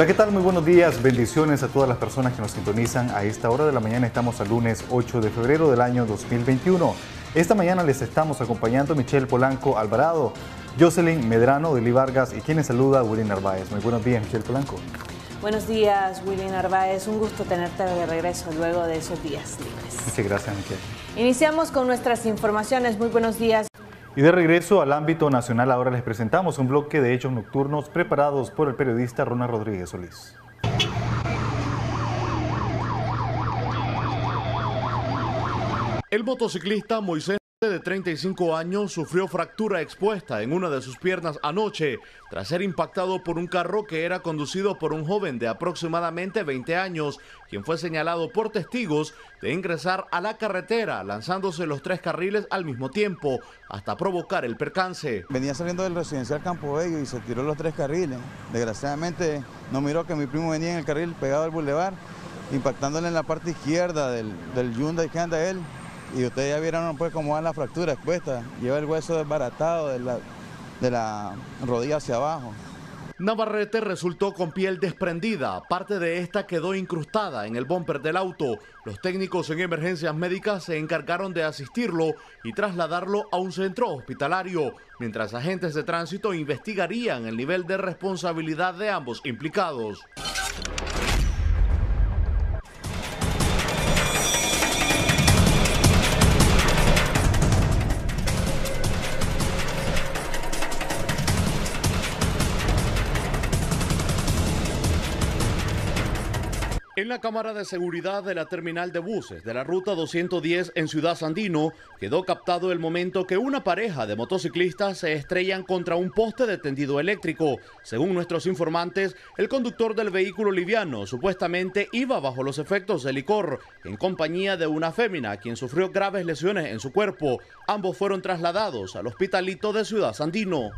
Hola, ¿qué tal? Muy buenos días. Bendiciones a todas las personas que nos sintonizan. A esta hora de la mañana estamos al lunes 8 de febrero del año 2021. Esta mañana les estamos acompañando Michelle Polanco Alvarado, Jocelyn Medrano, Deli Vargas y quien les saluda, Willy Narváez. Muy buenos días, Michelle Polanco. Buenos días, Willy Narváez. Un gusto tenerte de regreso luego de esos días libres. Muchas gracias, Michelle. Iniciamos con nuestras informaciones. Muy buenos días. Y de regreso al ámbito nacional, ahora les presentamos un bloque de hechos nocturnos preparados por el periodista Ronald Rodríguez Solís. El motociclista Moisés de 35 años sufrió fractura expuesta en una de sus piernas anoche tras ser impactado por un carro que era conducido por un joven de aproximadamente 20 años, quien fue señalado por testigos de ingresar a la carretera lanzándose los tres carriles al mismo tiempo hasta provocar el percance. Venía saliendo del residencial Campo Bello y se tiró los tres carriles. Desgraciadamente no miró que mi primo venía en el carril pegado al bulevar, impactándole en la parte izquierda del, del Hyundai que anda él y ustedes ya vieron pues cómo va la fractura expuesta, lleva el hueso desbaratado de la, de la rodilla hacia abajo. Navarrete resultó con piel desprendida, parte de esta quedó incrustada en el bumper del auto. Los técnicos en emergencias médicas se encargaron de asistirlo y trasladarlo a un centro hospitalario, mientras agentes de tránsito investigarían el nivel de responsabilidad de ambos implicados. En la cámara de seguridad de la terminal de buses de la ruta 210 en Ciudad Sandino quedó captado el momento que una pareja de motociclistas se estrellan contra un poste de tendido eléctrico. Según nuestros informantes, el conductor del vehículo liviano supuestamente iba bajo los efectos de licor en compañía de una fémina quien sufrió graves lesiones en su cuerpo. Ambos fueron trasladados al hospitalito de Ciudad Sandino.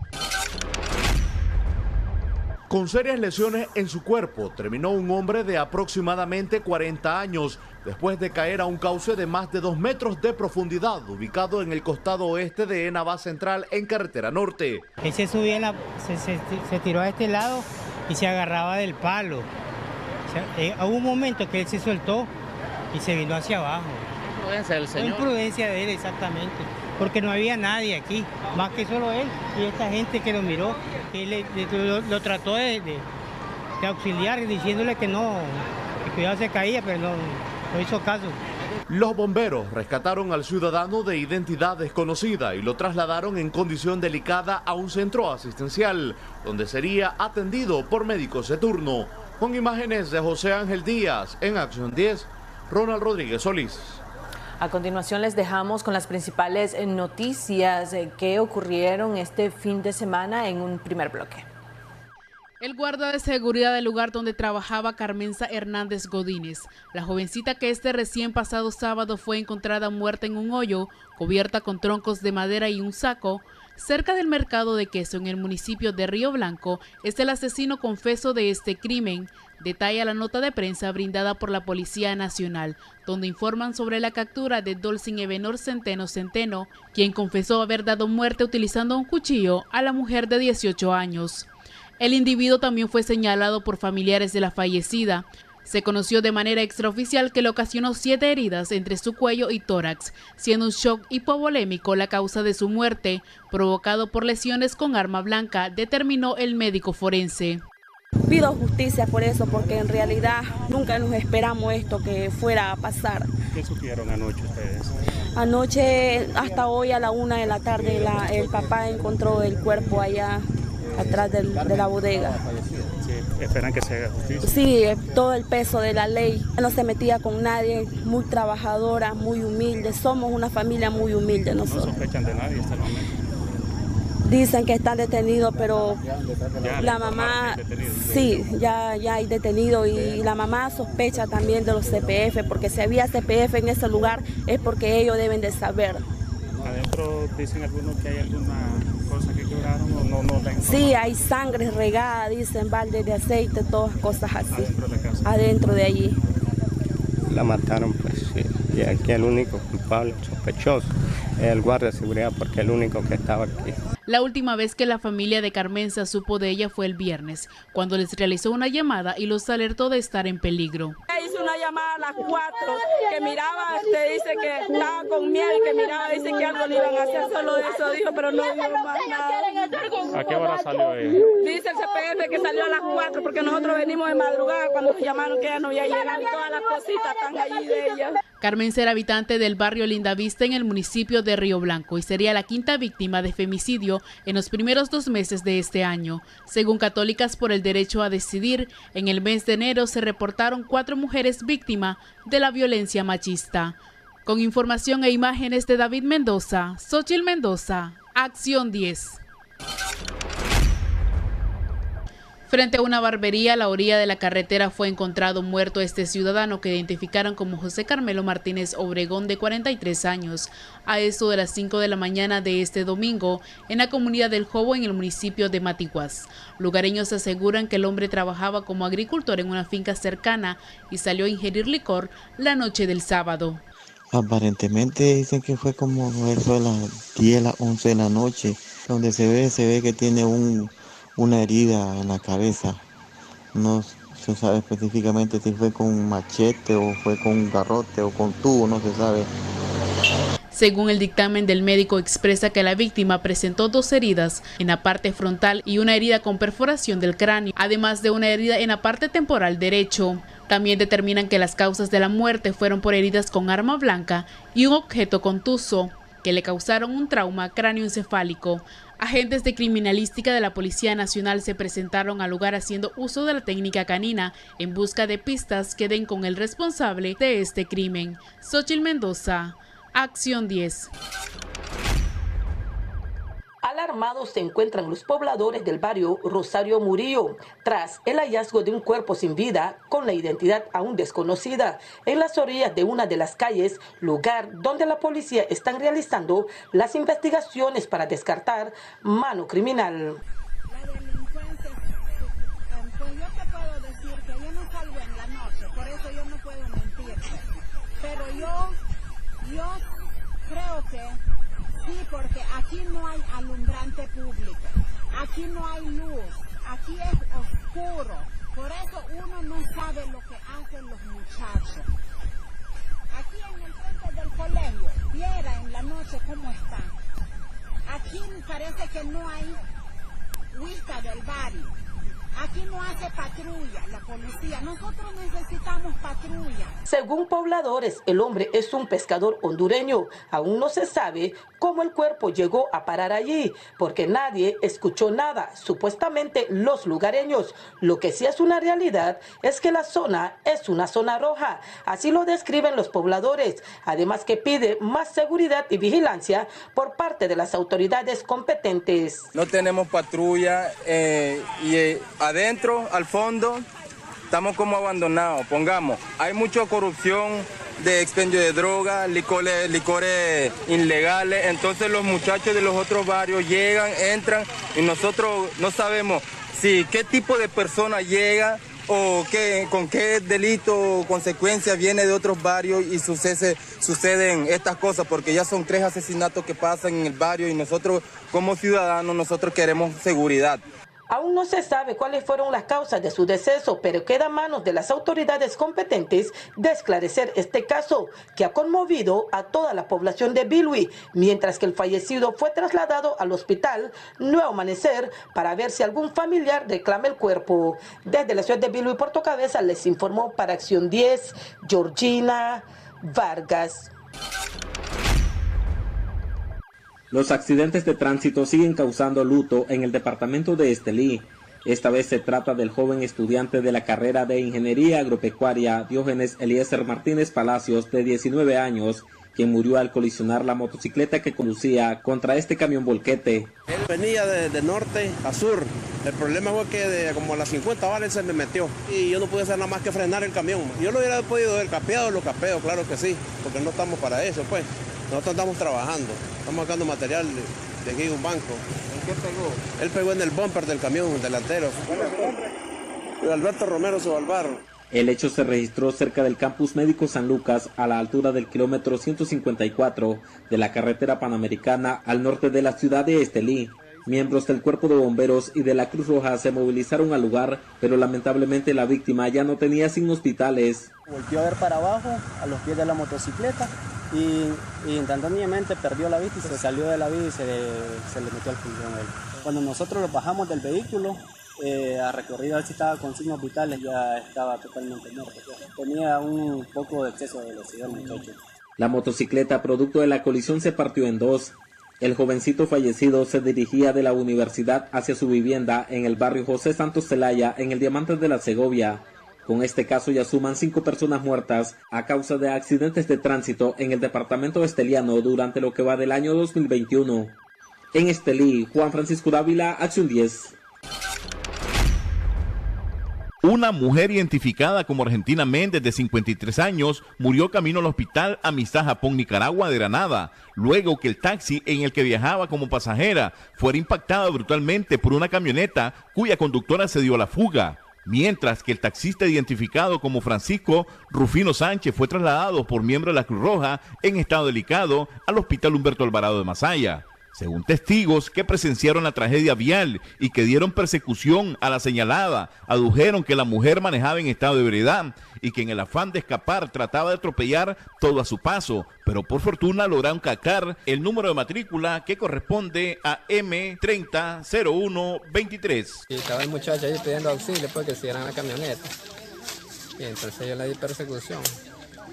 Con serias lesiones en su cuerpo, terminó un hombre de aproximadamente 40 años después de caer a un cauce de más de dos metros de profundidad, ubicado en el costado oeste de Enaba Central en Carretera Norte. Él se subía, la, se, se, se, tiró a este lado y se agarraba del palo. O sea, eh, hubo un momento que él se soltó y se vino hacia abajo. Imprudencia del señor. Imprudencia de él, exactamente. Porque no había nadie aquí, más que solo él y esta gente que lo miró, lo, trató de, auxiliar diciéndole que no, que se caía, pero no hizo caso. Los bomberos rescataron al ciudadano de identidad desconocida y lo trasladaron en condición delicada a un centro asistencial, donde sería atendido por médicos de turno. Con imágenes de José Ángel Díaz en Acción 10, Ronald Rodríguez Solís. A continuación les dejamos con las principales noticias que ocurrieron este fin de semana en un primer bloque. El guarda de seguridad del lugar donde trabajaba Carmenza Hernández Godínez, la jovencita que este recién pasado sábado fue encontrada muerta en un hoyo, cubierta con troncos de madera y un saco, cerca del mercado de queso en el municipio de Río Blanco, es el asesino confeso de este crimen, detalla la nota de prensa brindada por la Policía Nacional, donde informan sobre la captura de Dolcin Ebenor Centeno Centeno, quien confesó haber dado muerte utilizando un cuchillo a la mujer de 18 años. El individuo también fue señalado por familiares de la fallecida. Se conoció de manera extraoficial que le ocasionó siete heridas entre su cuello y tórax, siendo un shock hipovolémico la causa de su muerte, provocado por lesiones con arma blanca, determinó el médico forense. Pido justicia por eso, porque en realidad nunca nos esperamos esto que fuera a pasar. ¿Qué supieron anoche ustedes? Anoche, hasta hoy a la una de la tarde, la, el papá encontró el cuerpo allá atrás del, de la bodega. Sí, ¿Esperan que se haga justicia? Sí, todo el peso de la ley. No se metía con nadie, muy trabajadora, muy humilde. Somos una familia muy humilde nosotros. ¿No sospechan de nadie hasta el momento? Dicen que están detenidos, pero la mamá, sí, ya, ya hay detenido y la mamá sospecha también de los CPF, porque si había CPF en ese lugar es porque ellos deben de saber. ¿Adentro dicen algunos que hay alguna cosa que quebraron o no, no la Sí, hay sangre regada, dicen, baldes de aceite, todas cosas así. Adentro de la casa. Adentro de allí. La mataron, pues sí. Y aquí el único culpable, sospechoso, el guardia de seguridad porque es el único que estaba aquí. La última vez que la familia de Carmenza supo de ella fue el viernes, cuando les realizó una llamada y los alertó de estar en peligro. Hizo una llamada a las cuatro que miraba, te dice que estaba con miel, que miraba, dice que algo le iban a hacer, solo eso dijo, pero no dijo más nada. ¿A qué hora salió ella? Dice el CPF que salió a las cuatro porque nosotros venimos de madrugada cuando nos llamaron que ella no había llegado y todas las cositas están allí de ella. Carmen era habitante del barrio Lindavista en el municipio de Río Blanco y sería la quinta víctima de femicidio en los primeros dos meses de este año. Según Católicas por el Derecho a Decidir, en el mes de enero se reportaron cuatro mujeres víctimas de la violencia machista. Con información e imágenes de David Mendoza, Xochil Mendoza, Acción 10. Frente a una barbería a la orilla de la carretera fue encontrado muerto este ciudadano que identificaron como José Carmelo Martínez Obregón de 43 años. A eso de las 5 de la mañana de este domingo en la comunidad del Jobo en el municipio de Matiguas. Lugareños aseguran que el hombre trabajaba como agricultor en una finca cercana y salió a ingerir licor la noche del sábado. Aparentemente dicen que fue como eso de las 10 a las 11 de la noche, donde se ve, se ve que tiene un una herida en la cabeza. No se sabe específicamente si fue con un machete o fue con un garrote o con tubo, no se sabe. Según el dictamen del médico expresa que la víctima presentó dos heridas en la parte frontal y una herida con perforación del cráneo, además de una herida en la parte temporal derecho. También determinan que las causas de la muerte fueron por heridas con arma blanca y un objeto contuso que le causaron un trauma cráneoencefálico. Agentes de criminalística de la Policía Nacional se presentaron al lugar haciendo uso de la técnica canina en busca de pistas que den con el responsable de este crimen. Xochil Mendoza, Acción 10. Alarmados se encuentran los pobladores del barrio Rosario Murillo tras el hallazgo de un cuerpo sin vida con la identidad aún desconocida en las orillas de una de las calles, lugar donde la policía están realizando las investigaciones para descartar mano criminal. Pero yo, yo creo que Sí, porque aquí no hay alumbrante público, aquí no hay luz, aquí es oscuro. Por eso uno no sabe lo que hacen los muchachos. Aquí en el frente del colegio, viera en la noche cómo está. Aquí parece que no hay vista del barrio. Aquí no hace patrulla la policía. Nosotros necesitamos patrulla. Según pobladores, el hombre es un pescador hondureño. Aún no se sabe cómo el cuerpo llegó a parar allí, porque nadie escuchó nada. Supuestamente los lugareños. Lo que sí es una realidad es que la zona es una zona roja. Así lo describen los pobladores. Además que pide más seguridad y vigilancia por parte de las autoridades competentes. No tenemos patrulla eh, y eh, adentro, al fondo, estamos como abandonados. Pongamos, hay mucha corrupción de expendio de droga, licores, ilegales. Entonces los muchachos de los otros barrios llegan, entran y nosotros no sabemos si qué tipo de persona llega o qué, con qué delito o consecuencia viene de otros barrios y sucede, suceden estas cosas, porque ya son tres asesinatos que pasan en el barrio y nosotros como ciudadanos, nosotros queremos seguridad. Aún no se sabe cuáles fueron las causas de su deceso, pero queda a manos de las autoridades competentes de esclarecer este caso, que ha conmovido a toda la población de Bilwi, mientras que el fallecido fue trasladado al hospital Nuevo Amanecer para ver si algún familiar reclama el cuerpo. Desde la ciudad de Bilwi, Puerto Cabeza, les informó para Acción 10, Georgina Vargas. Los accidentes de tránsito siguen causando luto en el departamento de Estelí. Esta vez se trata del joven estudiante de la carrera de Ingeniería Agropecuaria Diógenes Eliezer Martínez Palacios, de 19 años, quien murió al colisionar la motocicleta que conducía contra este camión volquete. Él venía de, norte a sur. El problema fue que de como a las 50 balas se me metió y yo no pude hacer nada más que frenar el camión. Yo lo hubiera podido haber capeado, lo capeo, claro que sí, porque no estamos para eso, pues. Nosotros estamos trabajando, estamos sacando material de, aquí de un banco. ¿En qué pegó? Él pegó en el bumper del camión delantero. Alberto Romero Subalvar. El hecho se registró cerca del campus médico San Lucas, a la altura del kilómetro 154 de la carretera panamericana al norte de la ciudad de Estelí. Miembros del cuerpo de bomberos y de la Cruz Roja se movilizaron al lugar, pero lamentablemente la víctima ya no tenía signos vitales. Volvió a ver para abajo, a los pies de la motocicleta, y, y instantáneamente perdió la vista y se salió de la vida y se, se le metió al pulmón. Cuando nosotros lo bajamos del vehículo, eh, a recorrido a ver si estaba con signos vitales, ya estaba totalmente muerto. Tenía un poco de exceso de velocidad el muchacho. La motocicleta producto de la colisión se partió en dos. El jovencito fallecido se dirigía de la universidad hacia su vivienda en el barrio José Santos Celaya, en el Diamante de la Segovia. Con este caso ya suman cinco personas muertas a causa de accidentes de tránsito en el departamento esteliano durante lo que va del año 2021. En Estelí, Juan Francisco Dávila, Acción 10. Una mujer identificada como Argentina Méndez de 53 años murió camino al hospital Amistad Japón Nicaragua de Granada, luego que el taxi en el que viajaba como pasajera fuera impactado brutalmente por una camioneta cuya conductora se dio a la fuga. Mientras que el taxista identificado como Francisco Rufino Sánchez fue trasladado por miembro de la Cruz Roja en estado delicado al Hospital Humberto Alvarado de Masaya. Según testigos que presenciaron la tragedia vial y que dieron persecución a la señalada, adujeron que la mujer manejaba en estado de ebriedad y que en el afán de escapar trataba de atropellar todo a su paso, pero por fortuna lograron captar el número de matrícula que corresponde a M300123. Y estaba el muchacho ahí pidiendo auxilio porque si eran la camioneta. Y entonces le di persecución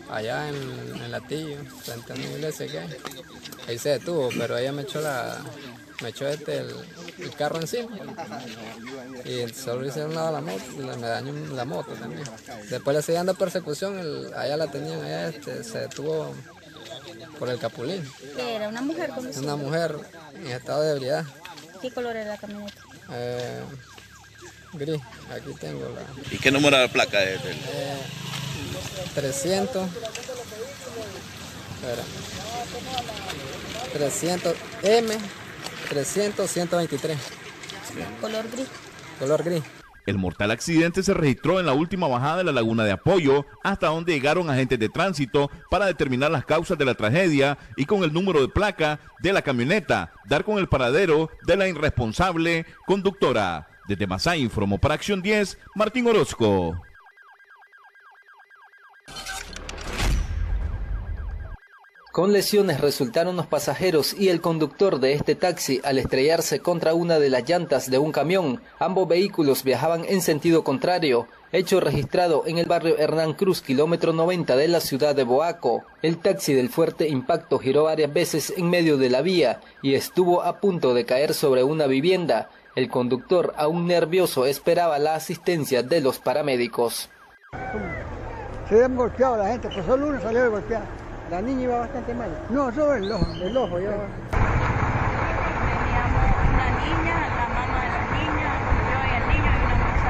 allá en, en Latillo, frente a una iglesia que hay. Ahí se detuvo, pero ella me echó la me echó este el, el carro encima y solo hice un lado la moto y me dañó la moto también. Después le seguían de persecución, el, allá la tenían, allá este, se detuvo por el capulín. ¿Qué era? ¿Una mujer con Una mujer en estado de ebriedad. ¿Qué color era la camioneta? Eh, gris, aquí tengo la... ¿Y qué número de placa es? Eh, 300. Espera. 300 M 300 123. Color gris. Color gris. El mortal accidente se registró en la última bajada de la laguna de apoyo, hasta donde llegaron agentes de tránsito para determinar las causas de la tragedia y con el número de placa de la camioneta, dar con el paradero de la irresponsable conductora. Desde Masay informó para Acción 10, Martín Orozco. Con lesiones resultaron los pasajeros y el conductor de este taxi al estrellarse contra una de las llantas de un camión. Ambos vehículos viajaban en sentido contrario, hecho registrado en el barrio Hernán Cruz, kilómetro 90 de la ciudad de Boaco. El taxi del fuerte impacto giró varias veces en medio de la vía y estuvo a punto de caer sobre una vivienda. El conductor, aún nervioso, esperaba la asistencia de los paramédicos. Se habían golpeado la gente, pues solo uno salió de golpear. La niña iba bastante mal. No, solo el ojo, el ojo ya.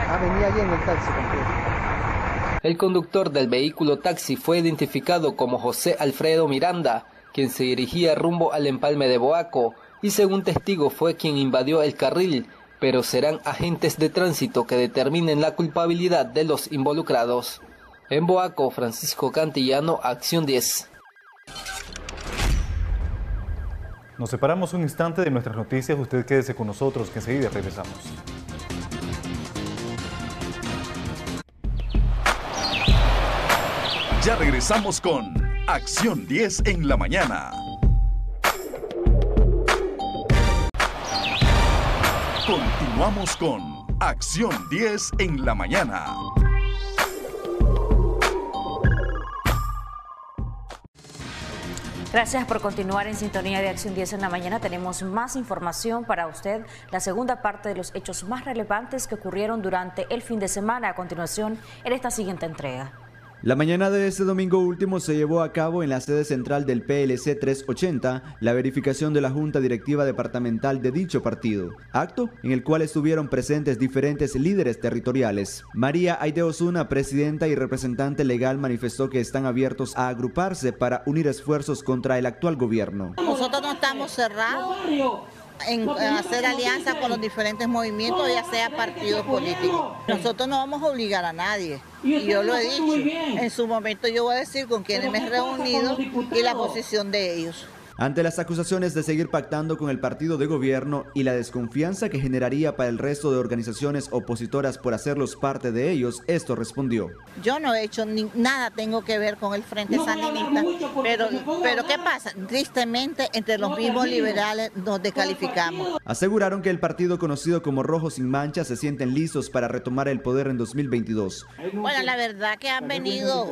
Ah, venía allí en el taxi completo. El conductor del vehículo taxi fue identificado como José Alfredo Miranda, quien se dirigía rumbo al empalme de Boaco, y según testigo fue quien invadió el carril, pero serán agentes de tránsito que determinen la culpabilidad de los involucrados. En Boaco, Francisco Cantillano, Acción 10. Nos separamos un instante de nuestras noticias. Usted quédese con nosotros, que enseguida regresamos. Ya regresamos con Acción 10 en la mañana. Continuamos con Acción 10 en la mañana. Gracias por continuar en sintonía de Acción 10 en la mañana. Tenemos más información para usted, la segunda parte de los hechos más relevantes que ocurrieron durante el fin de semana. A continuación, en esta siguiente entrega. La mañana de este domingo último se llevó a cabo en la sede central del PLC 380 la verificación de la Junta Directiva Departamental de dicho partido, acto en el cual estuvieron presentes diferentes líderes territoriales. María Aide Osuna, presidenta y representante legal, manifestó que están abiertos a agruparse para unir esfuerzos contra el actual gobierno. Nosotros no estamos cerrados en hacer alianza con los diferentes movimientos, ya sea partidos políticos. Nosotros no vamos a obligar a nadie. Y yo lo he dicho. En su momento yo voy a decir con quienes me he reunido y la posición de ellos. Ante las acusaciones de seguir pactando con el partido de gobierno y la desconfianza que generaría para el resto de organizaciones opositoras por hacerlos parte de ellos, esto respondió. Yo no he hecho ni, nada, tengo que ver con el Frente Sandinista, pero, pero ¿qué pasa? Tristemente, entre los mismos liberales nos descalificamos. Aseguraron que el partido conocido como Rojo Sin Mancha se sienten listos para retomar el poder en 2022. Bueno, la verdad que han venido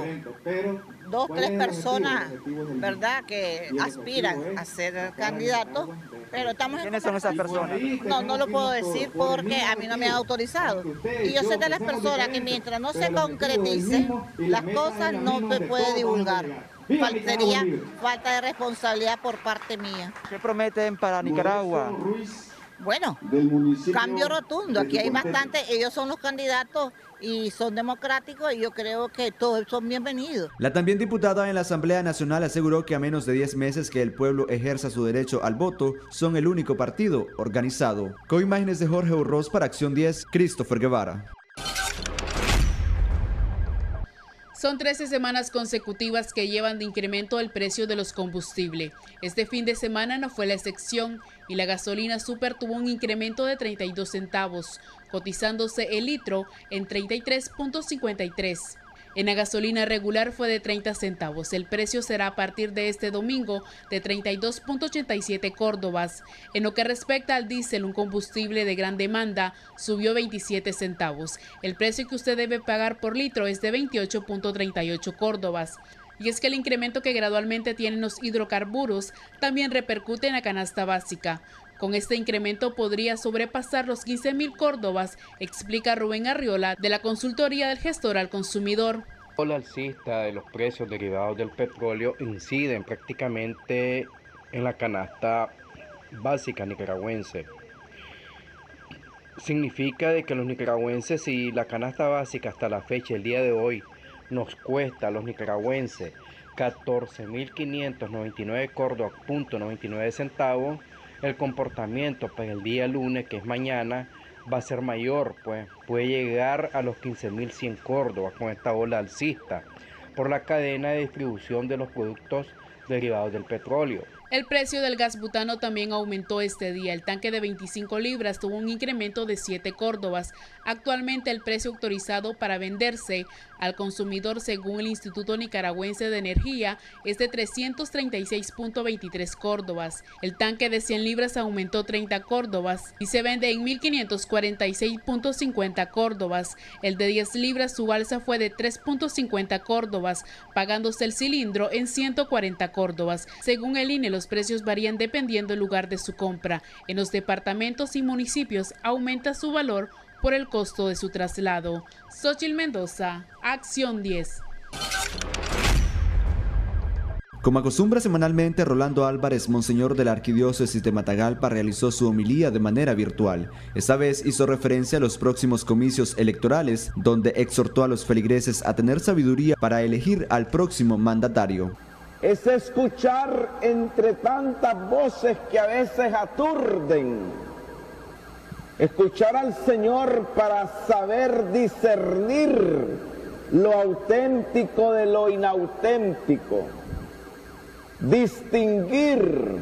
dos, tres personas, ¿verdad?, que aspiran a ser candidatos, pero estamos... ¿Quiénes son esas personas? No, no lo puedo decir porque a mí no me han autorizado. Y yo sé de las personas que mientras no se concreticen las cosas no se puede divulgar. Sería falta de responsabilidad por parte mía. ¿Qué prometen para Nicaragua? Bueno, cambio rotundo. Aquí hay bastante, ellos son los candidatos y son democráticos y yo creo que todos son bienvenidos. La también diputada en la Asamblea Nacional aseguró que a menos de 10 meses que el pueblo ejerza su derecho al voto, son el único partido organizado. Con imágenes de Jorge Urroz para Acción 10, Christopher Guevara. Son 13 semanas consecutivas que llevan de incremento el precio de los combustibles. Este fin de semana no fue la excepción y la gasolina super tuvo un incremento de 32 centavos, cotizándose el litro en 33.53. En la gasolina regular fue de 30 centavos. El precio será a partir de este domingo de 32.87 córdobas. En lo que respecta al diésel, un combustible de gran demanda, subió 27 centavos. El precio que usted debe pagar por litro es de 28.38 córdobas. Y es que el incremento que gradualmente tienen los hidrocarburos también repercute en la canasta básica. Con este incremento podría sobrepasar los 15 mil córdobas, explica Rubén Arriola de la consultoría del gestor al consumidor. El alcista de los precios derivados del petróleo inciden prácticamente en la canasta básica nicaragüense. Significa de que los nicaragüenses, si la canasta básica hasta la fecha, el día de hoy, nos cuesta a los nicaragüenses 14.599 córdobas, punto 99 centavos, el comportamiento para el día lunes, que es mañana, va a ser mayor, pues puede llegar a los 15.100 Córdobas con esta ola alcista por la cadena de distribución de los productos derivados del petróleo. El precio del gas butano también aumentó este día. El tanque de 25 libras tuvo un incremento de 7 córdobas. Actualmente el precio autorizado para venderse al consumidor según el Instituto Nicaragüense de Energía es de 336.23 córdobas. El tanque de 100 libras aumentó 30 córdobas y se vende en 1.546.50 córdobas. El de 10 libras su alza fue de 3.50 córdobas, pagándose el cilindro en 140 córdobas. Según el INE, los precios varían dependiendo del lugar de su compra. En los departamentos y municipios aumenta su valor por el costo de su traslado. Xochil Mendoza, Acción 10. Como acostumbra semanalmente, Rolando Álvarez, monseñor de la Arquidiócesis de Matagalpa, realizó su homilía de manera virtual. Esta vez hizo referencia a los próximos comicios electorales, donde exhortó a los feligreses a tener sabiduría para elegir al próximo mandatario. Es escuchar entre tantas voces que a veces aturden. Escuchar al Señor para saber discernir lo auténtico de lo inauténtico distinguir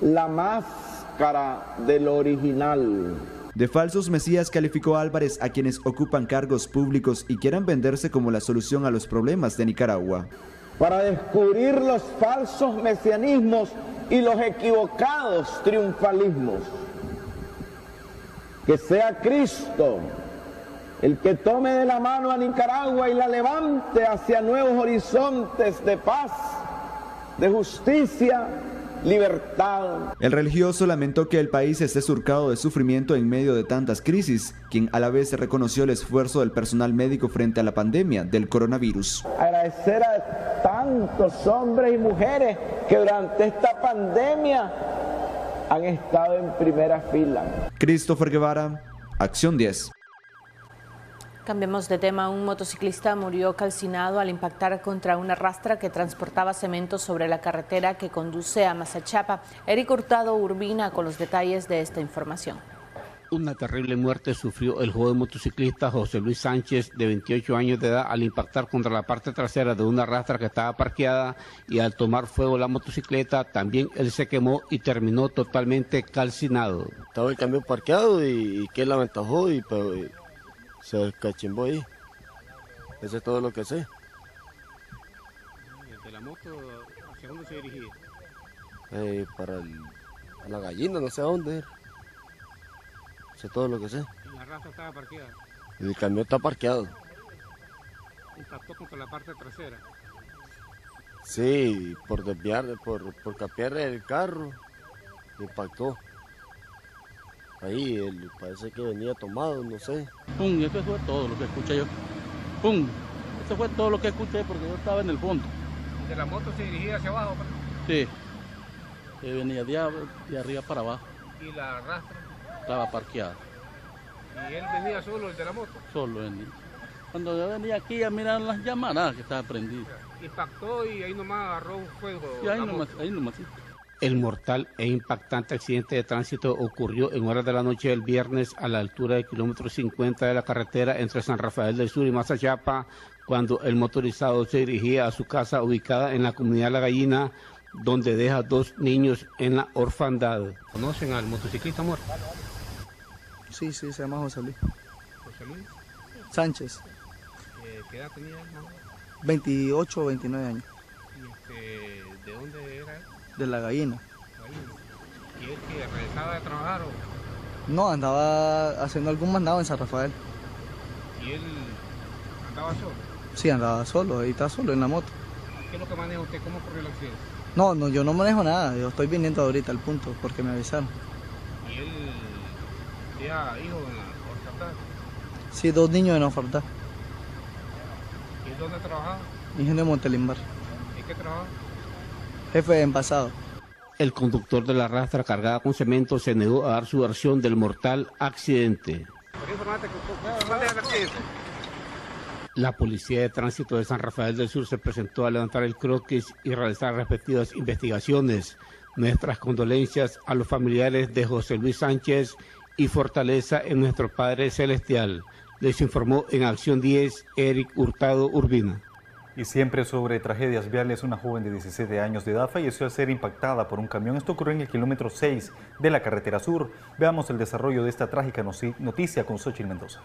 la máscara del original. De falsos mesías calificó Álvarez a quienes ocupan cargos públicos y quieran venderse como la solución a los problemas de Nicaragua. Para descubrir los falsos mesianismos y los equivocados triunfalismos. Que sea Cristo el que tome de la mano a Nicaragua y la levante hacia nuevos horizontes de paz de justicia, libertad. El religioso lamentó que el país esté surcado de sufrimiento en medio de tantas crisis, quien a la vez reconoció el esfuerzo del personal médico frente a la pandemia del coronavirus. Agradecer a tantos hombres y mujeres que durante esta pandemia han estado en primera fila. Christopher Guevara, Acción 10. Cambiemos de tema. Un motociclista murió calcinado al impactar contra una rastra que transportaba cemento sobre la carretera que conduce a Mazachapa. Eric Hurtado Urbina con los detalles de esta información. Una terrible muerte sufrió el joven motociclista José Luis Sánchez, de 28 años de edad, al impactar contra la parte trasera de una rastra que estaba parqueada y al tomar fuego la motocicleta, también él se quemó y terminó totalmente calcinado. Estaba el camión parqueado y, y que la aventajó y, pues, se cachimbó ahí. Eso es todo lo que sé. ¿De la moto hacia dónde se dirigía? Eh, para el- a la gallina, no sé a dónde. era. Eso es todo lo que sé. La raza estaba parqueada. El camión está parqueado. Impactó contra la parte trasera. Sí, por desviar, por, por capear el carro, impactó. Ahí, él parece que venía tomado, no sé. Pum, y eso fue todo lo que escuché yo. Pum, eso fue todo lo que escuché porque yo estaba en el fondo. ¿De la moto se dirigía hacia abajo? Sí, que venía de, de arriba para abajo, ¿Y la rastra? estaba parqueada, ¿Y él venía solo, el de la moto? solo venía. Cuando yo venía aquí a mirar las llamadas que estaba prendido. Impactó y ahí nomás agarró fuego. Y ahí nomás, ahí nomás. sí. El mortal e impactante accidente de tránsito ocurrió en horas de la noche del viernes a la altura del kilómetro 50 de la carretera entre San Rafael del Sur y Mazachapa, cuando el motorizado se dirigía a su casa ubicada en la comunidad La Gallina, donde deja dos niños en la orfandad. ¿Conocen al motociclista muerto? Sí, sí, se llama José Luis. José Luis. Sánchez, ¿Qué edad tenía él? 28 o 29 años, ¿De dónde era él? De la gallina. ¿Y él que regresaba de trabajar o No, andaba haciendo algún mandado en San Rafael. y él andaba solo? Sí, andaba solo, ahí está solo en la moto. ¿Qué es lo que maneja usted? ¿Cómo ocurrió el accidente? No, no, yo no manejo nada, yo estoy viniendo ahorita al punto porque me avisaron. ¿Y él tenía hijos en la? Sí, dos niños en oferta, ¿Y él dónde trabajaba? ingenio de Montelimbar, ¿En qué trabajaba? Jefe de envasado. El conductor de la rastra cargada con cemento se negó a dar su versión del mortal accidente. La Policía de Tránsito de San Rafael del Sur se presentó a levantar el croquis y realizar respectivas investigaciones. Nuestras condolencias a los familiares de José Luis Sánchez y fortaleza en nuestro Padre Celestial. Les informó en Acción 10 Eric Hurtado Urbina. Y siempre sobre tragedias viales, una joven de 17 años de edad falleció al ser impactada por un camión. Esto ocurrió en el kilómetro 6 de la carretera sur. Veamos el desarrollo de esta trágica noticia con Xochitl Mendoza.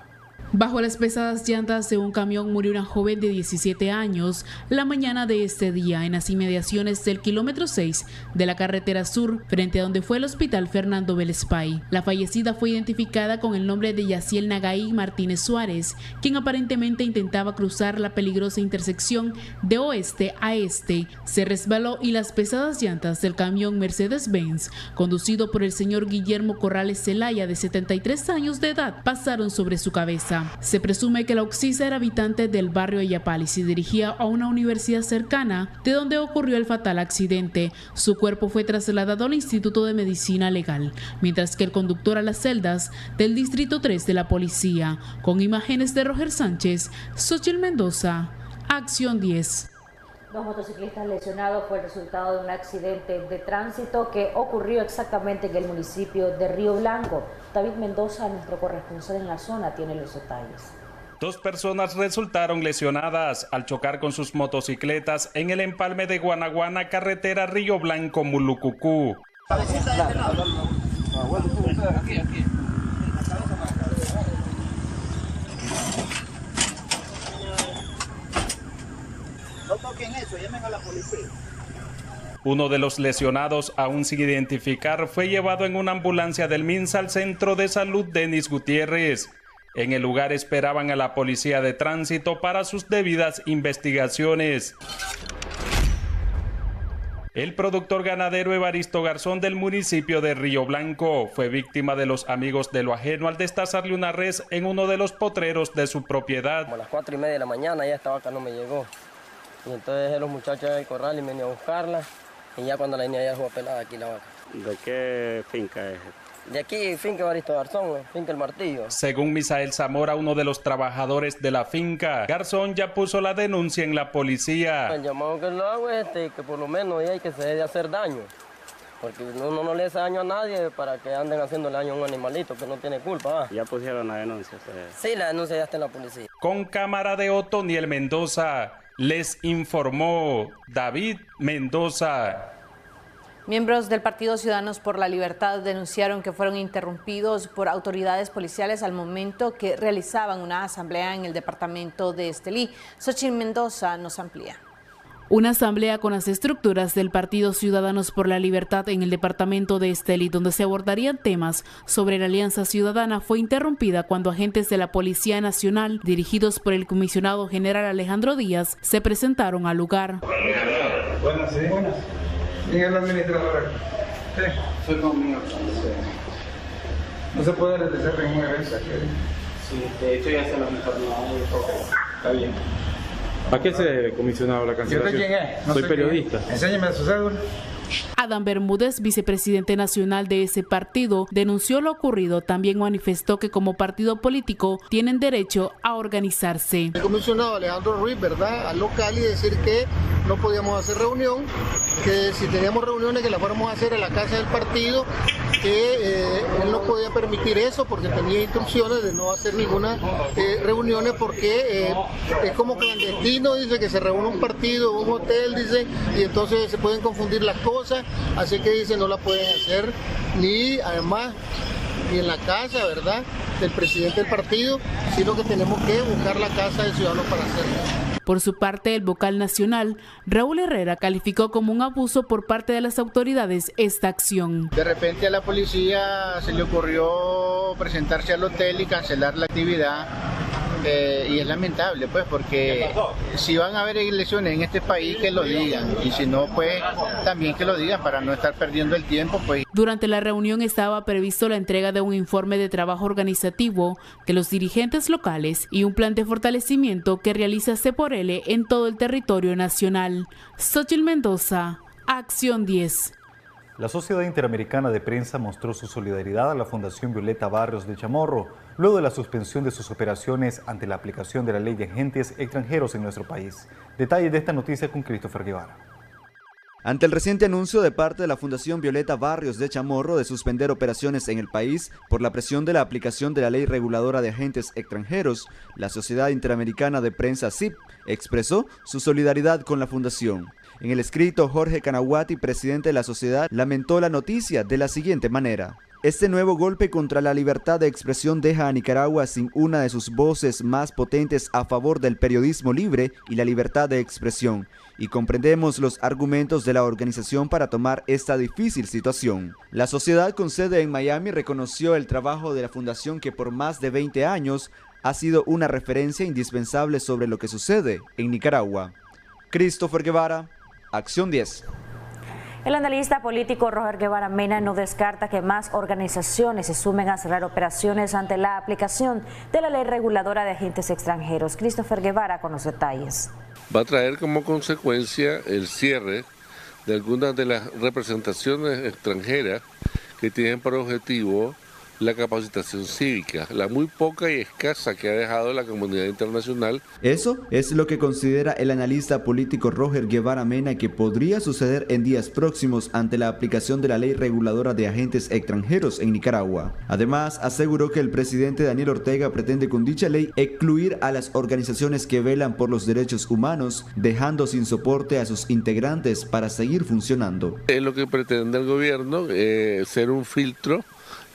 Bajo las pesadas llantas de un camión murió una joven de 17 años la mañana de este día en las inmediaciones del kilómetro 6 de la carretera sur, frente a donde fue el hospital Fernando Vélez Pay. La fallecida fue identificada con el nombre de Yaciel Nagaí Martínez Suárez, quien aparentemente intentaba cruzar la peligrosa intersección de oeste a este. Se resbaló y las pesadas llantas del camión Mercedes-Benz, conducido por el señor Guillermo Corrales Zelaya, de 73 años de edad, pasaron sobre su cabeza. Se presume que la oxisa era habitante del barrio Ayapal y se dirigía a una universidad cercana de donde ocurrió el fatal accidente. Su cuerpo fue trasladado al Instituto de Medicina Legal, mientras que el conductor a las celdas del Distrito 3 de la policía. Con imágenes de Roger Sánchez, Xochitl Mendoza, Acción 10. Dos motociclistas lesionados fue el resultado de un accidente de tránsito que ocurrió exactamente en el municipio de Río Blanco. David Mendoza, nuestro corresponsal en la zona, tiene los detalles. Dos personas resultaron lesionadas al chocar con sus motocicletas en el empalme de Guanaguana, carretera Río Blanco, Mulucucú. No toquen eso, llamen a la policía. Uno de los lesionados, aún sin identificar, fue llevado en una ambulancia del MINSA al Centro de Salud Denis Gutiérrez. En el lugar esperaban a la policía de tránsito para sus debidas investigaciones. El productor ganadero Evaristo Garzón del municipio de Río Blanco fue víctima de los amigos de lo ajeno al destazarle una res en uno de los potreros de su propiedad. Como a las cuatro y media de la mañana ya esta vaca no me llegó. Y entonces dejé los muchachos del corral y me vine a buscarla. Y ya cuando la niña ya fue pelada aquí la vaca. ¿De qué finca es? De aquí, finca Baristo Garzón, finca El Martillo. Según Misael Zamora, uno de los trabajadores de la finca, Garzón ya puso la denuncia en la policía. El llamado que lo hago es este, que por lo menos hay que se debe hacer daño. Porque uno no le hace daño a nadie para que anden haciendo daño a un animalito que no tiene culpa. ¿Ya pusieron la denuncia ustedes? Sí, la denuncia ya está en la policía. Con cámara de Otoniel Mendoza, les informó David Mendoza. Miembros del Partido Ciudadanos por la Libertad denunciaron que fueron interrumpidos por autoridades policiales al momento que realizaban una asamblea en el departamento de Estelí. Xochitl Mendoza nos amplía. Una asamblea con las estructuras del Partido Ciudadanos por la Libertad en el departamento de Estelí, donde se abordarían temas sobre la Alianza Ciudadana, fue interrumpida cuando agentes de la Policía Nacional, dirigidos por el comisionado general Alejandro Díaz, se presentaron al lugar. Buenas, sí. Buenas. ¿Quién es la administradora? Sí. Soy conmigo. No se puede realizar evento aquí. Sí, de hecho ya se lo informó. Está bien. ¿A qué se debe, comisionado, la ¿Y cancelación? usted quién es? No Soy periodista. Enséñeme su cédula. Adam Bermúdez, vicepresidente nacional de ese partido, denunció lo ocurrido. También manifestó que como partido político tienen derecho a organizarse. El comisionado Alejandro Ruiz, ¿verdad?, al local y decir que no podíamos hacer reunión, que si teníamos reuniones que las fuéramos a hacer en la casa del partido, que eh, él no podía permitir eso porque tenía instrucciones de no hacer ninguna eh, reuniones porque eh, es como clandestino, dice que se reúne un partido, un hotel, dice, y entonces se pueden confundir las cosas, así que dice no la pueden hacer ni además ni en la casa, ¿verdad?, del presidente del partido, sino que tenemos que buscar la casa del ciudadano para hacerlo. Por su parte, el vocal nacional, Raúl Herrera, calificó como un abuso por parte de las autoridades esta acción. De repente a la policía se le ocurrió presentarse al hotel y cancelar la actividad. Eh, y es lamentable, pues, porque si van a haber elecciones en este país, que lo digan. Y si no, pues, también que lo digan para no estar perdiendo el tiempo, pues. Durante la reunión estaba previsto la entrega de un informe de trabajo organizativo de los dirigentes locales y un plan de fortalecimiento que realiza CEPORL en todo el territorio nacional. Xochitl Mendoza, Acción 10. La Sociedad Interamericana de Prensa mostró su solidaridad a la Fundación Violeta Barrios de Chamorro luego de la suspensión de sus operaciones ante la aplicación de la ley de agentes extranjeros en nuestro país. Detalles de esta noticia con Christopher Guevara. Ante el reciente anuncio de parte de la Fundación Violeta Barrios de Chamorro de suspender operaciones en el país por la presión de la aplicación de la ley reguladora de agentes extranjeros, la Sociedad Interamericana de Prensa CIP expresó su solidaridad con la fundación. En el escrito, Jorge Canahuati, presidente de la sociedad, lamentó la noticia de la siguiente manera. Este nuevo golpe contra la libertad de expresión deja a Nicaragua sin una de sus voces más potentes a favor del periodismo libre y la libertad de expresión, y comprendemos los argumentos de la organización para tomar esta difícil situación. La sociedad con sede en Miami reconoció el trabajo de la fundación que por más de 20 años ha sido una referencia indispensable sobre lo que sucede en Nicaragua. Christopher Guevara, Acción 10. El analista político Roger Guevara Mena no descarta que más organizaciones se sumen a cerrar operaciones ante la aplicación de la ley reguladora de agentes extranjeros. Christopher Guevara con los detalles. Va a traer como consecuencia el cierre de algunas de las representaciones extranjeras que tienen por objetivo la capacitación cívica, la muy poca y escasa que ha dejado la comunidad internacional. Eso es lo que considera el analista político Roger Guevara Mena que podría suceder en días próximos ante la aplicación de la ley reguladora de agentes extranjeros en Nicaragua. Además, aseguró que el presidente Daniel Ortega pretende con dicha ley excluir a las organizaciones que velan por los derechos humanos, dejando sin soporte a sus integrantes para seguir funcionando. Es lo que pretende el gobierno, eh, ser un filtro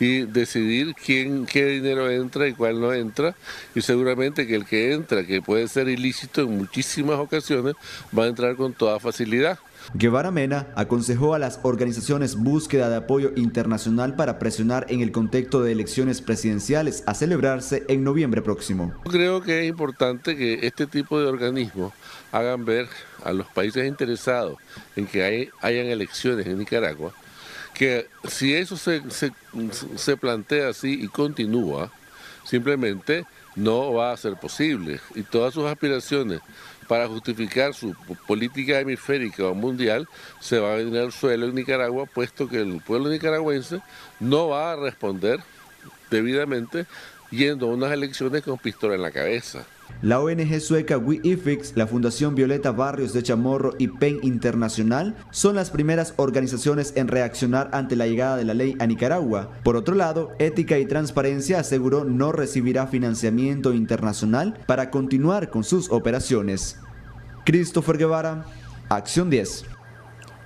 y decidir quién qué dinero entra y cuál no entra y seguramente que el que entra que puede ser ilícito en muchísimas ocasiones va a entrar con toda facilidad Guevara Mena aconsejó a las organizaciones búsqueda de apoyo internacional para presionar en el contexto de elecciones presidenciales a celebrarse en noviembre próximo. Creo que es importante que este tipo de organismos hagan ver a los países interesados en que hay, hayan elecciones en Nicaragua que si eso se, se, plantea así y continúa, simplemente no va a ser posible. Y todas sus aspiraciones para justificar su política hemisférica o mundial se va a venir al suelo en Nicaragua, puesto que el pueblo nicaragüense no va a responder debidamente yendo a unas elecciones con pistola en la cabeza. La ONG sueca WeIFIX, la Fundación Violeta Barrios de Chamorro y PEN Internacional son las primeras organizaciones en reaccionar ante la llegada de la ley a Nicaragua. Por otro lado, Ética y Transparencia aseguró no recibirá financiamiento internacional para continuar con sus operaciones. Christopher Guevara, Acción 10.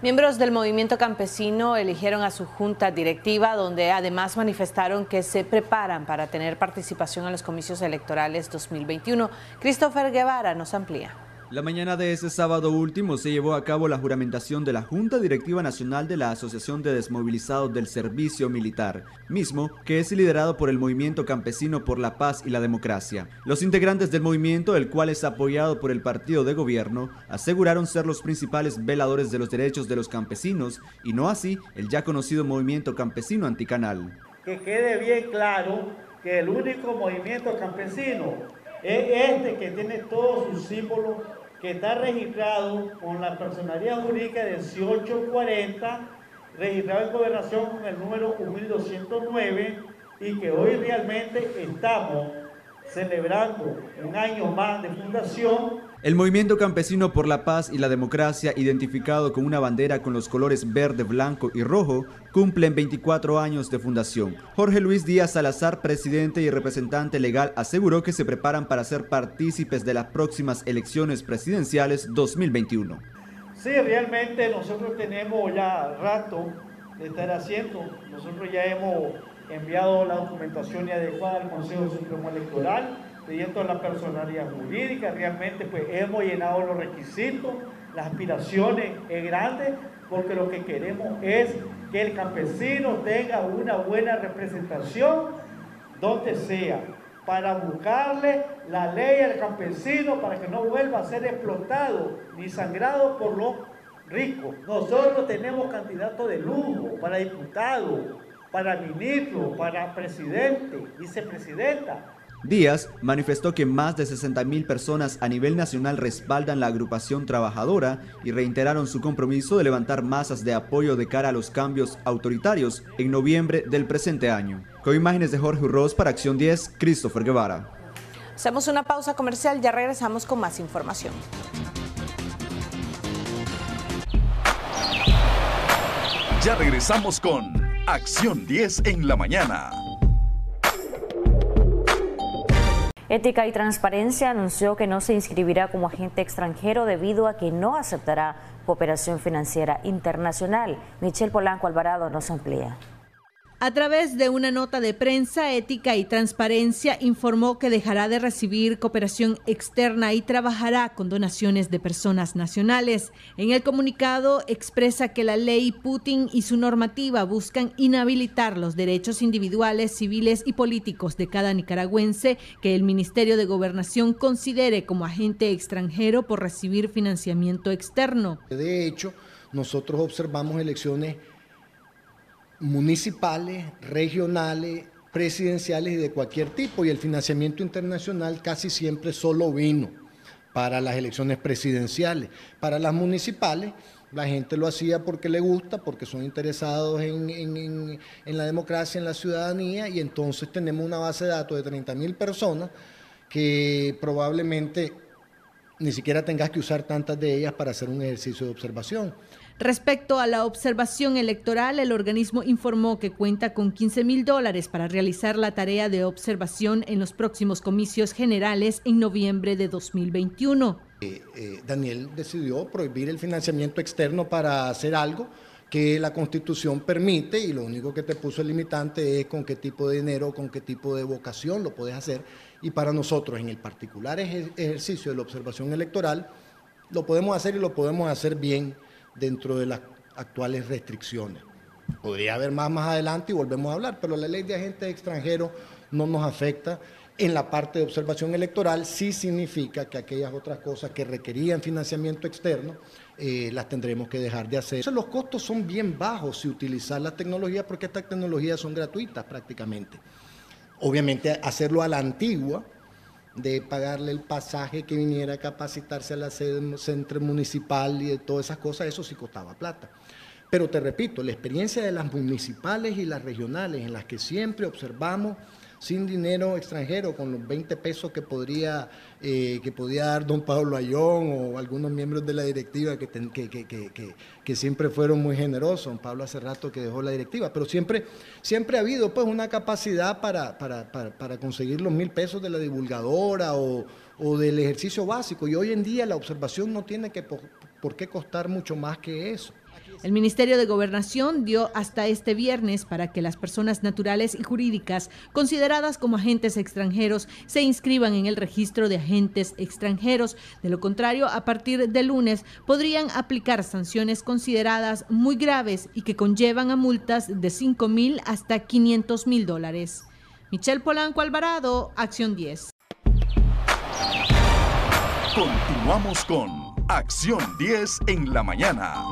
Miembros del movimiento campesino eligieron a su junta directiva, donde además manifestaron que se preparan para tener participación en los comicios electorales 2021. Christopher Guevara nos amplía. La mañana de ese sábado último se llevó a cabo la juramentación de la Junta Directiva Nacional de la Asociación de Desmovilizados del Servicio Militar, mismo que es liderado por el Movimiento Campesino por la Paz y la Democracia. Los integrantes del movimiento, el cual es apoyado por el partido de gobierno, aseguraron ser los principales veladores de los derechos de los campesinos y no así el ya conocido Movimiento Campesino Anticanal. Que quede bien claro que el único movimiento campesino es este que tiene todos sus símbolos que está registrado con la personalidad jurídica 1840, registrado en gobernación con el número 1209 y que hoy realmente estamos celebrando un año más de fundación el movimiento campesino por la paz y la democracia, identificado con una bandera con los colores verde, blanco y rojo, cumple 24 años de fundación. Jorge Luis Díaz Salazar, presidente y representante legal, aseguró que se preparan para ser partícipes de las próximas elecciones presidenciales 2021. Sí, realmente nosotros tenemos ya rato de estar haciendo. Nosotros ya hemos enviado la documentación adecuada al Consejo Supremo Electoral pidiendo la personalidad jurídica, realmente pues hemos llenado los requisitos, las aspiraciones es grande, porque lo que queremos es que el campesino tenga una buena representación donde sea, para buscarle la ley al campesino para que no vuelva a ser explotado ni sangrado por los ricos. Nosotros tenemos candidatos de lujo para diputado, para ministro, para presidente, vicepresidenta. Díaz manifestó que más de 60.000 personas a nivel nacional respaldan la agrupación trabajadora y reiteraron su compromiso de levantar masas de apoyo de cara a los cambios autoritarios en noviembre del presente año. Con imágenes de Jorge Urroz para Acción 10, Christopher Guevara. Hacemos una pausa comercial, ya regresamos con más información. Ya regresamos con Acción 10 en la mañana. Ética y Transparencia anunció que no se inscribirá como agente extranjero debido a que no aceptará cooperación financiera internacional. Michelle Polanco Alvarado nos amplía. A través de una nota de prensa, Ética y Transparencia informó que dejará de recibir cooperación externa y trabajará con donaciones de personas nacionales. En el comunicado expresa que la ley Putin y su normativa buscan inhabilitar los derechos individuales, civiles y políticos de cada nicaragüense que el Ministerio de Gobernación considere como agente extranjero por recibir financiamiento externo. De hecho, nosotros observamos elecciones municipales, regionales, presidenciales y de cualquier tipo. Y el financiamiento internacional casi siempre solo vino para las elecciones presidenciales. Para las municipales, la gente lo hacía porque le gusta, porque son interesados en, la democracia, en la ciudadanía, y entonces tenemos una base de datos de 30 mil personas que probablemente ni siquiera tengas que usar tantas de ellas para hacer un ejercicio de observación. Respecto a la observación electoral, el organismo informó que cuenta con 15 mil dólares para realizar la tarea de observación en los próximos comicios generales en noviembre de 2021. Eh, eh, Daniel decidió prohibir el financiamiento externo para hacer algo que la Constitución permite y lo único que te puso el limitante es con qué tipo de dinero, con qué tipo de vocación lo puedes hacer. Y para nosotros, en el particular ejercicio de la observación electoral, lo podemos hacer y lo podemos hacer bien dentro de las actuales restricciones. Podría haber más más adelante y volvemos a hablar, pero la ley de agentes extranjeros no nos afecta. En la parte de observación electoral sí significa que aquellas otras cosas que requerían financiamiento externo eh, las tendremos que dejar de hacer. Los costos son bien bajos si utilizar la tecnología porque estas tecnologías son gratuitas prácticamente. Obviamente hacerlo a la antigua, de pagarle el pasaje que viniera a capacitarse a la sede centro municipal y de todas esas cosas, eso sí costaba plata. Pero te repito, la experiencia de las municipales y las regionales en las que siempre observamos sin dinero extranjero, con los 20 pesos que podría eh, que podía dar don Pablo Ayón o algunos miembros de la directiva que, que, siempre fueron muy generosos. Don Pablo hace rato que dejó la directiva, pero siempre, siempre ha habido pues una capacidad para, para, conseguir los mil pesos de la divulgadora o, o, del ejercicio básico. Y hoy en día la observación no tiene que por qué costar mucho más que eso. El Ministerio de Gobernación dio hasta este viernes para que las personas naturales y jurídicas consideradas como agentes extranjeros se inscriban en el registro de agentes extranjeros. De lo contrario, a partir de lunes podrían aplicar sanciones consideradas muy graves y que conllevan a multas de 5 mil hasta 500 mil dólares. Michelle Polanco Alvarado, Acción 10. Continuamos con Acción 10 en la mañana.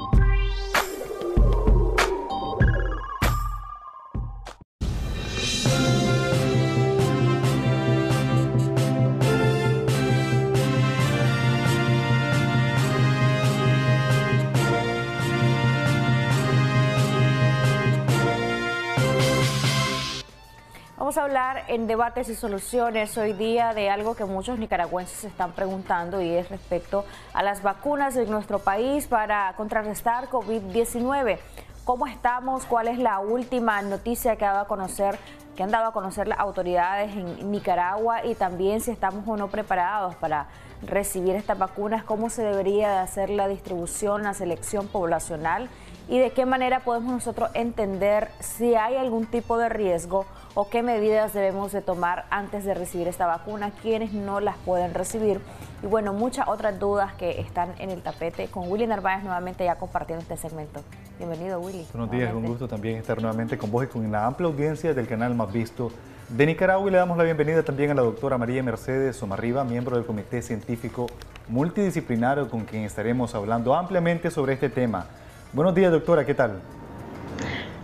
Vamos a hablar en debates y soluciones hoy día de algo que muchos nicaragüenses se están preguntando y es respecto a las vacunas en nuestro país para contrarrestar COVID-19. ¿Cómo estamos? ¿Cuál es la última noticia que ha dado a conocer que han dado a conocer las autoridades en Nicaragua y también si estamos o no preparados para recibir estas vacunas, cómo se debería de hacer la distribución, la selección poblacional y de qué manera podemos nosotros entender si hay algún tipo de riesgo o qué medidas debemos de tomar antes de recibir esta vacuna, quienes no las pueden recibir y bueno, muchas otras dudas que están en el tapete con Willy Narváez nuevamente ya compartiendo este segmento. Bienvenido Willy. Buenos días, un gusto también estar nuevamente con vos y con la amplia audiencia del canal más visto de Nicaragua y le damos la bienvenida también a la doctora María Mercedes Omarriba, miembro del Comité Científico Multidisciplinario con quien estaremos hablando ampliamente sobre este tema. Buenos días doctora, ¿qué tal?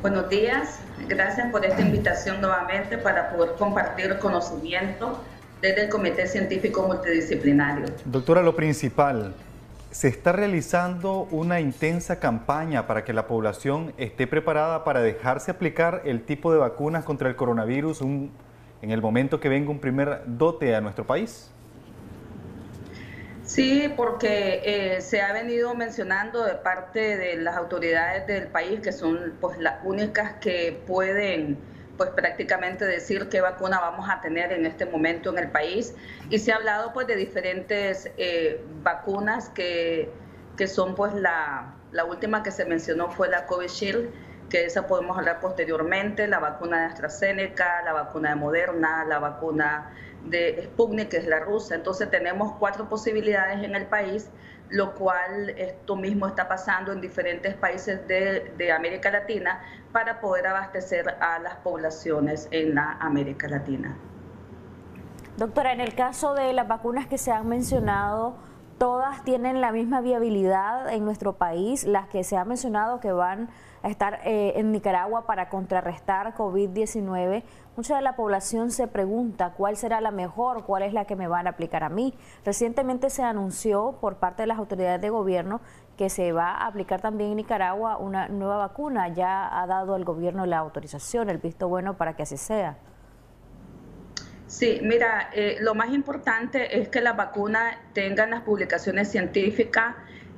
Buenos días, gracias por esta invitación nuevamente para poder compartir conocimiento desde el Comité Científico Multidisciplinario. Doctora, lo principal, se está realizando una intensa campaña para que la población esté preparada para dejarse aplicar el tipo de vacunas contra el coronavirus en el momento que venga un primer dote a nuestro país. Sí, porque eh, se ha venido mencionando de parte de las autoridades del país que son pues las únicas que pueden pues prácticamente decir qué vacuna vamos a tener en este momento en el país. Y se ha hablado pues de diferentes eh, vacunas que, que, son pues la, la última que se mencionó fue la Covishield que esa podemos hablar posteriormente, la vacuna de AstraZeneca, la vacuna de Moderna, la vacuna de Sputnik, que es la rusa. Entonces tenemos cuatro posibilidades en el país, lo cual esto mismo está pasando en diferentes países de, de América Latina para poder abastecer a las poblaciones en la América Latina. Doctora, en el caso de las vacunas que se han mencionado, todas tienen la misma viabilidad en nuestro país, las que se ha mencionado que van a estar eh, en Nicaragua para contrarrestar COVID-19. Mucha de la población se pregunta cuál será la mejor, cuál es la que me van a aplicar a mí. Recientemente se anunció por parte de las autoridades de gobierno que se va a aplicar también en Nicaragua una nueva vacuna. Ya ha dado el gobierno la autorización, el visto bueno para que así sea. Sí, mira, eh, lo más importante es que las vacunas tengan las publicaciones científicas,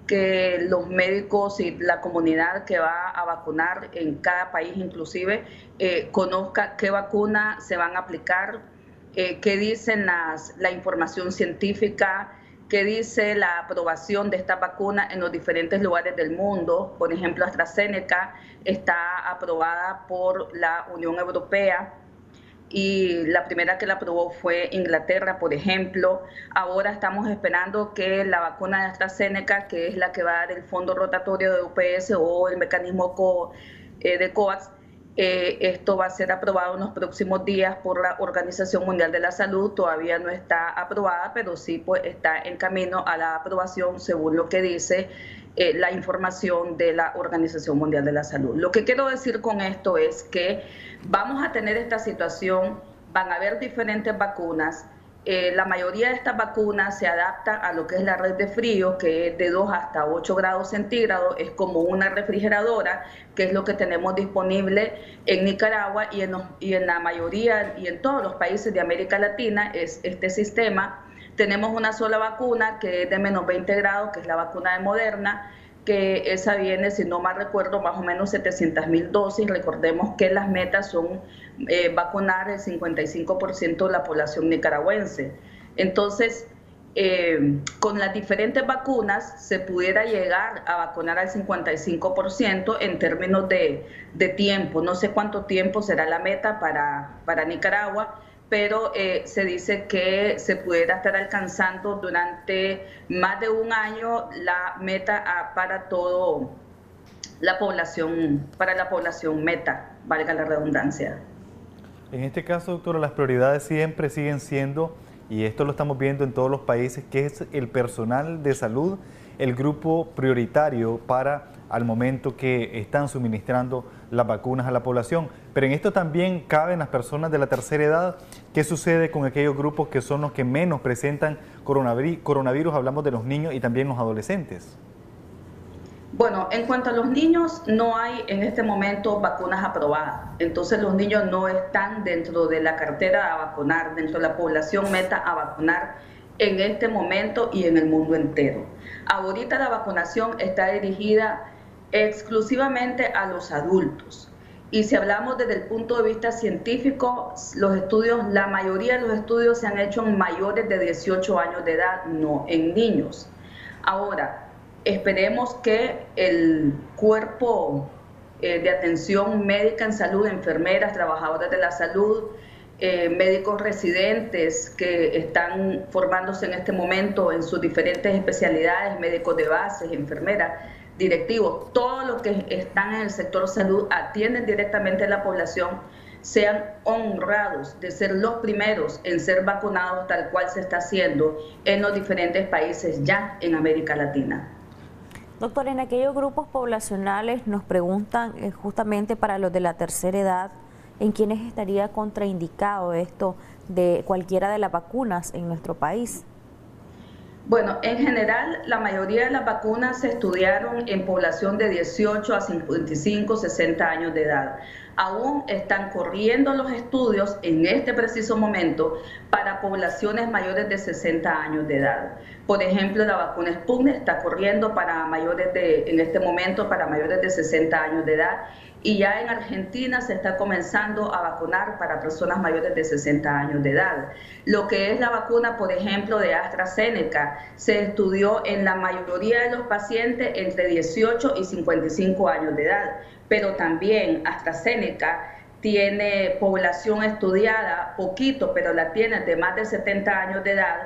que los médicos y la comunidad que va a vacunar en cada país inclusive eh, conozca qué vacuna se van a aplicar, eh, qué dicen las, la información científica, qué dice la aprobación de esta vacuna en los diferentes lugares del mundo. Por ejemplo, AstraZeneca está aprobada por la Unión Europea y la primera que la aprobó fue Inglaterra, por ejemplo. Ahora estamos esperando que la vacuna de AstraZeneca, que es la que va a dar el fondo rotatorio de UPS o el mecanismo eh, de COVAX, eh, esto va a ser aprobado en los próximos días por la Organización Mundial de la Salud. Todavía no está aprobada, pero sí pues, está en camino a la aprobación según lo que dice eh, la información de la Organización Mundial de la Salud. Lo que quiero decir con esto es que vamos a tener esta situación, van a haber diferentes vacunas. eh, la mayoría de estas vacunas se adapta a lo que es la red de frío, que es de 2 hasta 8 grados centígrados, es como una refrigeradora, que es lo que tenemos disponible en Nicaragua y en, y en la mayoría y en todos los países de América Latina, es este sistema. Tenemos una sola vacuna que es de menos 20 grados, que es la vacuna de Moderna, que esa viene, si no mal recuerdo, más o menos 700 mil dosis. Recordemos que las metas son eh, vacunar el 55% de la población nicaragüense. Entonces, eh, con las diferentes vacunas se pudiera llegar a vacunar al 55% en términos de, de, tiempo. No sé cuánto tiempo será la meta para, para Nicaragua, pero eh, se dice que se pudiera estar alcanzando durante más de un año la meta para todo la población, para la población meta, valga la redundancia. En este caso, doctora, las prioridades siempre siguen siendo, y esto lo estamos viendo en todos los países, que es el personal de salud, el grupo prioritario para al momento que están suministrando las vacunas a la población. Pero en esto también caben las personas de la tercera edad. ¿Qué sucede con aquellos grupos que son los que menos presentan coronavirus? Hablamos de los niños y también los adolescentes. Bueno, en cuanto a los niños, no hay en este momento vacunas aprobadas. Entonces los niños no están dentro de la cartera a vacunar, dentro de la población meta a vacunar en este momento y en el mundo entero. Ahorita la vacunación está dirigida exclusivamente a los adultos. Y si hablamos desde el punto de vista científico, los estudios, la mayoría de los estudios se han hecho en mayores de 18 años de edad, no en niños. Ahora, esperemos que el cuerpo eh, de atención médica en salud, enfermeras, trabajadoras de la salud, eh, médicos residentes que están formándose en este momento en sus diferentes especialidades, médicos de base, enfermeras, directivos, todos los que están en el sector salud atienden directamente a la población, sean honrados de ser los primeros en ser vacunados tal cual se está haciendo en los diferentes países ya en América Latina. Doctor, en aquellos grupos poblacionales nos preguntan eh, justamente para los de la tercera edad, ¿en quiénes estaría contraindicado esto de cualquiera de las vacunas en nuestro país? Bueno, en general, la mayoría de las vacunas se estudiaron en población de 18 a 55, 60 años de edad. Aún están corriendo los estudios en este preciso momento para poblaciones mayores de 60 años de edad. Por ejemplo, la vacuna Sputnik está corriendo para mayores de, en este momento, para mayores de 60 años de edad y ya en Argentina se está comenzando a vacunar para personas mayores de 60 años de edad. Lo que es la vacuna, por ejemplo, de AstraZeneca, se estudió en la mayoría de los pacientes entre 18 y 55 años de edad, pero también AstraZeneca tiene población estudiada, poquito, pero la tiene de más de 70 años de edad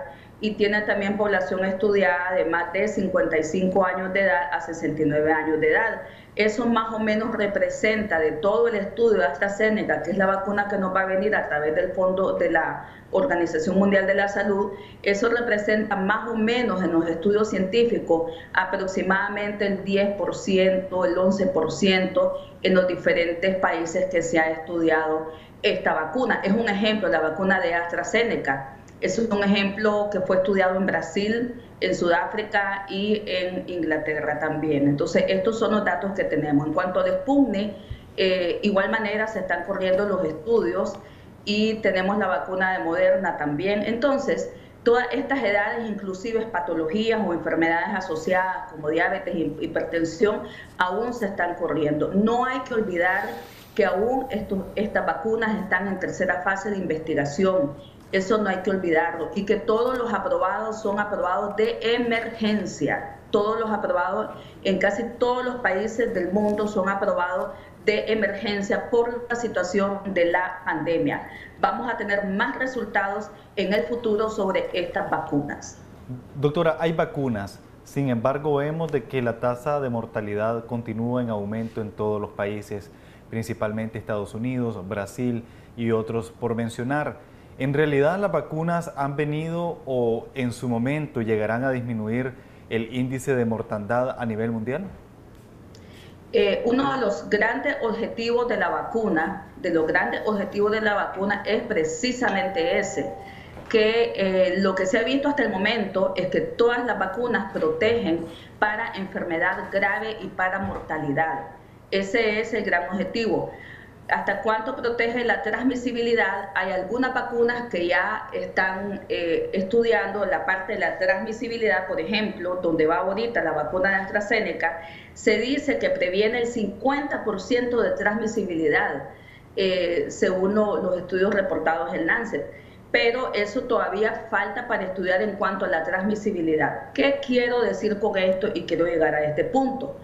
y tiene también población estudiada de más de 55 años de edad a 69 años de edad. Eso más o menos representa de todo el estudio de AstraZeneca, que es la vacuna que nos va a venir a través del fondo de la Organización Mundial de la Salud, eso representa más o menos en los estudios científicos aproximadamente el 10%, el 11% en los diferentes países que se ha estudiado esta vacuna. Es un ejemplo, la vacuna de AstraZeneca. Es un ejemplo que fue estudiado en Brasil, en Sudáfrica y en Inglaterra también. Entonces, estos son los datos que tenemos. En cuanto a Sputnik, eh, igual manera se están corriendo los estudios y tenemos la vacuna de Moderna también. Entonces, todas estas edades, inclusive patologías o enfermedades asociadas como diabetes hipertensión, aún se están corriendo. No hay que olvidar que aún estas vacunas están en tercera fase de investigación eso no hay que olvidarlo. Y que todos los aprobados son aprobados de emergencia. Todos los aprobados en casi todos los países del mundo son aprobados de emergencia por la situación de la pandemia. Vamos a tener más resultados en el futuro sobre estas vacunas. Doctora, hay vacunas. Sin embargo, vemos de que la tasa de mortalidad continúa en aumento en todos los países, principalmente Estados Unidos, Brasil y otros por mencionar. ¿En realidad las vacunas han venido o en su momento llegarán a disminuir el índice de mortandad a nivel mundial? Eh, uno de los grandes objetivos de la vacuna, de los grandes objetivos de la vacuna es precisamente ese, que eh, lo que se ha visto hasta el momento es que todas las vacunas protegen para enfermedad grave y para mortalidad. Ese es el gran objetivo hasta cuánto protege la transmisibilidad. Hay algunas vacunas que ya están eh, estudiando la parte de la transmisibilidad, por ejemplo, donde va ahorita la vacuna de AstraZeneca, se dice que previene el 50% de transmisibilidad, eh, según los estudios reportados en Lancet. Pero eso todavía falta para estudiar en cuanto a la transmisibilidad. ¿Qué quiero decir con esto? Y quiero llegar a este punto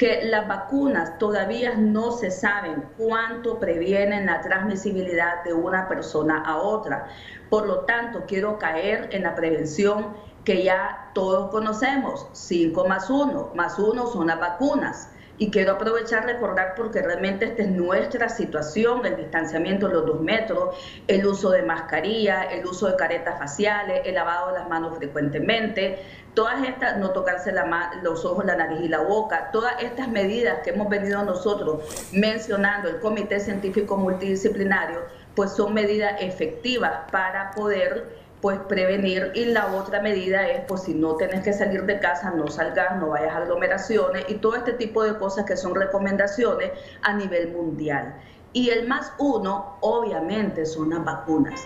que las vacunas todavía no se saben cuánto previenen la transmisibilidad de una persona a otra. Por lo tanto, quiero caer en la prevención que ya todos conocemos, 5 más 1, más 1 son las vacunas. Y quiero aprovechar recordar porque realmente esta es nuestra situación, el distanciamiento de los dos metros, el uso de mascarilla, el uso de caretas faciales, el lavado de las manos frecuentemente, todas estas, no tocarse la, los ojos, la nariz y la boca, todas estas medidas que hemos venido nosotros mencionando, el Comité Científico Multidisciplinario, pues son medidas efectivas para poder pues prevenir y la otra medida es pues si no tienes que salir de casa no salgas, no vayas a aglomeraciones y todo este tipo de cosas que son recomendaciones a nivel mundial. Y el más uno obviamente son las vacunas.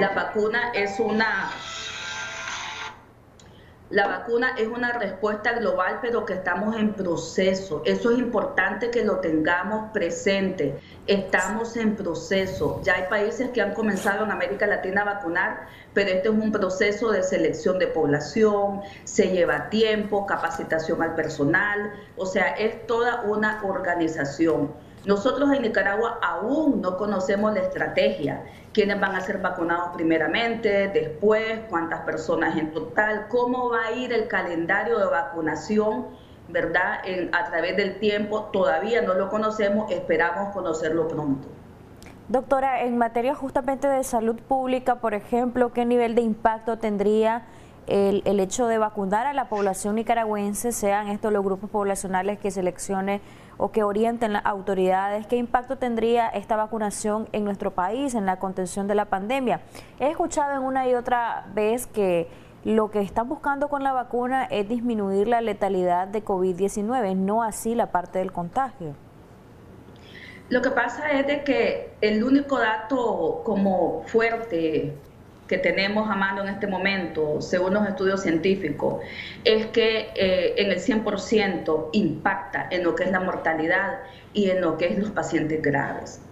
La vacuna es una la vacuna es una respuesta global, pero que estamos en proceso. Eso es importante que lo tengamos presente. Estamos en proceso. Ya hay países que han comenzado en América Latina a vacunar, pero este es un proceso de selección de población, se lleva tiempo, capacitación al personal, o sea, es toda una organización. Nosotros en Nicaragua aún no conocemos la estrategia, quiénes van a ser vacunados primeramente, después, cuántas personas en total, cómo va a ir el calendario de vacunación, ¿verdad? a través del tiempo, todavía no lo conocemos, esperamos conocerlo pronto. Doctora, en materia justamente de salud pública, por ejemplo, ¿qué nivel de impacto tendría el, el hecho de vacunar a la población nicaragüense, sean estos los grupos poblacionales que seleccione o que orienten las autoridades qué impacto tendría esta vacunación en nuestro país, en la contención de la pandemia. He escuchado en una y otra vez que lo que están buscando con la vacuna es disminuir la letalidad de COVID-19, no así la parte del contagio. Lo que pasa es de que el único dato como fuerte que tenemos a mano en este momento, según los estudios científicos, es que eh, en el 100% impacta en lo que es la mortalidad y en lo que es los pacientes graves.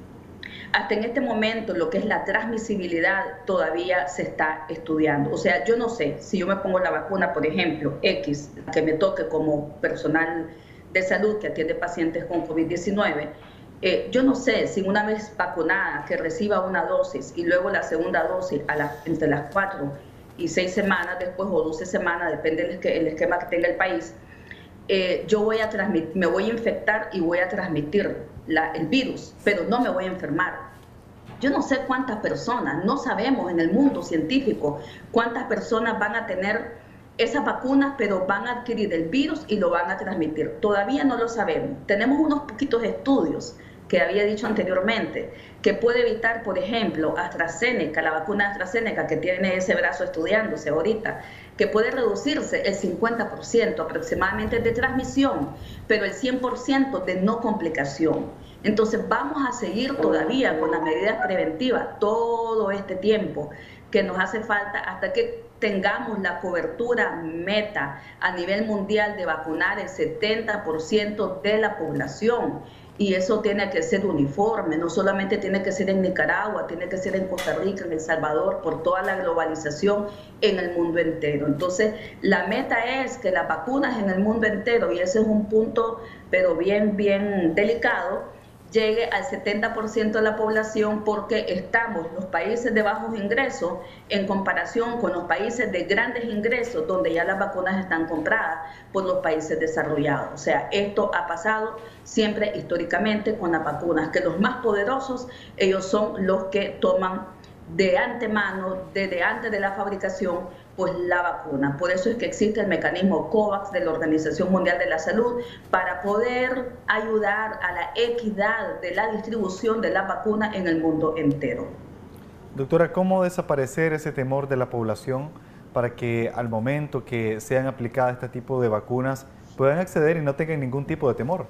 Hasta en este momento lo que es la transmisibilidad todavía se está estudiando. O sea, yo no sé si yo me pongo la vacuna, por ejemplo, X, que me toque como personal de salud que atiende pacientes con COVID-19, eh, yo no sé si una vez vacunada que reciba una dosis y luego la segunda dosis a entre las cuatro y seis semanas después o doce semanas, depende del esquema que tenga el país, eh, yo voy a transmitir, me voy a infectar y voy a transmitir el virus, pero no me voy a enfermar. Yo no sé cuántas personas, no sabemos en el mundo científico cuántas personas van a tener esas vacunas, pero van a adquirir el virus y lo van a transmitir. Todavía no lo sabemos. Tenemos unos poquitos estudios que había dicho anteriormente, que puede evitar, por ejemplo, AstraZeneca, la vacuna AstraZeneca que tiene ese brazo estudiándose ahorita, que puede reducirse el 50% aproximadamente de transmisión, pero el 100% de no complicación. Entonces vamos a seguir todavía con las medidas preventivas todo este tiempo que nos hace falta hasta que tengamos la cobertura meta a nivel mundial de vacunar el 70% de la población y eso tiene que ser uniforme, no solamente tiene que ser en Nicaragua, tiene que ser en Costa Rica, en El Salvador, por toda la globalización en el mundo entero. Entonces, la meta es que las vacunas en el mundo entero, y ese es un punto, pero bien, bien delicado, llegue al 70% de la población porque estamos los países de bajos ingresos en comparación con los países de grandes ingresos donde ya las vacunas están compradas por los países desarrollados. O sea, esto ha pasado siempre históricamente con las vacunas, que los más poderosos, ellos son los que toman de antemano, desde antes de la fabricación, pues la vacuna. Por eso es que existe el mecanismo COVAX de la Organización Mundial de la Salud para poder ayudar a la equidad de la distribución de la vacuna en el mundo entero. Doctora, ¿cómo desaparecer ese temor de la población para que al momento que sean aplicadas este tipo de vacunas puedan acceder y no tengan ningún tipo de temor?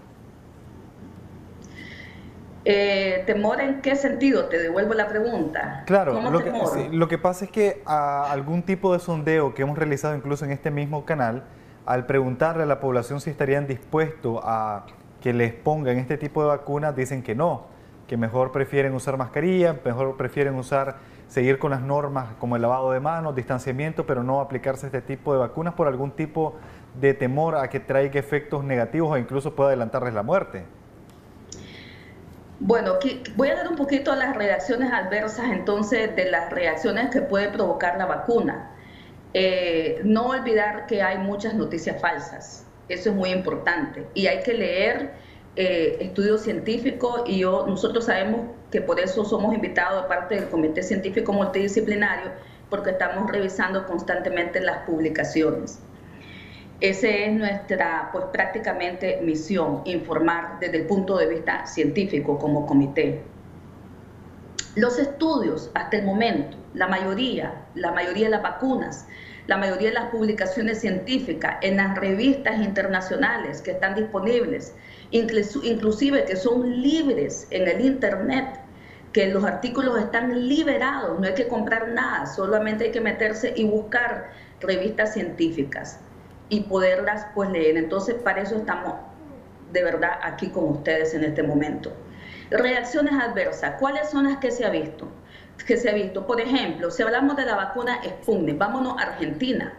Eh, ¿Temor en qué sentido? Te devuelvo la pregunta. Claro, lo que, lo que, pasa es que a algún tipo de sondeo que hemos realizado incluso en este mismo canal, al preguntarle a la población si estarían dispuestos a que les pongan este tipo de vacunas, dicen que no, que mejor prefieren usar mascarilla, mejor prefieren usar, seguir con las normas como el lavado de manos, distanciamiento, pero no aplicarse este tipo de vacunas por algún tipo de temor a que traiga efectos negativos o incluso pueda adelantarles la muerte. Bueno, voy a dar un poquito las reacciones adversas entonces de las reacciones que puede provocar la vacuna. Eh, no olvidar que hay muchas noticias falsas, eso es muy importante y hay que leer eh, estudios científicos y yo, nosotros sabemos que por eso somos invitados de parte del Comité Científico Multidisciplinario porque estamos revisando constantemente las publicaciones. Esa es nuestra, pues prácticamente misión, informar desde el punto de vista científico como comité. Los estudios hasta el momento, la mayoría, la mayoría de las vacunas, la mayoría de las publicaciones científicas en las revistas internacionales que están disponibles, inclusive que son libres en el Internet, que los artículos están liberados, no hay que comprar nada, solamente hay que meterse y buscar revistas científicas y poderlas pues leer. Entonces, para eso estamos de verdad aquí con ustedes en este momento. Reacciones adversas, ¿cuáles son las que se ha visto? Que se ha visto, por ejemplo, si hablamos de la vacuna Sputnik, vámonos a Argentina.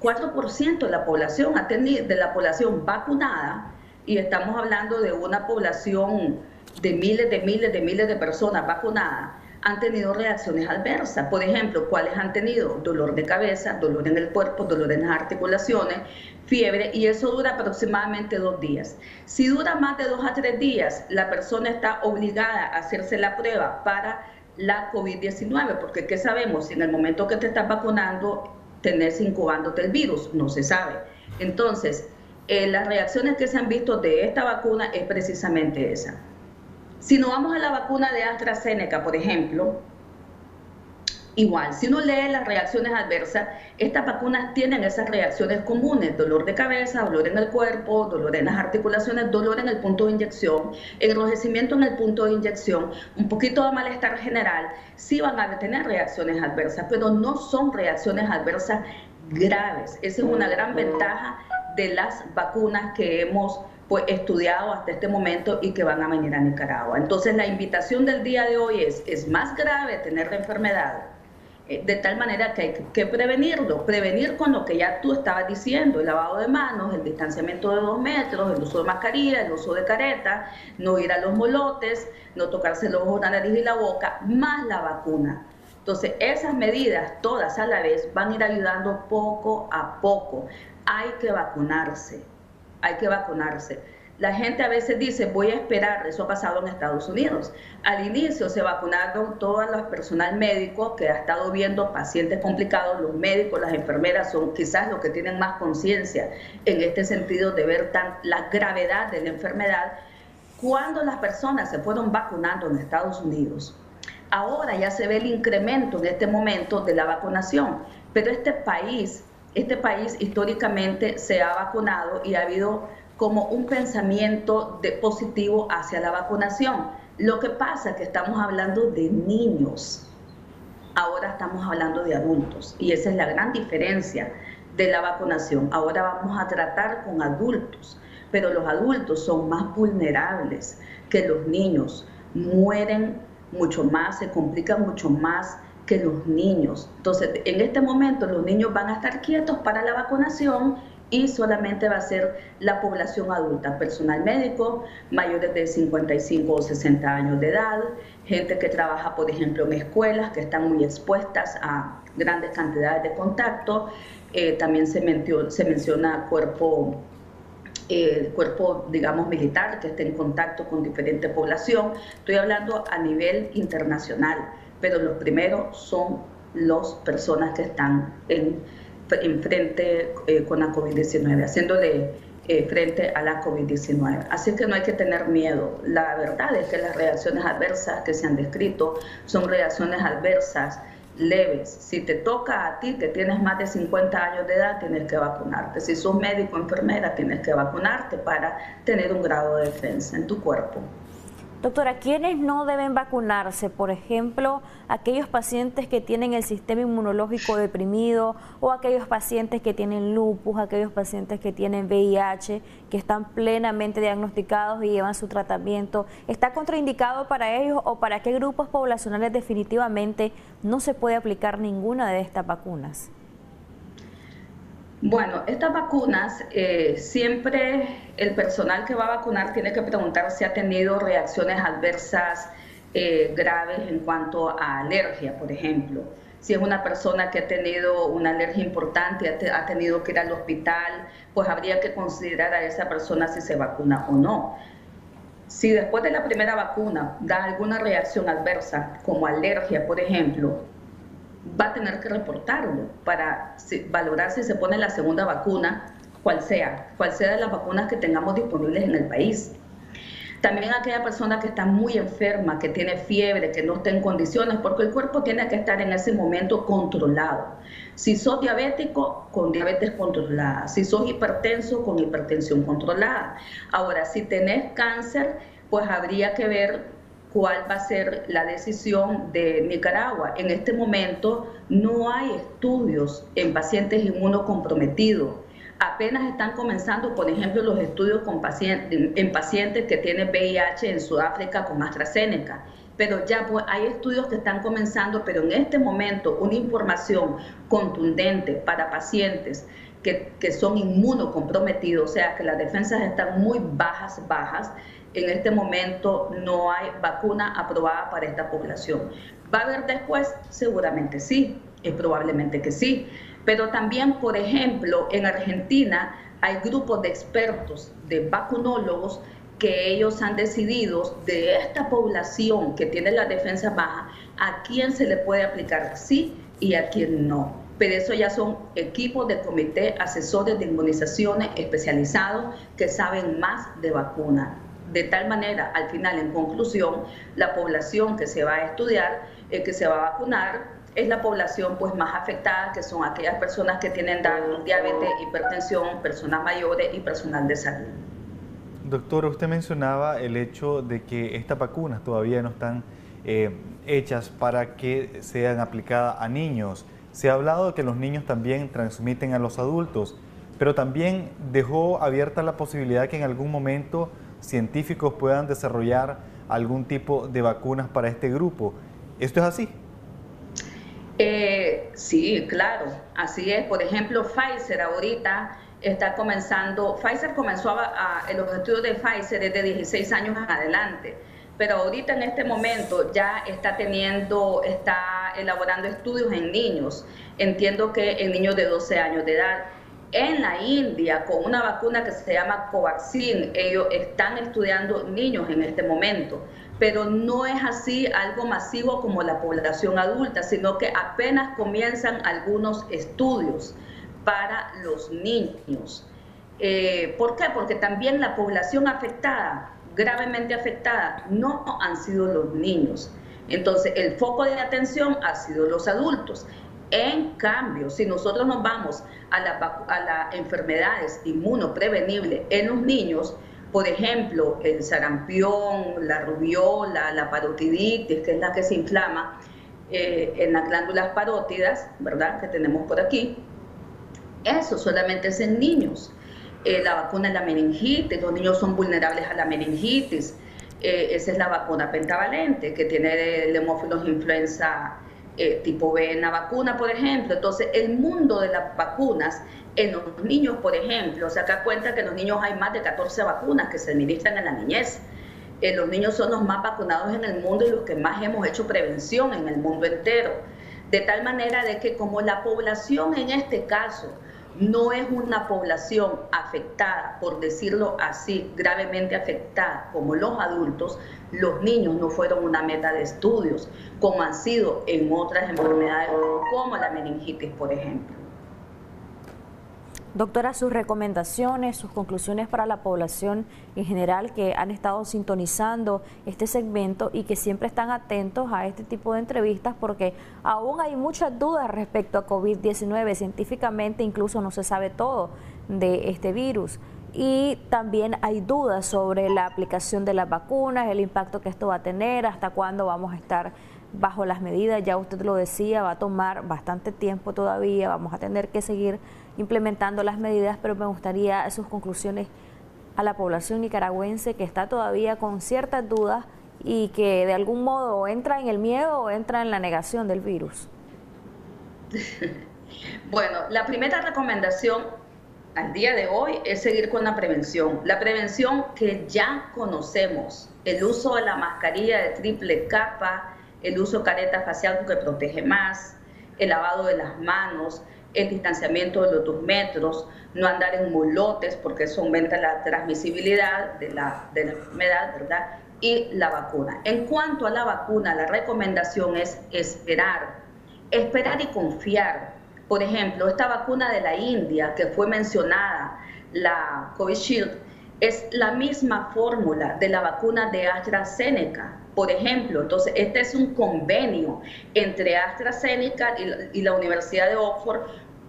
4% de la población ha tenido, de la población vacunada y estamos hablando de una población de miles de miles de miles de personas vacunadas han tenido reacciones adversas. Por ejemplo, ¿cuáles han tenido? Dolor de cabeza, dolor en el cuerpo, dolor en las articulaciones, fiebre, y eso dura aproximadamente dos días. Si dura más de dos a tres días, la persona está obligada a hacerse la prueba para la COVID-19, porque ¿qué sabemos? Si en el momento que te estás vacunando tenés incubándote el virus, no se sabe. Entonces, eh, las reacciones que se han visto de esta vacuna es precisamente esa. Si nos vamos a la vacuna de AstraZeneca, por ejemplo, igual, si uno lee las reacciones adversas, estas vacunas tienen esas reacciones comunes, dolor de cabeza, dolor en el cuerpo, dolor en las articulaciones, dolor en el punto de inyección, enrojecimiento en el punto de inyección, un poquito de malestar general, sí van a tener reacciones adversas, pero no son reacciones adversas graves. Esa es una gran ventaja de las vacunas que hemos pues, estudiado hasta este momento y que van a venir a Nicaragua. Entonces la invitación del día de hoy es, es más grave tener la enfermedad, eh, de tal manera que hay que prevenirlo, prevenir con lo que ya tú estabas diciendo, el lavado de manos, el distanciamiento de dos metros, el uso de mascarilla, el uso de careta, no ir a los molotes, no tocarse los ojos, la nariz y la boca, más la vacuna. Entonces, esas medidas, todas a la vez, van a ir ayudando poco a poco. Hay que vacunarse hay que vacunarse. La gente a veces dice, voy a esperar, eso ha pasado en Estados Unidos. Al inicio se vacunaron todo el personal médico que ha estado viendo pacientes complicados, los médicos, las enfermeras son quizás los que tienen más conciencia en este sentido de ver tan, la gravedad de la enfermedad. Cuando las personas se fueron vacunando en Estados Unidos, ahora ya se ve el incremento en este momento de la vacunación, pero este país este país históricamente se ha vacunado y ha habido como un pensamiento de positivo hacia la vacunación. Lo que pasa es que estamos hablando de niños, ahora estamos hablando de adultos y esa es la gran diferencia de la vacunación. Ahora vamos a tratar con adultos, pero los adultos son más vulnerables que los niños, mueren mucho más, se complican mucho más los niños. Entonces, en este momento los niños van a estar quietos para la vacunación y solamente va a ser la población adulta, personal médico, mayores de 55 o 60 años de edad, gente que trabaja, por ejemplo, en escuelas que están muy expuestas a grandes cantidades de contacto. Eh, también se, menciona cuerpo eh, cuerpo, digamos, militar que esté en contacto con diferente población. Estoy hablando a nivel internacional pero los primeros son las personas que están en, frente eh, con la COVID-19, haciéndole eh, frente a la COVID-19. Así que no hay que tener miedo. La verdad es que las reacciones adversas que se han descrito son reacciones adversas leves. Si te toca a ti, que tienes más de 50 años de edad, tienes que vacunarte. Si sos médico o enfermera, tienes que vacunarte para tener un grado de defensa en tu cuerpo. Doctora, ¿quiénes no deben vacunarse? Por ejemplo, aquellos pacientes que tienen el sistema inmunológico deprimido o aquellos pacientes que tienen lupus, aquellos pacientes que tienen VIH, que están plenamente diagnosticados y llevan su tratamiento. ¿Está contraindicado para ellos o para qué grupos poblacionales definitivamente no se puede aplicar ninguna de estas vacunas? Bueno, estas vacunas, eh, siempre el personal que va a vacunar tiene que preguntar si ha tenido reacciones adversas eh, graves en cuanto a alergia, por ejemplo. Si es una persona que ha tenido una alergia importante, ha, ha tenido que ir al hospital, pues habría que considerar a esa persona si se vacuna o no. Si después de la primera vacuna da alguna reacción adversa, como alergia, por ejemplo, va a tener que reportarlo para valorar si se pone la segunda vacuna, cual sea, cual sea de las vacunas que tengamos disponibles en el país. También aquella persona que está muy enferma, que tiene fiebre, que no está en condiciones, porque el cuerpo tiene que estar en ese momento controlado. Si sos diabético, con diabetes controlada. Si sos hipertenso, con hipertensión controlada. Ahora, si tenés cáncer, pues habría que ver cuál va a ser la decisión de Nicaragua. En este momento no hay estudios en pacientes inmunocomprometidos. Apenas están comenzando, por ejemplo, los estudios con en pacientes que tienen VIH en Sudáfrica con AstraZeneca. Pero ya pues, hay estudios que están comenzando, pero en este momento una información contundente para pacientes que, que son inmunocomprometidos, o sea, que las defensas están muy bajas, bajas, en este momento no hay vacuna aprobada para esta población. ¿Va a haber después? Seguramente sí, es probablemente que sí. Pero también, por ejemplo, en Argentina hay grupos de expertos, de vacunólogos, que ellos han decidido de esta población que tiene la defensa baja, a quién se le puede aplicar sí y a quién no. Pero eso ya son equipos de comité asesores de inmunizaciones especializados que saben más de vacuna de tal manera, al final, en conclusión, la población que se va a estudiar, eh, que se va a vacunar, es la población pues más afectada, que son aquellas personas que tienen diabetes, hipertensión, personas mayores y personal de salud. Doctora, usted mencionaba el hecho de que estas vacunas todavía no están eh, hechas para que sean aplicadas a niños. Se ha hablado de que los niños también transmiten a los adultos, pero también dejó abierta la posibilidad que en algún momento científicos puedan desarrollar algún tipo de vacunas para este grupo. ¿Esto es así? Eh, sí, claro, así es. Por ejemplo, Pfizer ahorita está comenzando, Pfizer comenzó a, los estudios de Pfizer desde 16 años adelante, pero ahorita en este momento ya está teniendo, está elaborando estudios en niños. Entiendo que en niños de 12 años de edad en la India con una vacuna que se llama Covaxin. Ellos están estudiando niños en este momento, pero no es así algo masivo como la población adulta, sino que apenas comienzan algunos estudios para los niños. Eh, ¿Por qué? Porque también la población afectada, gravemente afectada, no han sido los niños. Entonces, el foco de atención ha sido los adultos. En cambio, si nosotros nos vamos a, las enfermedades inmunoprevenibles en los niños, por ejemplo, el sarampión, la rubiola, la parotiditis, que es la que se inflama eh, en las glándulas parótidas, ¿verdad? Que tenemos por aquí. Eso solamente es en niños. Eh, la vacuna de la meningitis, los niños son vulnerables a la meningitis. Eh, esa es la vacuna pentavalente que tiene el hemófilos influenza eh, tipo B en la vacuna, por ejemplo. Entonces, el mundo de las vacunas en los niños, por ejemplo, se da cuenta que en los niños hay más de 14 vacunas que se administran en la niñez. Eh, los niños son los más vacunados en el mundo y los que más hemos hecho prevención en el mundo entero. De tal manera de que como la población en este caso no es una población afectada, por decirlo así, gravemente afectada como los adultos, los niños no fueron una meta de estudios, como han sido en otras enfermedades como la meningitis, por ejemplo. Doctora, sus recomendaciones, sus conclusiones para la población en general que han estado sintonizando este segmento y que siempre están atentos a este tipo de entrevistas porque aún hay muchas dudas respecto a COVID-19. Científicamente incluso no se sabe todo de este virus. Y también hay dudas sobre la aplicación de las vacunas, el impacto que esto va a tener, hasta cuándo vamos a estar bajo las medidas. Ya usted lo decía, va a tomar bastante tiempo todavía, vamos a tener que seguir implementando las medidas, pero me gustaría sus conclusiones a la población nicaragüense que está todavía con ciertas dudas y que de algún modo entra en el miedo o entra en la negación del virus. Bueno, la primera recomendación al día de hoy es seguir con la prevención. La prevención que ya conocemos, el uso de la mascarilla de triple capa, el uso de careta facial que protege más, el lavado de las manos, el distanciamiento de los dos metros, no andar en molotes porque eso aumenta la transmisibilidad de la, enfermedad, ¿verdad? Y la vacuna. En cuanto a la vacuna, la recomendación es esperar, esperar y confiar. Por ejemplo, esta vacuna de la India que fue mencionada, la Covishield, es la misma fórmula de la vacuna de AstraZeneca. Por ejemplo, entonces este es un convenio entre AstraZeneca y la, Universidad de Oxford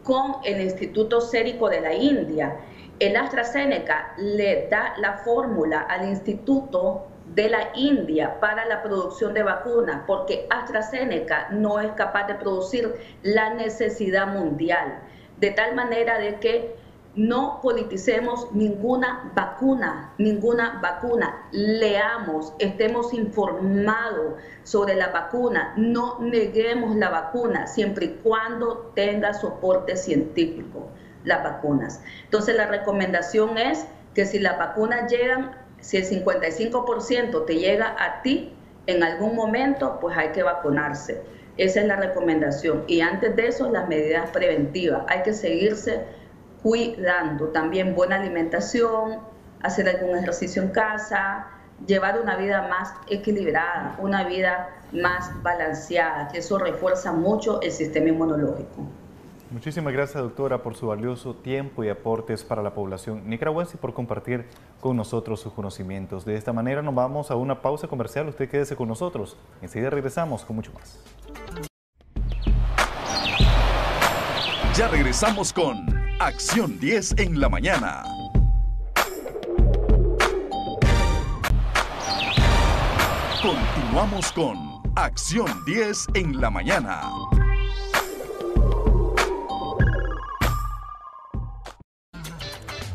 con el Instituto Sérico de la India. El AstraZeneca le da la fórmula al Instituto de la India para la producción de vacunas, porque AstraZeneca no es capaz de producir la necesidad mundial, de tal manera de que no politicemos ninguna vacuna, ninguna vacuna. Leamos, estemos informados sobre la vacuna, no neguemos la vacuna siempre y cuando tenga soporte científico las vacunas. Entonces la recomendación es que si las vacunas llegan, si el 55% te llega a ti en algún momento, pues hay que vacunarse. Esa es la recomendación. Y antes de eso, las medidas preventivas. Hay que seguirse cuidando también buena alimentación, hacer algún ejercicio en casa, llevar una vida más equilibrada, una vida más balanceada, que eso refuerza mucho el sistema inmunológico. Muchísimas gracias, doctora, por su valioso tiempo y aportes para la población nicaragüense y por compartir con nosotros sus conocimientos. De esta manera nos vamos a una pausa comercial. Usted quédese con nosotros. Enseguida regresamos con mucho más. Ya regresamos con Acción 10 en la mañana. Continuamos con Acción 10 en la mañana.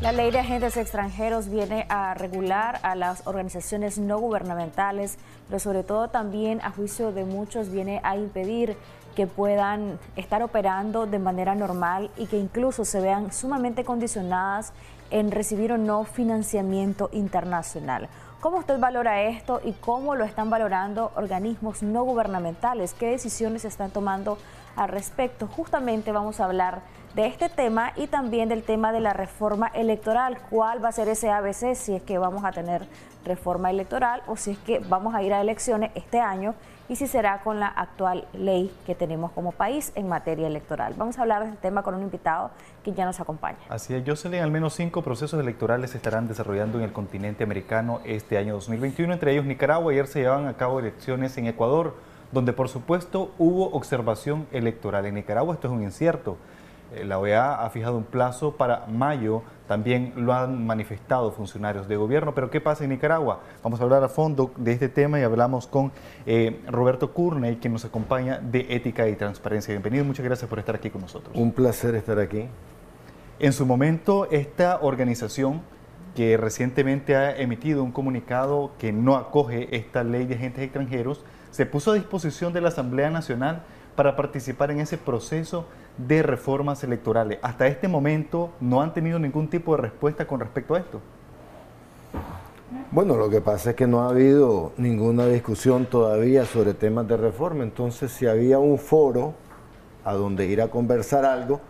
La ley de agentes extranjeros viene a regular a las organizaciones no gubernamentales, pero sobre todo también a juicio de muchos viene a impedir que puedan estar operando de manera normal y que incluso se vean sumamente condicionadas en recibir o no financiamiento internacional. ¿Cómo usted valora esto y cómo lo están valorando organismos no gubernamentales? ¿Qué decisiones se están tomando al respecto? Justamente vamos a hablar de este tema y también del tema de la reforma electoral. ¿Cuál va a ser ese ABC si es que vamos a tener reforma electoral o si es que vamos a ir a elecciones este año y si será con la actual ley que tenemos como país en materia electoral. Vamos a hablar de este tema con un invitado que ya nos acompaña. Así es, Jocelyn, al menos cinco procesos electorales se estarán desarrollando en el continente americano este año 2021, entre ellos Nicaragua. Ayer se llevan a cabo elecciones en Ecuador, donde por supuesto hubo observación electoral. En Nicaragua esto es un incierto. Eh, la OEA ha fijado un plazo para mayo, también lo han manifestado funcionarios de gobierno, pero ¿qué pasa en Nicaragua? Vamos a hablar a fondo de este tema y hablamos con eh, Roberto Curney, quien nos acompaña de Ética y Transparencia. Bienvenido, muchas gracias por estar aquí con nosotros. Un placer estar aquí. En su momento, esta organización que recientemente ha emitido un comunicado que no acoge esta ley de agentes extranjeros, se puso a disposición de la Asamblea Nacional para participar en ese proceso de reformas electorales. Hasta este momento no han tenido ningún tipo de respuesta con respecto a esto. Bueno, lo que pasa es que no ha habido ninguna discusión todavía sobre temas de reforma. Entonces, si había un foro a donde ir a conversar algo,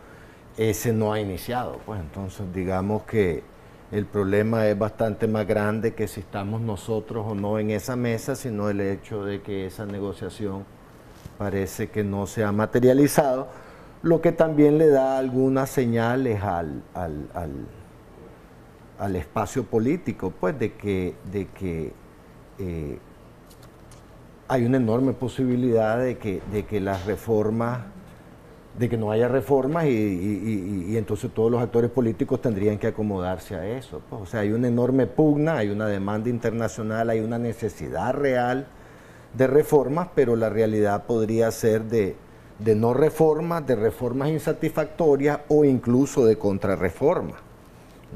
ese no ha iniciado. Pues entonces, digamos que el problema es bastante más grande que si estamos nosotros o no en esa mesa, sino el hecho de que esa negociación parece que no se ha materializado, lo que también le da algunas señales al, al, espacio político, pues de que, de que eh, hay una enorme posibilidad de que, de que las reformas, de que no haya reformas y, entonces todos los actores políticos tendrían que acomodarse a eso. Pues. O sea, hay una enorme pugna, hay una demanda internacional, hay una necesidad real de reformas, pero la realidad podría ser de, de no reformas, de reformas insatisfactorias o incluso de contrarreformas.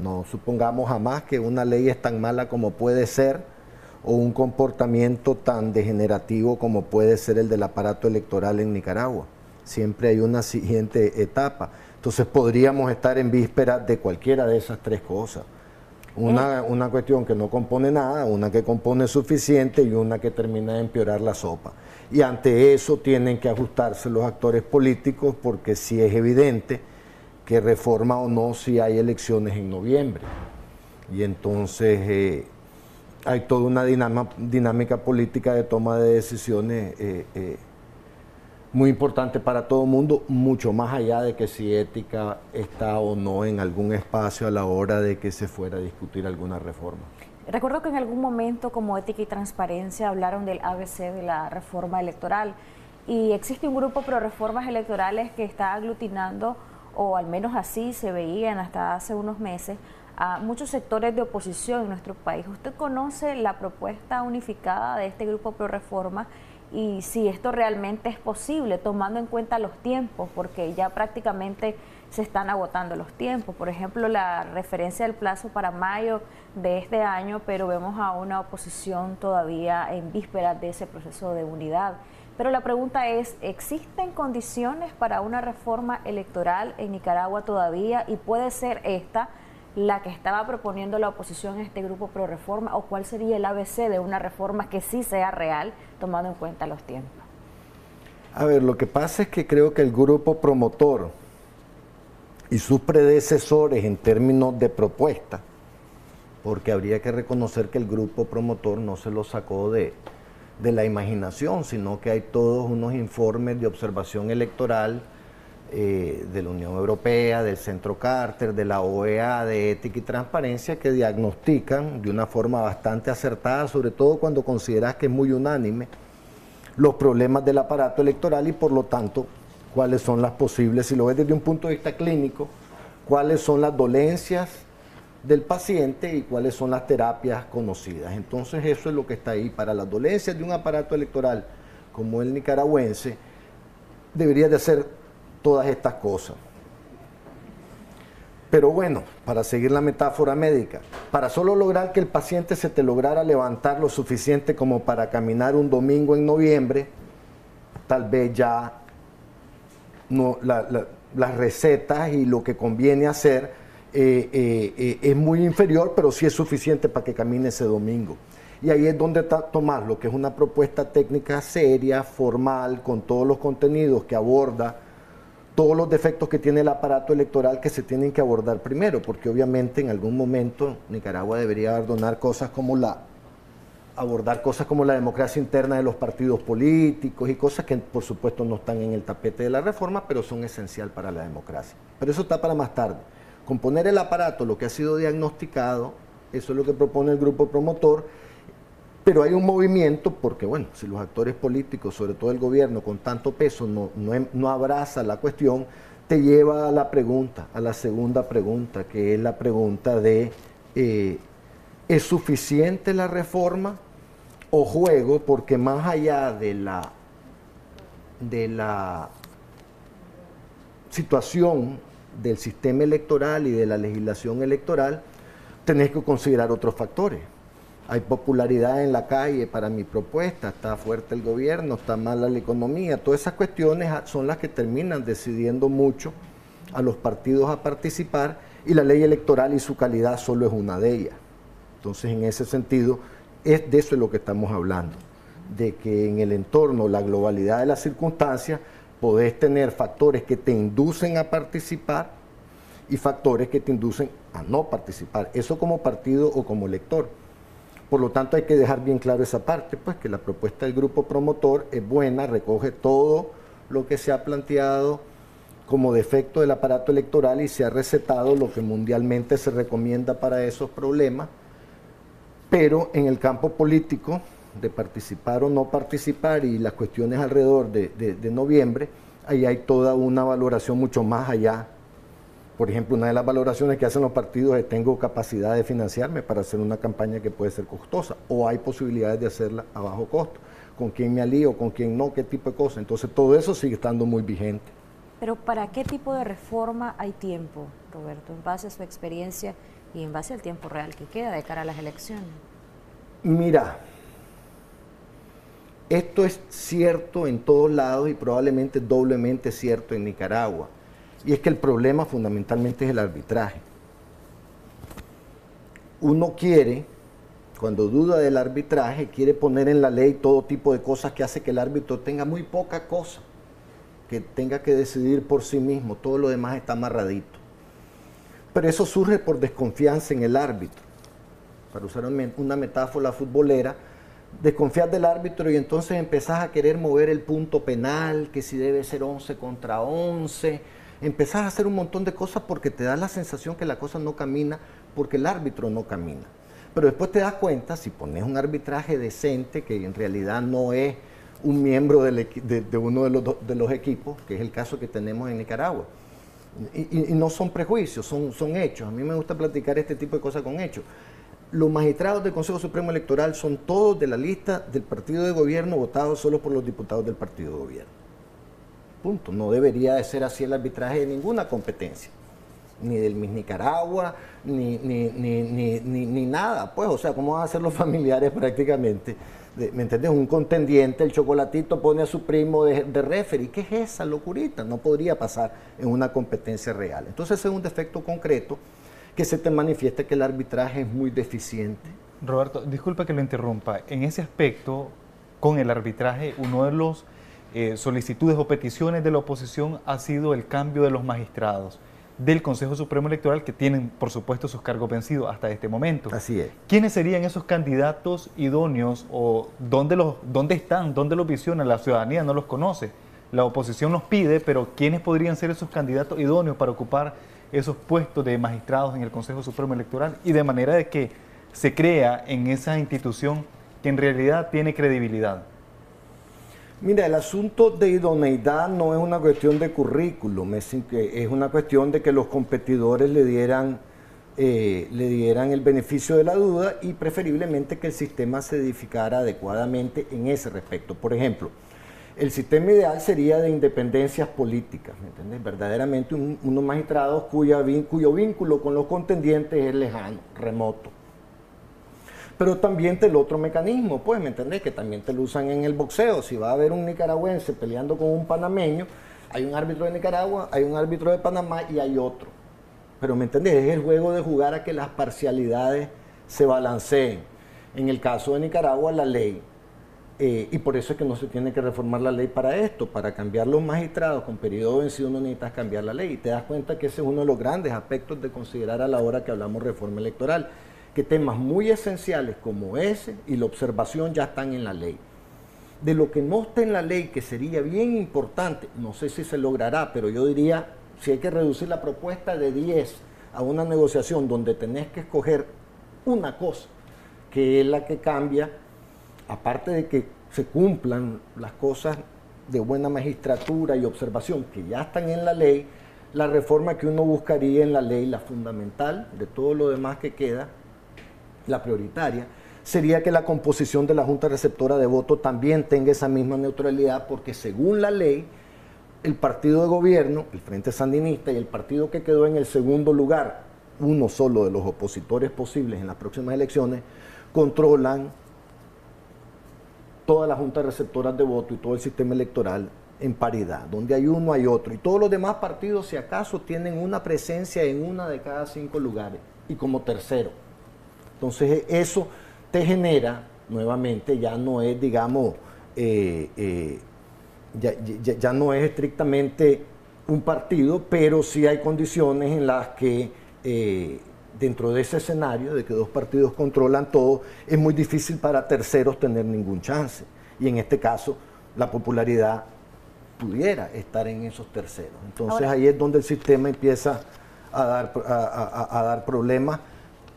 No supongamos jamás que una ley es tan mala como puede ser o un comportamiento tan degenerativo como puede ser el del aparato electoral en Nicaragua. Siempre hay una siguiente etapa. Entonces podríamos estar en vísperas de cualquiera de esas tres cosas. Una, eh. una, cuestión que no compone nada, una que compone suficiente y una que termina de empeorar la sopa. Y ante eso tienen que ajustarse los actores políticos porque si es evidente que reforma o no si hay elecciones en noviembre. Y entonces eh, hay toda una dinámica política de toma de decisiones eh, eh, muy importante para todo el mundo, mucho más allá de que si ética está o no en algún espacio a la hora de que se fuera a discutir alguna reforma. Recuerdo que en algún momento como ética y transparencia hablaron del ABC de la reforma electoral y existe un grupo pro reformas electorales que está aglutinando, o al menos así se veían hasta hace unos meses, a muchos sectores de oposición en nuestro país. ¿Usted conoce la propuesta unificada de este grupo pro reforma y si esto realmente es posible, tomando en cuenta los tiempos, porque ya prácticamente se están agotando los tiempos. Por ejemplo, la referencia del plazo para mayo de este año, pero vemos a una oposición todavía en vísperas de ese proceso de unidad. Pero la pregunta es, ¿existen condiciones para una reforma electoral en Nicaragua todavía? Y puede ser esta la que estaba proponiendo la oposición en este grupo pro reforma o cuál sería el ABC de una reforma que sí sea real, tomando en cuenta los tiempos? A ver, lo que pasa es que creo que el grupo promotor y sus predecesores en términos de propuesta, porque habría que reconocer que el grupo promotor no se lo sacó de, de la imaginación, sino que hay todos unos informes de observación electoral eh, de la Unión Europea, del Centro Carter, de la OEA, de Ética y Transparencia, que diagnostican de una forma bastante acertada, sobre todo cuando consideras que es muy unánime, los problemas del aparato electoral y por lo tanto cuáles son las posibles, si lo ves desde un punto de vista clínico, cuáles son las dolencias del paciente y cuáles son las terapias conocidas. Entonces eso es lo que está ahí. Para las dolencias de un aparato electoral como el nicaragüense, debería de ser todas estas cosas. Pero bueno, para seguir la metáfora médica, para solo lograr que el paciente se te lograra levantar lo suficiente como para caminar un domingo en noviembre, tal vez ya no, las recetas y lo que conviene hacer eh, eh, eh, es muy inferior, pero sí es suficiente para que camine ese domingo. Y ahí es donde tomar lo que es una propuesta técnica seria, formal, con todos los contenidos que aborda todos los defectos que tiene el aparato electoral que se tienen que abordar primero, porque obviamente en algún momento Nicaragua debería abandonar cosas como la abordar cosas como la democracia interna de los partidos políticos y cosas que por supuesto no están en el tapete de la reforma, pero son esencial para la democracia. Pero eso está para más tarde. Componer el aparato, lo que ha sido diagnosticado, eso es lo que propone el grupo promotor, pero hay un movimiento porque, bueno, si los actores políticos, sobre todo el gobierno, con tanto peso no, no, abraza la cuestión, te lleva a la pregunta, a la segunda pregunta, que es la pregunta de, eh, ¿es suficiente la reforma o juego? Porque más allá de la, de la situación del sistema electoral y de la legislación electoral, tenés que considerar otros factores hay popularidad en la calle para mi propuesta, está fuerte el gobierno, está mala la economía, todas esas cuestiones son las que terminan decidiendo mucho a los partidos a participar y la ley electoral y su calidad solo es una de ellas. Entonces, en ese sentido, es de eso es lo que estamos hablando, de que en el entorno, la globalidad de las circunstancias, podés tener factores que te inducen a participar y factores que te inducen a no participar, eso como partido o como elector. Por lo tanto, hay que dejar bien claro esa parte, pues que la propuesta del grupo promotor es buena, recoge todo lo que se ha planteado como defecto del aparato electoral y se ha recetado lo que mundialmente se recomienda para esos problemas, pero en el campo político, de participar o no participar y las cuestiones alrededor de, noviembre, ahí hay toda una valoración mucho más allá. Por ejemplo, una de las valoraciones que hacen los partidos es tengo capacidad de financiarme para hacer una campaña que puede ser costosa o hay posibilidades de hacerla a bajo costo. ¿Con quién me alío? ¿Con quién no? ¿Qué tipo de cosas? Entonces todo eso sigue estando muy vigente. Pero ¿para qué tipo de reforma hay tiempo, Roberto, en base a su experiencia y en base al tiempo real que queda de cara a las elecciones? Mira, esto es cierto en todos lados y probablemente doblemente cierto en Nicaragua. Y es que el problema fundamentalmente es el arbitraje. Uno quiere, cuando duda del arbitraje, quiere poner en la ley todo tipo de cosas que hace que el árbitro tenga muy poca cosa, que tenga que decidir por sí mismo, todo lo demás está amarradito. Pero eso surge por desconfianza en el árbitro. Para usar una metáfora futbolera, desconfiar del árbitro y entonces empezás a querer mover el punto penal, que si debe ser 11 contra 11, empezás a hacer un montón de cosas porque te da la sensación que la cosa no camina, porque el árbitro no camina. Pero después te das cuenta, si pones un arbitraje decente, que en realidad no es un miembro de, uno de los, equipos, que es el caso que tenemos en Nicaragua. Y, no son prejuicios, son, son hechos. A mí me gusta platicar este tipo de cosas con hechos. Los magistrados del Consejo Supremo Electoral son todos de la lista del partido de gobierno votados solo por los diputados del partido de gobierno. Punto. No debería de ser así el arbitraje de ninguna competencia. Ni del Miss Nicaragua, ni, ni, ni, ni, nada. Pues, o sea, ¿cómo van a ser los familiares prácticamente? ¿Me entiendes? Un contendiente, el chocolatito pone a su primo de, de referee. ¿Qué es esa locurita? No podría pasar en una competencia real. Entonces, es un defecto concreto que se te manifiesta que el arbitraje es muy deficiente. Roberto, disculpa que lo interrumpa. En ese aspecto, con el arbitraje, uno de los eh, solicitudes o peticiones de la oposición ha sido el cambio de los magistrados del Consejo Supremo Electoral que tienen, por supuesto, sus cargos vencidos hasta este momento. Así es. ¿Quiénes serían esos candidatos idóneos o dónde, los, dónde están, dónde los visiona? La ciudadanía no los conoce. La oposición los pide, pero ¿quiénes podrían ser esos candidatos idóneos para ocupar esos puestos de magistrados en el Consejo Supremo Electoral? Y de manera de que se crea en esa institución que en realidad tiene credibilidad. Mira, el asunto de idoneidad no es una cuestión de currículum, es, una cuestión de que los competidores le dieran, eh, le dieran el beneficio de la duda y preferiblemente que el sistema se edificara adecuadamente en ese respecto. Por ejemplo, el sistema ideal sería de independencias políticas, ¿me entiendes? Verdaderamente unos magistrados cuyo vínculo con los contendientes es lejano, remoto. Pero también el otro mecanismo, pues, ¿me entendés? Que también te lo usan en el boxeo. Si va a haber un nicaragüense peleando con un panameño, hay un árbitro de Nicaragua, hay un árbitro de Panamá y hay otro. Pero, ¿me entendés? Es el juego de jugar a que las parcialidades se balanceen. En el caso de Nicaragua, la ley. Eh, y por eso es que no se tiene que reformar la ley para esto, para cambiar los magistrados con periodo vencido no necesitas cambiar la ley. Y te das cuenta que ese es uno de los grandes aspectos de considerar a la hora que hablamos reforma electoral que temas muy esenciales como ese y la observación ya están en la ley. De lo que no está en la ley, que sería bien importante, no sé si se logrará, pero yo diría, si hay que reducir la propuesta de 10 a una negociación donde tenés que escoger una cosa, que es la que cambia, aparte de que se cumplan las cosas de buena magistratura y observación que ya están en la ley, la reforma que uno buscaría en la ley, la fundamental de todo lo demás que queda, la prioritaria, sería que la composición de la Junta Receptora de Voto también tenga esa misma neutralidad, porque según la ley, el partido de gobierno, el Frente Sandinista y el partido que quedó en el segundo lugar, uno solo de los opositores posibles en las próximas elecciones, controlan toda la Junta Receptoras de Voto y todo el sistema electoral en paridad. Donde hay uno, hay otro. Y todos los demás partidos, si acaso, tienen una presencia en una de cada cinco lugares y como tercero. Entonces eso te genera, nuevamente, ya no es, digamos, eh, eh, ya, no es estrictamente un partido, pero sí hay condiciones en las que eh, dentro de ese escenario de que dos partidos controlan todo, es muy difícil para terceros tener ningún chance. Y en este caso, la popularidad pudiera estar en esos terceros. Entonces ahí es donde el sistema empieza a dar, a, dar problemas.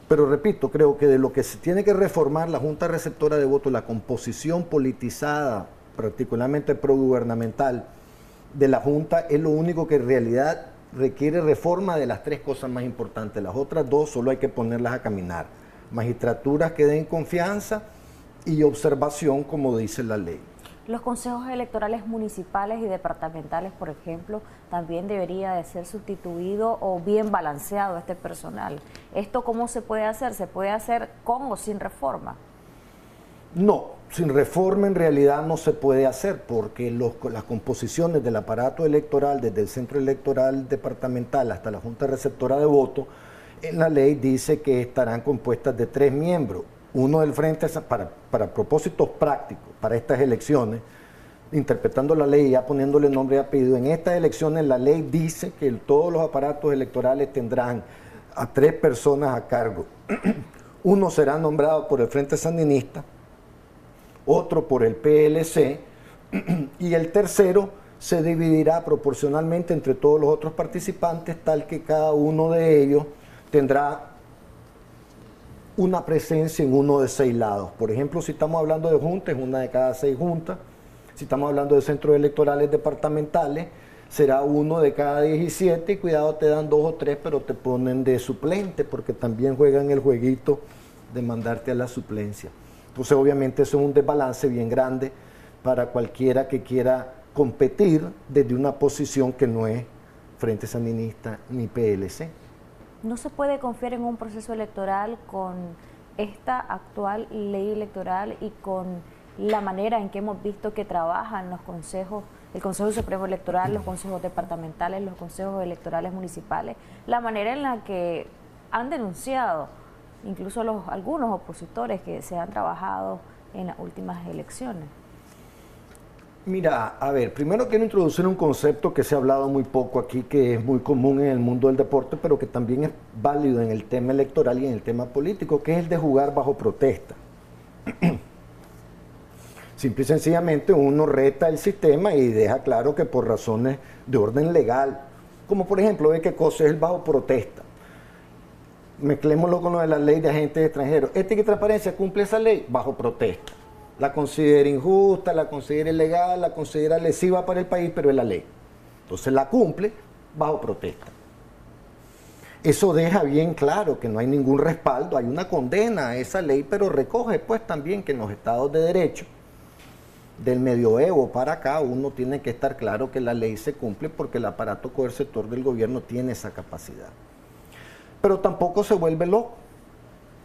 Pero repito, creo que de lo que se tiene que reformar la Junta Receptora de Votos, la composición politizada, particularmente progubernamental, de la Junta, es lo único que en realidad requiere reforma de las tres cosas más importantes. Las otras dos solo hay que ponerlas a caminar. Magistraturas que den confianza y observación, como dice la ley. Los consejos electorales municipales y departamentales, por ejemplo, también debería de ser sustituido o bien balanceado este personal. ¿Esto cómo se puede hacer? ¿Se puede hacer con o sin reforma? No, sin reforma en realidad no se puede hacer porque las composiciones del aparato electoral, desde el centro electoral departamental hasta la Junta Receptora de Votos, en la ley dice que estarán compuestas de tres miembros. Uno del frente, para, para propósitos prácticos, para estas elecciones, interpretando la ley y ya poniéndole nombre y apellido, en estas elecciones la ley dice que todos los aparatos electorales tendrán a tres personas a cargo. Uno será nombrado por el Frente Sandinista, otro por el PLC y el tercero se dividirá proporcionalmente entre todos los otros participantes, tal que cada uno de ellos tendrá una presencia en uno de seis lados. Por ejemplo, si estamos hablando de juntas, una de cada seis juntas. Si estamos hablando de centros electorales departamentales, será uno de cada 17 y cuidado te dan dos o tres, pero te ponen de suplente porque también juegan el jueguito de mandarte a la suplencia. Entonces obviamente eso es un desbalance bien grande para cualquiera que quiera competir desde una posición que no es Frente Sandinista ni PLC. ¿No se puede confiar en un proceso electoral con esta actual ley electoral y con la manera en que hemos visto que trabajan los consejos, el Consejo Supremo Electoral, los consejos departamentales, los consejos electorales municipales, la manera en la que han denunciado incluso algunos opositores que se han trabajado en las últimas elecciones? Mira, a ver, primero quiero introducir un concepto que se ha hablado muy poco aquí, que es muy común en el mundo del deporte, pero que también es válido en el tema electoral y en el tema político, que es el de jugar bajo protesta. Simple y sencillamente uno reta el sistema y deja claro que por razones de orden legal, como por ejemplo, ve qué cosa es el bajo protesta mezclémoslo con lo de la ley de agentes extranjeros. Ética y transparencia cumple esa ley bajo protesta. La considera injusta, la considera ilegal, la considera lesiva para el país, pero es la ley. Entonces la cumple bajo protesta. Eso deja bien claro que no hay ningún respaldo, hay una condena a esa ley, pero recoge pues también que en los estados de derecho del medioevo para acá uno tiene que estar claro que la ley se cumple porque el aparato coercitor del gobierno tiene esa capacidad pero tampoco se vuelve loco.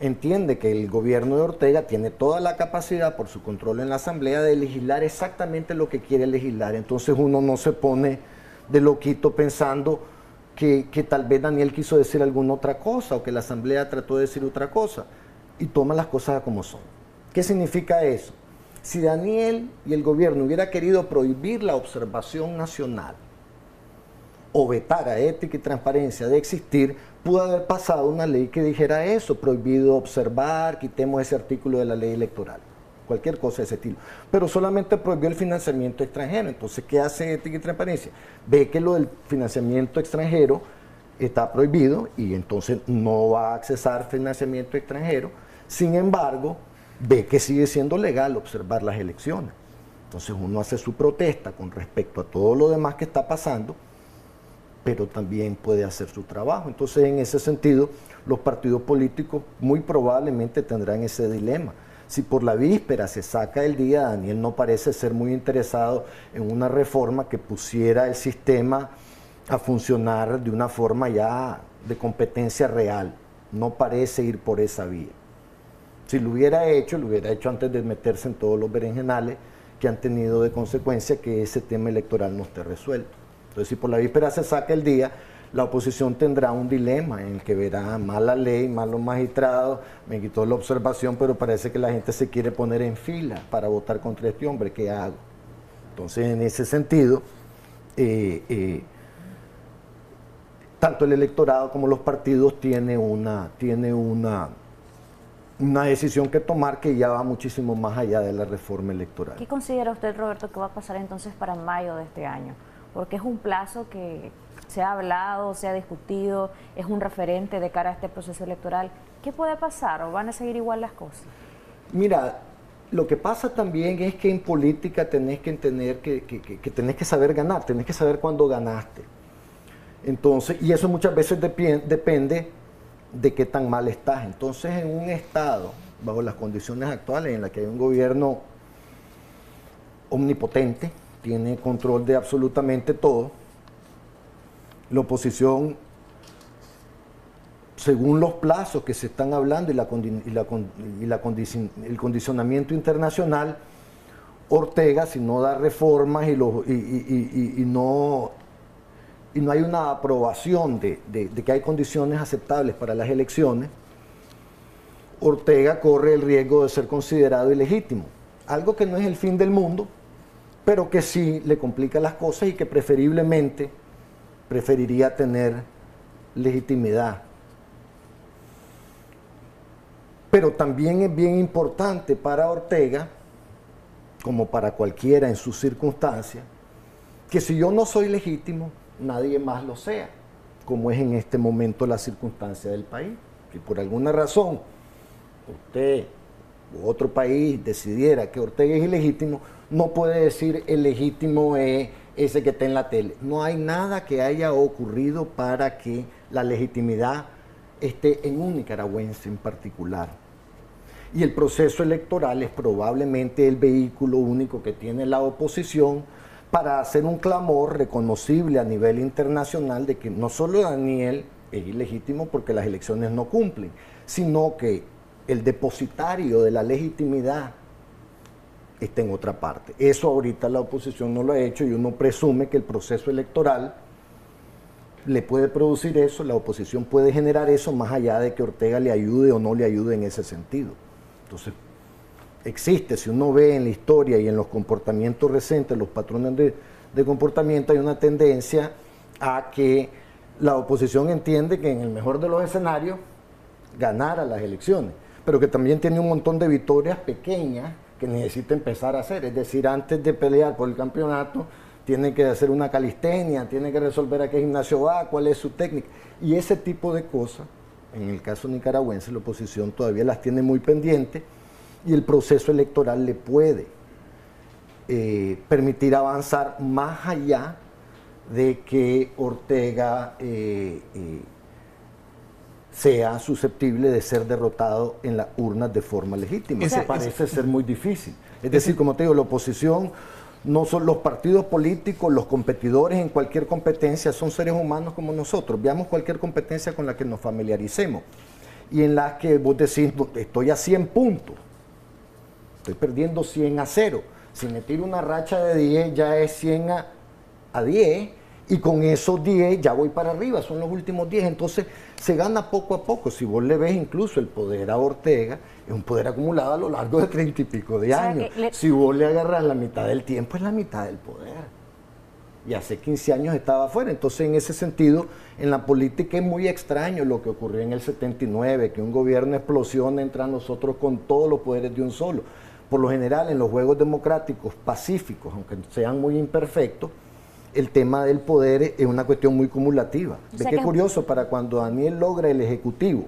Entiende que el gobierno de Ortega tiene toda la capacidad por su control en la Asamblea de legislar exactamente lo que quiere legislar. Entonces uno no se pone de loquito pensando que, que tal vez Daniel quiso decir alguna otra cosa o que la Asamblea trató de decir otra cosa y toma las cosas como son. ¿Qué significa eso? Si Daniel y el gobierno hubiera querido prohibir la observación nacional o vetar a ética y transparencia de existir, pudo haber pasado una ley que dijera eso, prohibido observar, quitemos ese artículo de la ley electoral, cualquier cosa de ese estilo. Pero solamente prohibió el financiamiento extranjero. Entonces, ¿qué hace ética y transparencia? Ve que lo del financiamiento extranjero está prohibido y entonces no va a accesar financiamiento extranjero. Sin embargo, ve que sigue siendo legal observar las elecciones. Entonces uno hace su protesta con respecto a todo lo demás que está pasando pero también puede hacer su trabajo. Entonces, en ese sentido, los partidos políticos muy probablemente tendrán ese dilema. Si por la víspera se saca el día, Daniel no parece ser muy interesado en una reforma que pusiera el sistema a funcionar de una forma ya de competencia real. No parece ir por esa vía. Si lo hubiera hecho, lo hubiera hecho antes de meterse en todos los berenjenales que han tenido de consecuencia que ese tema electoral no esté resuelto. Entonces, si por la víspera se saca el día, la oposición tendrá un dilema en el que verá mal la ley, mal los magistrados, me quitó la observación, pero parece que la gente se quiere poner en fila para votar contra este hombre, ¿qué hago? Entonces, en ese sentido, eh, eh, tanto el electorado como los partidos tienen una, tiene una, una decisión que tomar que ya va muchísimo más allá de la reforma electoral. ¿Qué considera usted, Roberto, que va a pasar entonces para mayo de este año? Porque es un plazo que se ha hablado, se ha discutido, es un referente de cara a este proceso electoral. ¿Qué puede pasar o van a seguir igual las cosas? Mira, lo que pasa también es que en política tenés que entender que, que, tenés que saber ganar, tenés que saber cuándo ganaste. Entonces, y eso muchas veces depende de qué tan mal estás. Entonces, en un estado, bajo las condiciones actuales en las que hay un gobierno omnipotente, tiene control de absolutamente todo, la oposición, según los plazos que se están hablando y, la, el condicionamiento internacional, Ortega, si no da reformas y, y no y no hay una aprobación de, que hay condiciones aceptables para las elecciones, Ortega corre el riesgo de ser considerado ilegítimo. Algo que no es el fin del mundo, pero que sí le complica las cosas y que preferiblemente preferiría tener legitimidad. Pero también es bien importante para Ortega, como para cualquiera en sus circunstancias, que si yo no soy legítimo, nadie más lo sea, como es en este momento la circunstancia del país. Si por alguna razón usted u otro país decidiera que Ortega es ilegítimo, no puede decir el legítimo es ese que está en la tele. No hay nada que haya ocurrido para que la legitimidad esté en un nicaragüense en particular. Y el proceso electoral es probablemente el vehículo único que tiene la oposición para hacer un clamor reconocible a nivel internacional de que no solo Daniel es ilegítimo porque las elecciones no cumplen, sino que el depositario de la legitimidad está en otra parte. Eso ahorita la oposición no lo ha hecho y uno presume que el proceso electoral le puede producir eso, la oposición puede generar eso más allá de que Ortega le ayude o no le ayude en ese sentido. Entonces, existe, si uno ve en la historia y en los comportamientos recientes, los patrones de, comportamiento, hay una tendencia a que la oposición entiende que en el mejor de los escenarios ganara las elecciones, pero que también tiene un montón de victorias pequeñas que necesita empezar a hacer. Es decir, antes de pelear por el campeonato, tiene que hacer una calistenia, tiene que resolver a qué gimnasio va, cuál es su técnica. Y ese tipo de cosas, en el caso nicaragüense, la oposición todavía las tiene muy pendientes y el proceso electoral le puede eh, permitir avanzar más allá de que Ortega eh, eh, sea susceptible de ser derrotado en las urnas de forma legítima. Eso parece ser muy difícil. Es decir, como te digo, la oposición no son los partidos políticos, los competidores en cualquier competencia, son seres humanos como nosotros. Veamos cualquier competencia con la que nos familiaricemos y en la que vos decís, estoy a 100 puntos Estoy perdiendo 100 a 0. Si me tiro una racha de 10, ya es 100 a, 10. Y con esos 10 ya voy para arriba, son los últimos 10. Entonces se gana poco a poco. Si vos le ves incluso el poder a Ortega, es un poder acumulado a lo largo de 30 y pico de años. Si vos le agarras la mitad del tiempo, es la mitad del poder. Y hace 15 años estaba afuera. Entonces, en ese sentido, en la política es muy extraño lo que ocurrió en el 79, que un gobierno explosiona entre nosotros con todos los poderes de un solo por lo general en los juegos democráticos pacíficos, aunque sean muy imperfectos, el tema del poder es una cuestión muy cumulativa. ¿Ves qué curioso? Para cuando Daniel logra el Ejecutivo,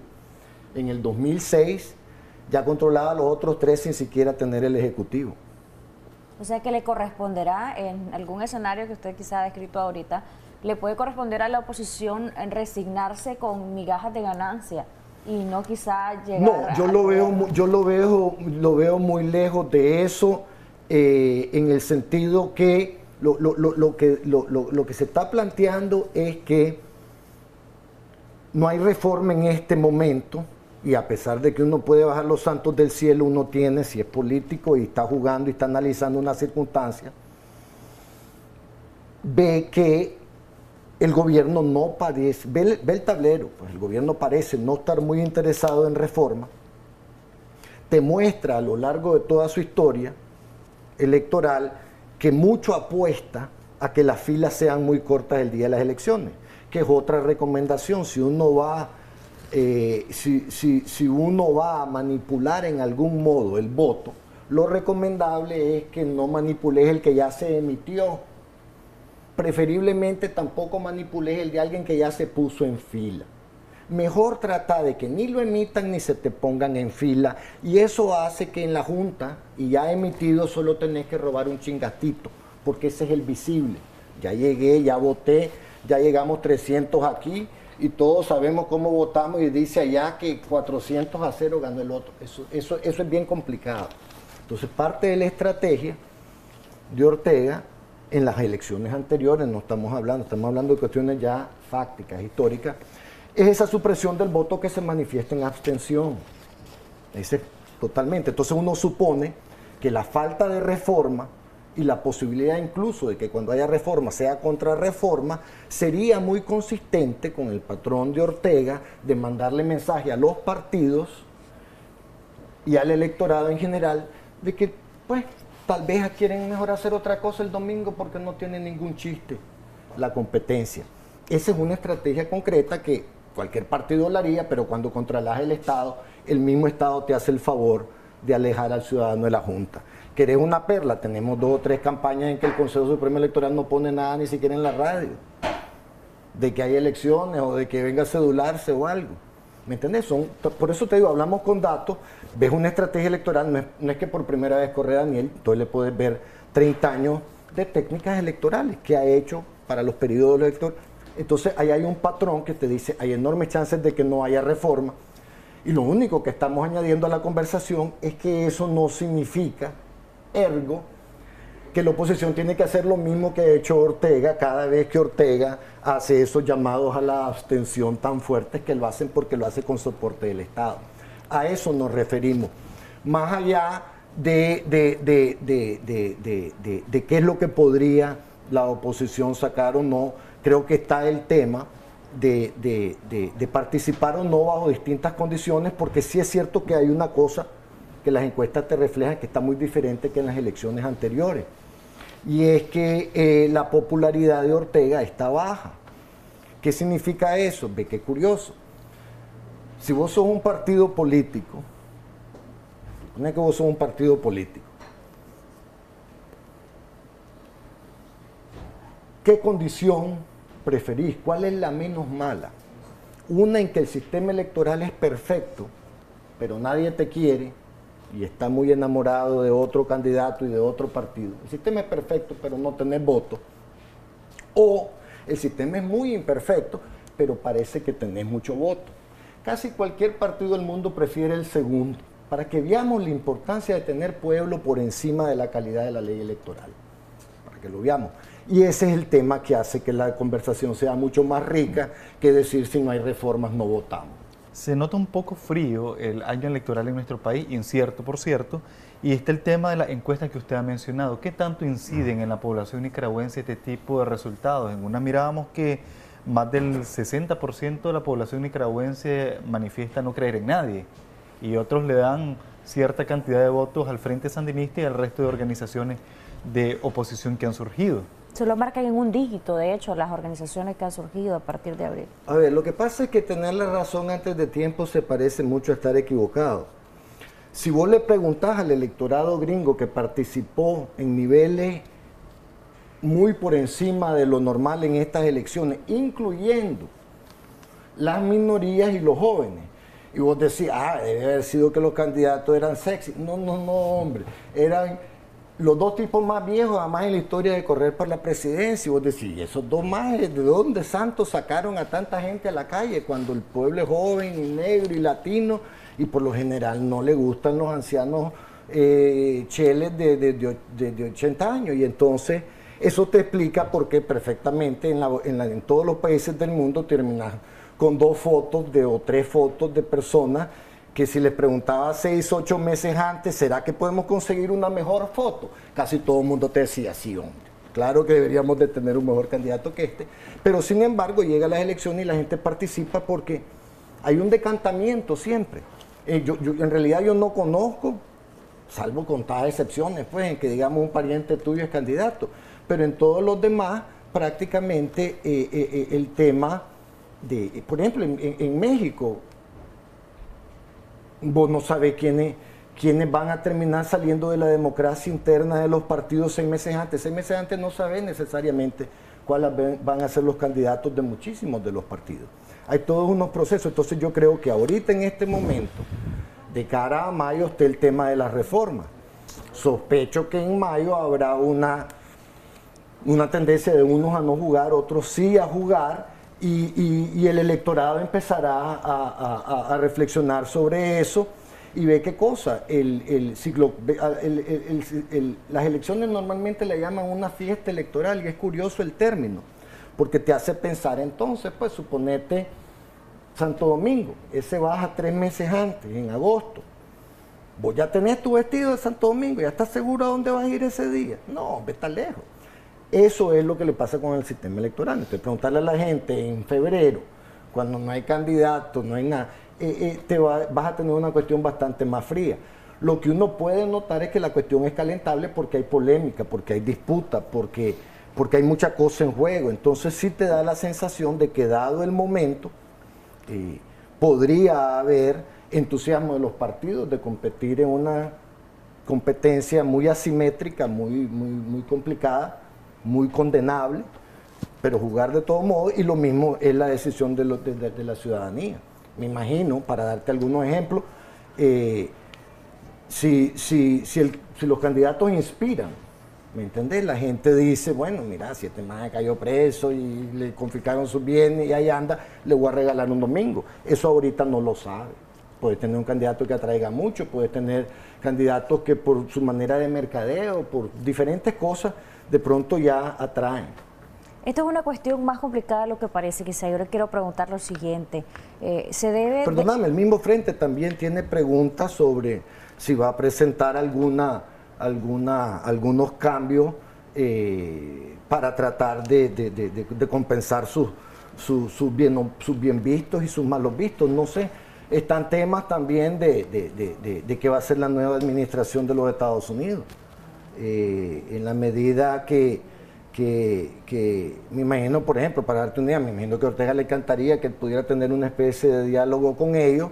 en el 2006 ya controlaba a los otros tres sin siquiera tener el Ejecutivo. O sea que le corresponderá en algún escenario que usted quizá ha descrito ahorita, le puede corresponder a la oposición resignarse con migajas de ganancia y no quizá llegar No, yo lo veo, yo lo veo, lo veo muy lejos de eso, eh, en el sentido que lo, que lo, que se está planteando es que no hay reforma en este momento, y a pesar de que uno puede bajar los santos del cielo, uno tiene, si es político y está jugando y está analizando una circunstancia, ve que el gobierno no parece, ve, el tablero, pues el gobierno parece no estar muy interesado en reforma, te muestra a lo largo de toda su historia electoral que mucho apuesta a que las filas sean muy cortas el día de las elecciones, que es otra recomendación. Si uno va eh, si, si, si uno va a manipular en algún modo el voto, lo recomendable es que no manipules el que ya se emitió. Preferiblemente tampoco manipules el de alguien que ya se puso en fila. Mejor trata de que ni lo emitan ni se te pongan en fila. Y eso hace que en la Junta, y ya emitido, solo tenés que robar un chingatito, porque ese es el visible. Ya llegué, ya voté, ya llegamos 300 aquí, y todos sabemos cómo votamos y dice allá que 400 a 0 ganó el otro. Eso, eso, eso es bien complicado. Entonces parte de la estrategia de Ortega en las elecciones anteriores, no estamos hablando, estamos hablando de cuestiones ya fácticas, históricas, es esa supresión del voto que se manifiesta en abstención. Ese, totalmente. Entonces uno supone que la falta de reforma y la posibilidad incluso de que cuando haya reforma sea contra reforma, sería muy consistente con el patrón de Ortega de mandarle mensaje a los partidos y al electorado en general de que pues tal vez quieren mejor hacer otra cosa el domingo porque no tiene ningún chiste la competencia. Esa es una estrategia concreta que cualquier partido la haría, pero cuando controlas el Estado, el mismo Estado te hace el favor de alejar al ciudadano de la Junta. ¿Querés una perla? Tenemos dos o tres campañas en que el Consejo Supremo Electoral no pone nada ni siquiera en la radio. De que hay elecciones o de que venga a cedularse o algo. ¿Me entiendes? Son, por eso te digo, hablamos con datos, ves una estrategia electoral, no es, que por primera vez corre Daniel, entonces le puedes ver 30 años de técnicas electorales que ha hecho para los periodos electorales. Entonces ahí hay un patrón que te dice, hay enormes chances de que no haya reforma. Y lo único que estamos añadiendo a la conversación es que eso no significa Ergo, que la oposición tiene que hacer lo mismo que ha hecho Ortega cada vez que Ortega hace esos llamados a la abstención tan fuertes que lo hacen porque lo hace con soporte del Estado. A eso nos referimos. Más allá de, de, qué es lo que podría la oposición sacar o no, creo que está el tema de, participar o no bajo distintas condiciones, porque sí es cierto que hay una cosa que las encuestas te reflejan que está muy diferente que en las elecciones anteriores. Y es que eh, la popularidad de Ortega está baja. ¿Qué significa eso? Ve qué curioso. Si vos sos un partido político, es que vos sos un partido político, ¿qué condición preferís? ¿Cuál es la menos mala? Una en que el sistema electoral es perfecto, pero nadie te quiere, y está muy enamorado de otro candidato y de otro partido. El sistema es perfecto, pero no tenés voto. O el sistema es muy imperfecto, pero parece que tenés mucho voto. Casi cualquier partido del mundo prefiere el segundo, para que veamos la importancia de tener pueblo por encima de la calidad de la ley electoral. Para que lo veamos. Y ese es el tema que hace que la conversación sea mucho más rica que decir si no hay reformas no votamos. Se nota un poco frío el año electoral en nuestro país, incierto por cierto, y está el tema de la encuesta que usted ha mencionado. ¿Qué tanto inciden en la población nicaragüense este tipo de resultados? En una mirábamos que más del 60% de la población nicaragüense manifiesta no creer en nadie y otros le dan cierta cantidad de votos al Frente Sandinista y al resto de organizaciones de oposición que han surgido. Se lo marcan en un dígito, de hecho, las organizaciones que han surgido a partir de abril. A ver, lo que pasa es que tener la razón antes de tiempo se parece mucho a estar equivocado. Si vos le preguntás al electorado gringo que participó en niveles muy por encima de lo normal en estas elecciones, incluyendo las minorías y los jóvenes, y vos decís, ah, debe haber sido que los candidatos eran sexy. No, no, no, hombre, eran los dos tipos más viejos, además en la historia de correr por la presidencia. Y vos decís, esos dos más, ¿de dónde santos sacaron a tanta gente a la calle? Cuando el pueblo es joven y negro y latino, y por lo general no le gustan los ancianos eh, cheles de, de, 80 años. Y entonces, eso te explica por qué perfectamente en, en todos los países del mundo terminas con dos fotos de, o tres fotos de personas que si les preguntaba seis, ocho meses antes, ¿será que podemos conseguir una mejor foto? Casi todo el mundo te decía, sí, hombre. Claro que deberíamos de tener un mejor candidato que este, pero sin embargo llega las elecciones y la gente participa porque hay un decantamiento siempre. Eh, yo, en realidad yo no conozco, salvo contadas excepciones, pues en que digamos un pariente tuyo es candidato, pero en todos los demás prácticamente eh, eh, el tema de, por ejemplo, en México, vos no sabés quiénes, quiénes van a terminar saliendo de la democracia interna de los partidos seis meses antes. Seis meses antes no sabés necesariamente cuáles van a ser los candidatos de muchísimos de los partidos. Hay todos unos procesos, entonces yo creo que ahorita en este momento, de cara a mayo, está el tema de las reformas. Sospecho que en mayo habrá una, una tendencia de unos a no jugar, otros sí a jugar, y, el electorado empezará a, reflexionar sobre eso y ve qué cosa. El, ciclo, las elecciones normalmente le llaman una fiesta electoral y es curioso el término, porque te hace pensar entonces, pues suponete Santo Domingo, ese baja tres meses antes, en agosto. Vos ya tenés tu vestido de Santo Domingo, ya estás seguro a dónde vas a ir ese día. No, ve tan lejos. Eso es lo que le pasa con el sistema electoral. Entonces, preguntarle a la gente en febrero, cuando no hay candidatos, no hay nada, eh, eh, te vas a tener una cuestión bastante más fría. Lo que uno puede notar es que la cuestión es calentable porque hay polémica, porque hay disputa, porque, porque hay mucha cosa en juego. Entonces sí te da la sensación de que dado el momento, eh, podría haber entusiasmo de los partidos de competir en una competencia muy asimétrica, muy, muy, muy complicada, muy condenable, pero jugar de todo modo y lo mismo es la decisión de, la ciudadanía. Me imagino, para darte algunos ejemplos, eh, si, los candidatos inspiran, ¿me entendés? La gente dice, bueno, mira, si este man cayó preso y le confiscaron sus bienes y ahí anda, le voy a regalar un domingo. Eso ahorita no lo sabe. Puede tener un candidato que atraiga mucho, puede tener candidatos que por su manera de mercadeo, por diferentes cosas, de pronto ya atraen. Esto es una cuestión más complicada de lo que parece, quizá. Yo le quiero preguntar lo siguiente. Eh, ¿Se debe...? Perdóname, el mismo Frente también tiene preguntas sobre si va a presentar alguna, alguna, algunos cambios eh, para tratar de, compensar sus, sus, bien, sus bien vistos y sus malos vistos. No sé, están temas también de, de qué va a ser la nueva administración de los Estados Unidos. Eh, en la medida que, que, me imagino, por ejemplo, para darte una idea, me imagino que Ortega le encantaría que pudiera tener una especie de diálogo con ellos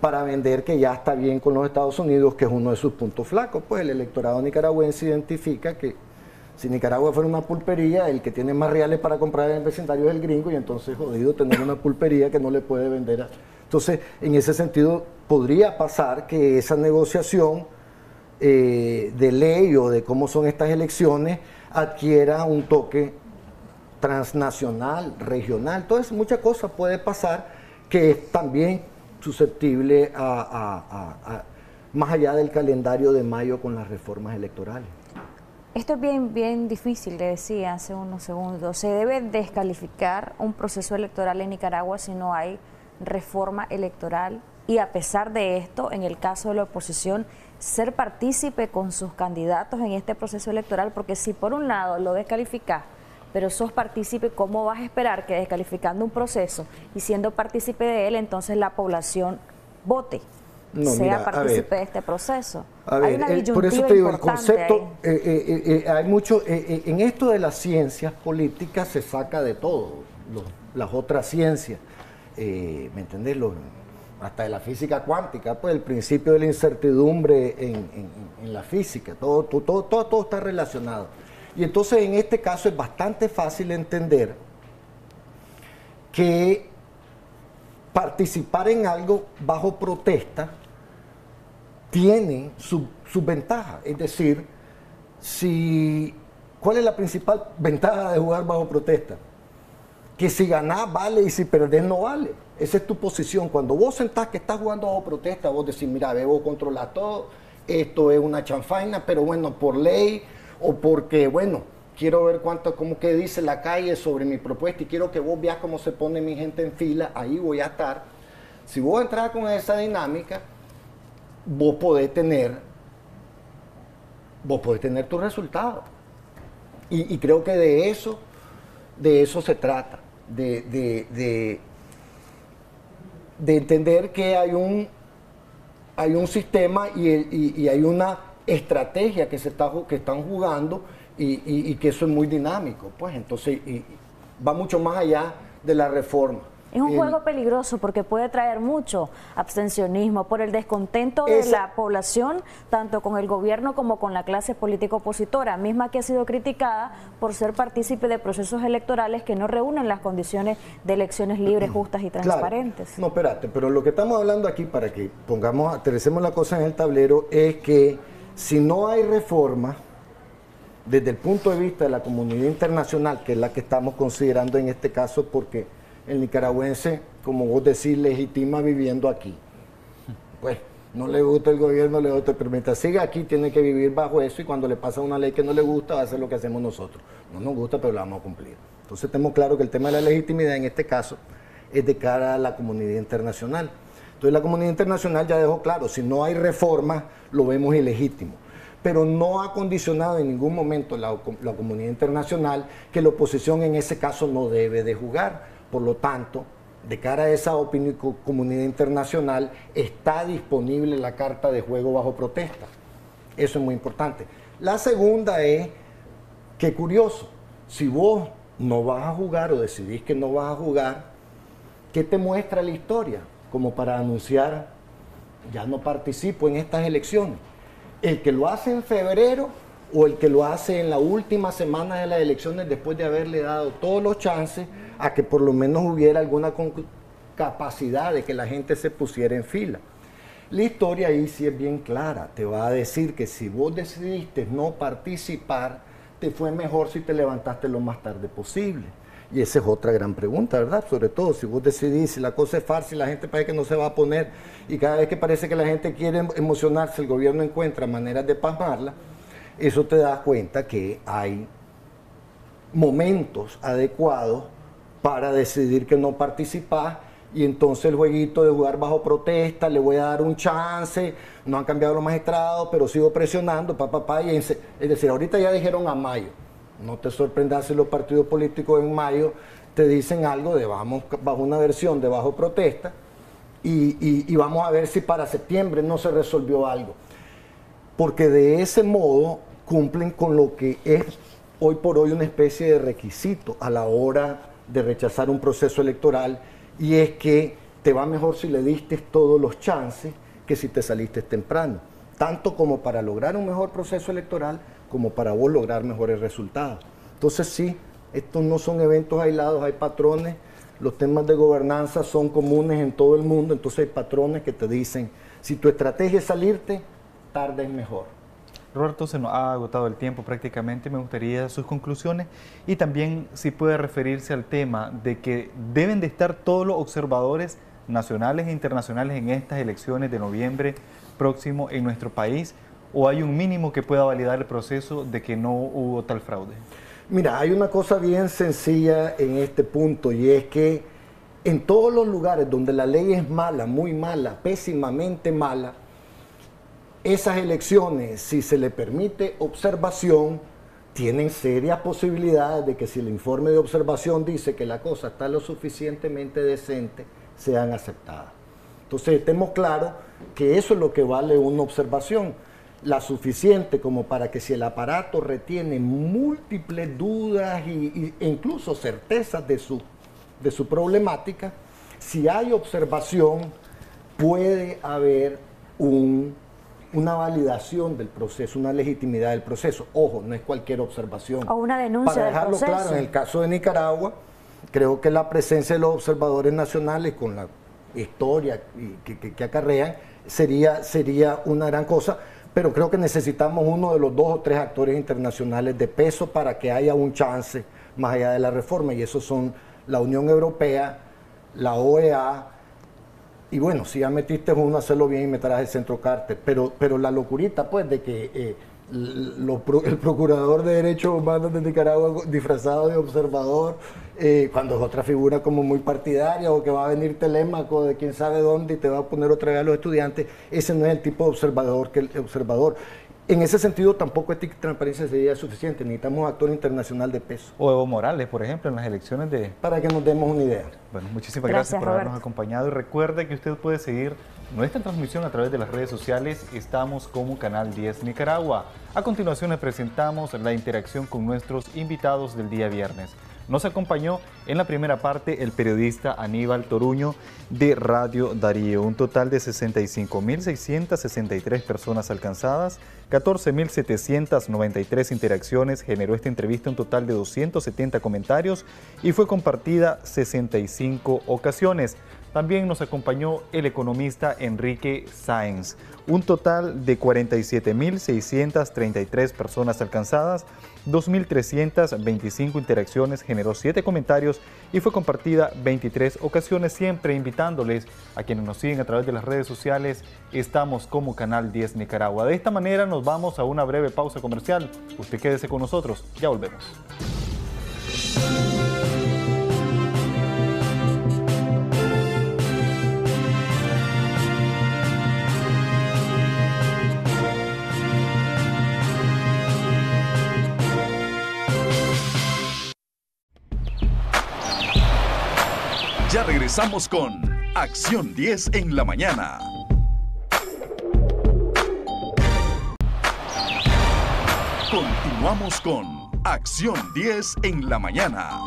para vender que ya está bien con los Estados Unidos, que es uno de sus puntos flacos. Pues el electorado nicaragüense identifica que si Nicaragua fuera una pulpería, el que tiene más reales para comprar en el vecindario es el gringo y entonces jodido tener una pulpería que no le puede vender. A... Entonces, en ese sentido, podría pasar que esa negociación eh, de ley o de cómo son estas elecciones adquiera un toque transnacional, regional. Entonces, muchas cosas puede pasar que es también susceptible a, más allá del calendario de mayo con las reformas electorales. Esto es bien, bien difícil, le decía hace unos segundos. Se debe descalificar un proceso electoral en Nicaragua si no hay reforma electoral y a pesar de esto, en el caso de la oposición, ser partícipe con sus candidatos en este proceso electoral, porque si por un lado lo descalificas, pero sos partícipe, ¿cómo vas a esperar que descalificando un proceso y siendo partícipe de él, entonces la población vote? sea partícipe de este proceso. hay una eh, por eso te digo, el concepto, eh, eh, hay mucho, en esto de las ciencias políticas se saca de todo, las otras ciencias, ¿me entendés? Hasta de la física cuántica, pues el principio de la incertidumbre en, la física, todo, todo, todo, todo está relacionado. Y entonces en este caso es bastante fácil entender que participar en algo bajo protesta tiene su, su, ventaja. Es decir, si, ¿cuál es la principal ventaja de jugar bajo protesta? Que si ganás vale y si perdés no vale. Esa es tu posición. Cuando vos sentás que estás jugando bajo protesta, vos decís, mira, debo controlar todo, esto es una chanfaina, pero bueno, por ley o porque, bueno, quiero ver cuánto, cómo que dice la calle sobre mi propuesta y quiero que vos veas cómo se pone mi gente en fila, ahí voy a estar. Si vos entras con esa dinámica, vos podés tener, vos podés tener tu resultado. Y, creo que de eso, de eso se trata, de de entender que hay un, hay un sistema y, hay una estrategia que, se está, que están jugando y, que eso es muy dinámico. Pues entonces va mucho más allá de la reforma. Es un juego peligroso porque puede traer mucho abstencionismo por el descontento de la población, tanto con el gobierno como con la clase política opositora, misma que ha sido criticada por ser partícipe de procesos electorales que no reúnen las condiciones de elecciones libres, justas y transparentes. No, espérate, pero lo que estamos hablando aquí, para que pongamos, aterricemos la cosa en el tablero, es que si no hay reforma, desde el punto de vista de la comunidad internacional, que es la que estamos considerando en este caso, porque el nicaragüense, como vos decís, legitima viviendo aquí. Pues no le gusta el gobierno, le gusta, pero mientras siga aquí tiene que vivir bajo eso y cuando le pasa una ley que no le gusta va a hacer lo que hacemos nosotros. No nos gusta, pero la vamos a cumplir. Entonces tenemos claro que el tema de la legitimidad en este caso es de cara a la comunidad internacional. Entonces la comunidad internacional ya dejó claro, si no hay reforma, lo vemos ilegítimo pero no ha condicionado en ningún momento la, la, comunidad internacional que la oposición en ese caso no debe de jugar. Por lo tanto, de cara a esa comunidad internacional, está disponible la carta de juego bajo protesta. Eso es muy importante. La segunda es que curioso, si vos no vas a jugar o decidís que no vas a jugar, ¿qué te muestra la historia? Como para anunciar, ya no participo en estas elecciones. El que lo hace en febrero o el que lo hace en la última semana de las elecciones después de haberle dado todos los chances a que por lo menos hubiera alguna capacidad de que la gente se pusiera en fila. La historia ahí sí es bien clara, te va a decir que si vos decidiste no participar, te fue mejor si te levantaste lo más tarde posible. Y esa es otra gran pregunta, ¿verdad? Sobre todo si vos decidís, si la cosa es fácil, la gente parece que no se va a poner, y cada vez que parece que la gente quiere emocionarse, el gobierno encuentra maneras de pasmarla, eso te da cuenta que hay momentos adecuados para decidir que no participás y entonces el jueguito de jugar bajo protesta, le voy a dar un chance, no han cambiado los magistrados, pero sigo presionando, papá, papá, y es decir, ahorita ya dijeron a mayo, no te sorprendas si los partidos políticos en mayo te dicen algo de vamos bajo una versión de bajo protesta y vamos a ver si para septiembre no se resolvió algo porque de ese modo cumplen con lo que es hoy por hoy una especie de requisito a la hora de rechazar un proceso electoral y es que te va mejor si le diste todos los chances que si te saliste temprano, tanto como para lograr un mejor proceso electoral como para vos lograr mejores resultados. Entonces sí, estos no son eventos aislados, hay patrones, los temas de gobernanza son comunes en todo el mundo, entonces hay patrones que te dicen, si tu estrategia es salirte, tarde es mejor. Roberto, se nos ha agotado el tiempo prácticamente, me gustaría sus conclusiones y también si puede referirse al tema de que deben de estar todos los observadores nacionales e internacionales en estas elecciones de noviembre próximo en nuestro país o hay un mínimo que pueda validar el proceso de que no hubo tal fraude. Mira, hay una cosa bien sencilla en este punto y es que en todos los lugares donde la ley es mala, muy mala, pésimamente mala, esas elecciones, si se le permite observación, tienen serias posibilidades de que si el informe de observación dice que la cosa está lo suficientemente decente, sean aceptadas. Entonces, estemos claros que eso es lo que vale una observación, la suficiente como para que si el aparato retiene múltiples dudas e incluso certezas de su, de su problemática, si hay observación, puede haber un una validación del proceso, una legitimidad del proceso. Ojo, no es cualquier observación. O una denuncia Para dejarlo claro, en el caso de Nicaragua, creo que la presencia de los observadores nacionales con la historia que, acarrean sería, sería una gran cosa, pero creo que necesitamos uno de los dos o tres actores internacionales de peso para que haya un chance más allá de la reforma, y esos son la Unión Europea, la OEA, y bueno, si ya metiste uno, hacerlo bien y meterás el centro Carter. Pero, pero la locurita, pues, de que eh, el procurador de derechos humanos de Nicaragua disfrazado de observador, eh, cuando es otra figura como muy partidaria o que va a venir Telémaco de quién sabe dónde y te va a poner otra vez a los estudiantes, ese no es el tipo de observador que el observador. En ese sentido, tampoco ética y transparencia sería suficiente. Necesitamos actor internacional de peso. O Evo Morales, por ejemplo, en las elecciones de... Para que nos demos una idea. Bueno, muchísimas gracias, por habernos acompañado. Y recuerde que usted puede seguir nuestra transmisión a través de las redes sociales. Estamos como Canal 10 Nicaragua. A continuación, le presentamos la interacción con nuestros invitados del día viernes. Nos acompañó en la primera parte el periodista Aníbal Toruño de Radio Darío. Un total de 65.663 personas alcanzadas, 14.793 interacciones, generó esta entrevista un total de 270 comentarios y fue compartida 65 ocasiones. También nos acompañó el economista Enrique Sáenz. Un total de 47.633 personas alcanzadas, 2.325 interacciones, generó 7 comentarios y fue compartida 23 ocasiones, siempre invitándoles a quienes nos siguen a través de las redes sociales. Estamos como Canal 10 Nicaragua. De esta manera nos vamos a una breve pausa comercial. Usted quédese con nosotros, ya volvemos. Ya regresamos con Acción 10 en la mañana. Continuamos con Acción 10 en la mañana.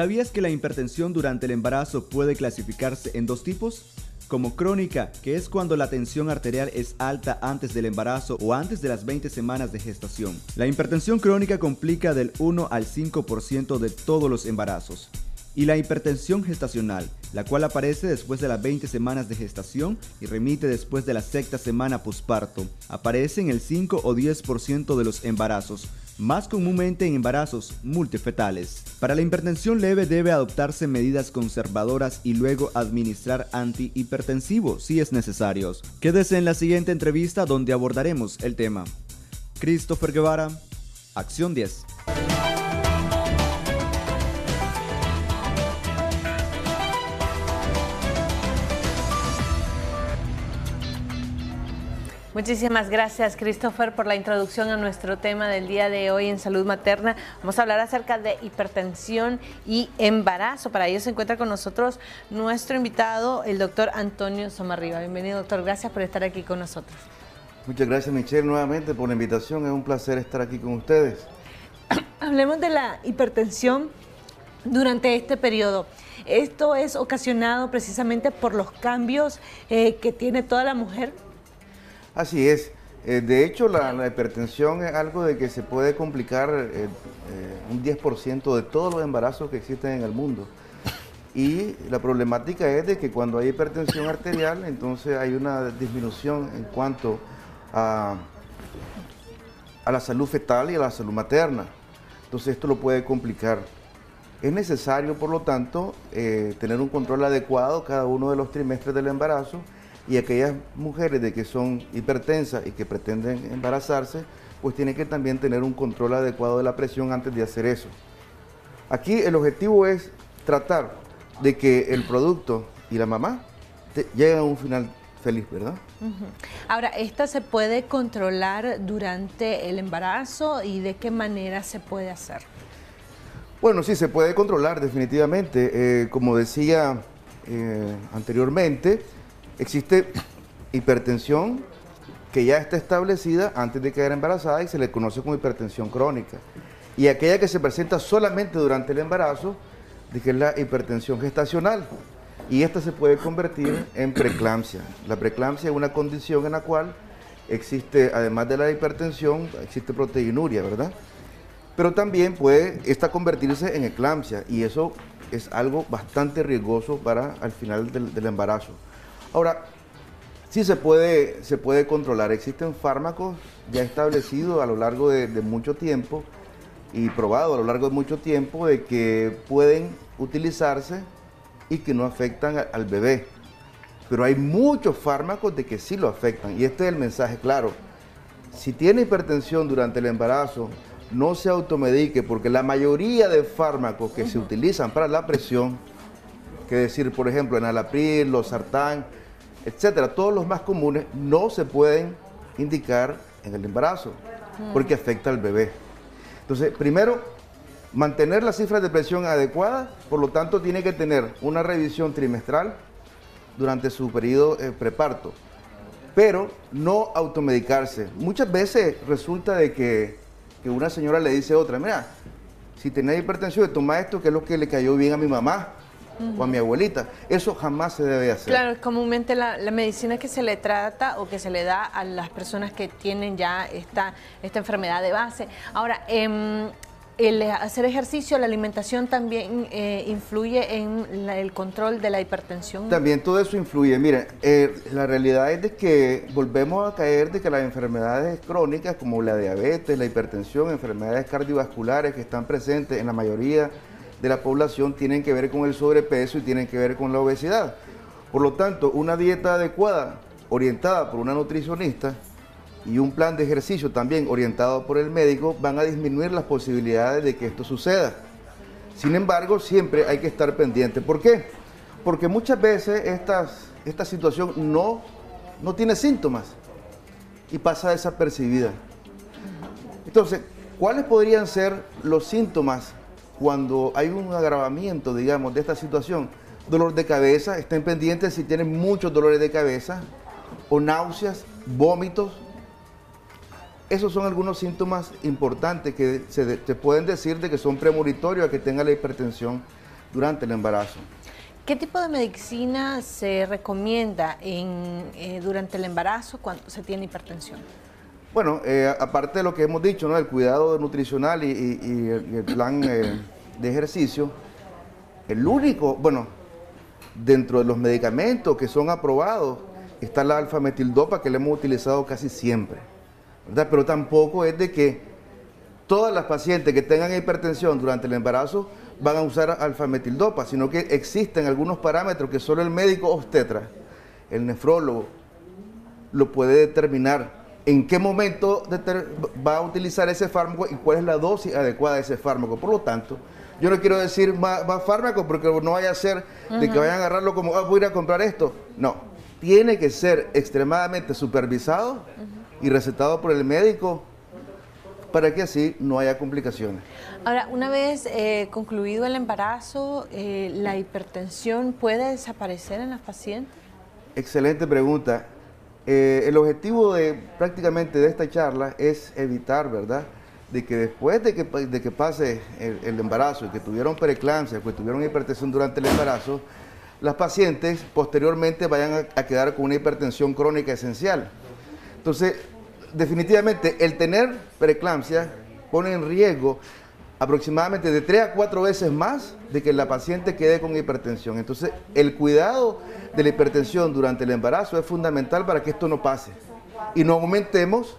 ¿Sabías que la hipertensión durante el embarazo puede clasificarse en dos tipos? Como crónica, que es cuando la tensión arterial es alta antes del embarazo o antes de las 20 semanas de gestación. La hipertensión crónica complica del 1 al 5% de todos los embarazos. Y la hipertensión gestacional, la cual aparece después de las 20 semanas de gestación y remite después de la sexta semana posparto, aparece en el 5 o 10% de los embarazos, más comúnmente en embarazos multifetales. Para la hipertensión leve debe adoptarse medidas conservadoras y luego administrar antihipertensivos si es necesario. Quédese en la siguiente entrevista donde abordaremos el tema. Christopher Guevara, Acción 10. Muchísimas gracias, Christopher, por la introducción a nuestro tema del día de hoy en salud materna. Vamos a hablar acerca de hipertensión y embarazo. Para ello se encuentra con nosotros nuestro invitado, el doctor Antonio Somarriba. Bienvenido, doctor. Gracias por estar aquí con nosotros. Muchas gracias, Michelle, nuevamente por la invitación. Es un placer estar aquí con ustedes. Hablemos de la hipertensión durante este periodo. Esto es ocasionado precisamente por los cambios eh, que tiene toda la mujer Así es. Eh, de hecho, la, hipertensión es algo de que se puede complicar eh, eh, un 10% de todos los embarazos que existen en el mundo. Y la problemática es de que cuando hay hipertensión arterial, entonces hay una disminución en cuanto a, a la salud fetal y a la salud materna. Entonces esto lo puede complicar. Es necesario, por lo tanto, tener un control adecuado cada uno de los trimestres del embarazo y aquellas mujeres de que son hipertensas y que pretenden embarazarse, pues tienen que también tener un control adecuado de la presión antes de hacer eso. Aquí el objetivo es tratar de que el producto y la mamá lleguen a un final feliz, ¿verdad? Ahora, ¿esta se puede controlar durante el embarazo y de qué manera se puede hacer? Bueno, sí, se puede controlar definitivamente. Eh, como decía eh, anteriormente, Existe hipertensión que ya está establecida antes de quedar embarazada y se le conoce como hipertensión crónica. Y aquella que se presenta solamente durante el embarazo, que es la hipertensión gestacional. Y esta se puede convertir en preeclampsia. La preeclampsia es una condición en la cual existe, además de la hipertensión, existe proteinuria, ¿verdad? Pero también puede esta convertirse en eclampsia y eso es algo bastante riesgoso para al final del embarazo. Ahora, sí se puede, se puede controlar. Existen fármacos ya establecidos a lo largo de, mucho tiempo y probados a lo largo de mucho tiempo de que pueden utilizarse y que no afectan al bebé. Pero hay muchos fármacos de que sí lo afectan. Y este es el mensaje claro. Si tiene hipertensión durante el embarazo, no se automedique, porque la mayoría de fármacos que se utilizan para la presión, que decir, por ejemplo, enalapril, los sartán, etcétera, todos los más comunes, no se pueden indicar en el embarazo, porque afecta al bebé. Entonces, primero, mantener las cifras de presión adecuadas, por lo tanto, tiene que tener una revisión trimestral durante su periodo eh, preparto, pero no automedicarse. Muchas veces resulta de que, que una señora le dice a otra, mira, si tenés hipertensión, toma esto que es lo que le cayó bien a mi mamá o a mi abuelita. Eso jamás se debe hacer. Claro, comúnmente la, la, medicina que se le trata o que se le da a las personas que tienen ya esta, esta enfermedad de base. Ahora, eh, el hacer ejercicio, la alimentación también eh, influye en la, el control de la hipertensión. También todo eso influye. Miren, eh, la realidad es de que volvemos a caer de que las enfermedades crónicas como la diabetes, la hipertensión, enfermedades cardiovasculares que están presentes en la mayoría de la población tienen que ver con el sobrepeso y tienen que ver con la obesidad. Por lo tanto, una dieta adecuada, orientada por una nutricionista, y un plan de ejercicio también orientado por el médico van a disminuir las posibilidades de que esto suceda. Sin embargo, siempre hay que estar pendiente. ¿Por qué? Porque muchas veces estas, esta situación no, no tiene síntomas y pasa desapercibida. Entonces, ¿cuáles podrían ser los síntomas cuando hay un agravamiento, digamos, de esta situación? Dolor de cabeza, estén pendientes si tienen muchos dolores de cabeza, o náuseas, vómitos, esos son algunos síntomas importantes que se, pueden decir de que son premonitorios a que tenga la hipertensión durante el embarazo. ¿Qué tipo de medicina se recomienda eh, durante el embarazo cuando se tiene hipertensión? Bueno, eh, aparte de lo que hemos dicho, ¿no? el cuidado nutricional y, el, plan eh, de ejercicio, el único, bueno, dentro de los medicamentos que son aprobados está la alfa-metildopa que le hemos utilizado casi siempre. Pero tampoco es de que todas las pacientes que tengan hipertensión durante el embarazo van a usar alfa-metildopa, sino que existen algunos parámetros que solo el médico obstetra, el nefrólogo, lo puede determinar en qué momento va a utilizar ese fármaco y cuál es la dosis adecuada de ese fármaco. Por lo tanto, yo no quiero decir más, fármaco porque no vaya a ser de que vayan a agarrarlo como, ah, voy a ir a comprar esto. No, tiene que ser extremadamente supervisado y recetado por el médico para que así no haya complicaciones. Ahora, una vez eh, concluido el embarazo, eh, ¿la hipertensión puede desaparecer en las pacientes? Excelente pregunta. Eh, el objetivo de prácticamente de esta charla es evitar, ¿verdad?, de que después de que, de que pase el, embarazo y que tuvieron preeclampsia, que tuvieron hipertensión durante el embarazo, las pacientes posteriormente vayan a quedar con una hipertensión crónica esencial. Entonces, definitivamente, el tener preeclampsia pone en riesgo aproximadamente de 3 a 4 veces más de que la paciente quede con hipertensión. Entonces, el cuidado de la hipertensión durante el embarazo es fundamental para que esto no pase y no aumentemos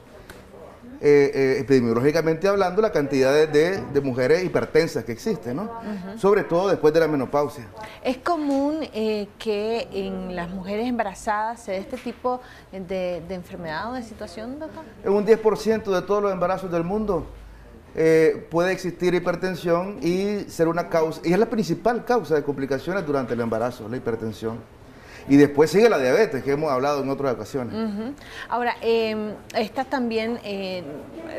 eh, eh, epidemiológicamente hablando, la cantidad de, mujeres hipertensas que existen, ¿no? Sobre todo después de la menopausia. ¿Es común eh, que en las mujeres embarazadas se dé este tipo de, enfermedad o de situación, doctor? En un 10% de todos los embarazos del mundo puede existir hipertensión y ser una causa, y es la principal causa de complicaciones durante el embarazo, la hipertensión. Y después sigue la diabetes, que hemos hablado en otras ocasiones. Ahora, eh, esta también eh,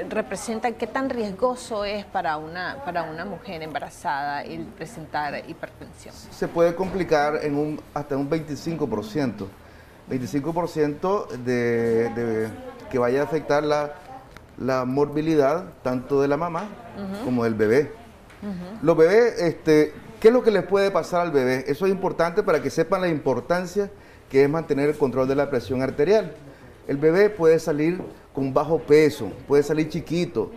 representa qué tan riesgoso es para una, para una mujer embarazada el presentar hipertensión. Se puede complicar en un, hasta un 25%. 25% de, de, que vaya a afectar la, la morbilidad tanto de la mamá como del bebé. Los bebés este, ¿Qué es lo que les puede pasar al bebé? Eso es importante para que sepan la importancia que es mantener el control de la presión arterial. El bebé puede salir con bajo peso, puede salir chiquito,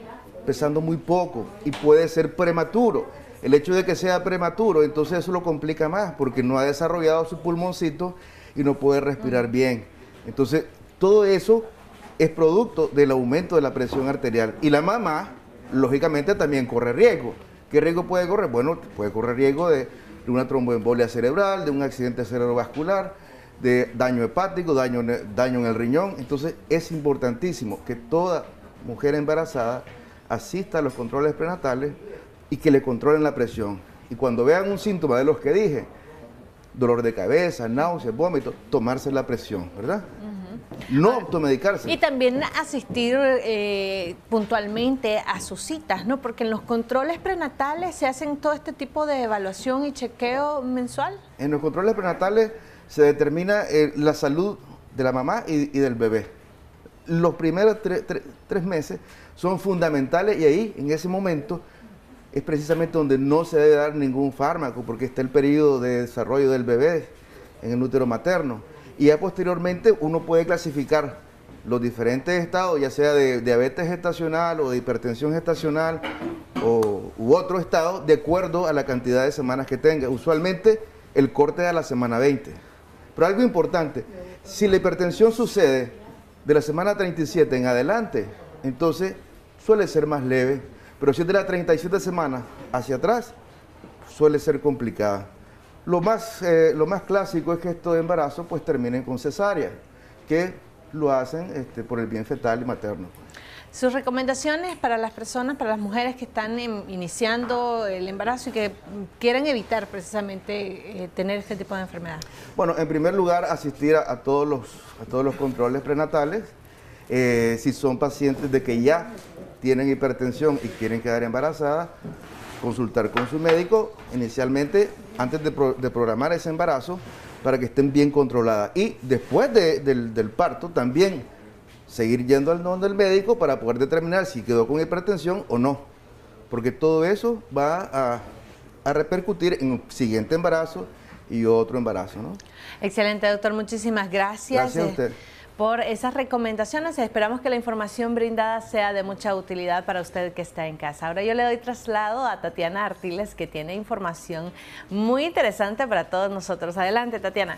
pesando muy poco y puede ser prematuro. El hecho de que sea prematuro, entonces eso lo complica más porque no ha desarrollado su pulmoncito y no puede respirar bien. Entonces, todo eso es producto del aumento de la presión arterial. Y la mamá, lógicamente, también corre riesgo. ¿Qué riesgo puede correr? Bueno, puede correr riesgo de, una tromboembolia cerebral, de un accidente cerebrovascular, de daño hepático, daño, daño en el riñón. Entonces es importantísimo que toda mujer embarazada asista a los controles prenatales y que le controlen la presión. Y cuando vean un síntoma de los que dije, dolor de cabeza, náuseas, vómito, tomarse la presión, ¿verdad? No automedicarse. Y también asistir eh, puntualmente a sus citas, ¿no? Porque en los controles prenatales se hacen todo este tipo de evaluación y chequeo mensual. En los controles prenatales se determina eh, la salud de la mamá y, del bebé. Los primeros tres meses son fundamentales y ahí, en ese momento, es precisamente donde no se debe dar ningún fármaco, porque está el periodo de desarrollo del bebé en el útero materno. Y ya posteriormente uno puede clasificar los diferentes estados, ya sea de diabetes gestacional o de hipertensión gestacional o, u otro estado, de acuerdo a la cantidad de semanas que tenga. Usualmente el corte es a la semana 20. Pero algo importante, si la hipertensión sucede de la semana 37 en adelante, entonces suele ser más leve pero si es de las 37 semanas hacia atrás, suele ser complicada. Lo más, eh, lo más clásico es que estos embarazos pues terminen con cesárea, que lo hacen este, por el bien fetal y materno. Sus recomendaciones para las personas, para las mujeres que están iniciando el embarazo y que quieren evitar precisamente eh, tener este tipo de enfermedad. Bueno, en primer lugar, asistir a, todos, los, a todos los controles prenatales. Eh, si son pacientes de que ya tienen hipertensión y quieren quedar embarazadas, consultar con su médico inicialmente antes de, programar ese embarazo para que estén bien controladas. Y después del, parto también seguir yendo al don del médico para poder determinar si quedó con hipertensión o no. Porque todo eso va a, a repercutir en un siguiente embarazo y otro embarazo. ¿no? Excelente, doctor. Muchísimas gracias. Gracias a usted por esas recomendaciones. Esperamos que la información brindada sea de mucha utilidad para usted que está en casa. Ahora yo le doy traslado a Tatiana Artiles, que tiene información muy interesante para todos nosotros. Adelante, Tatiana.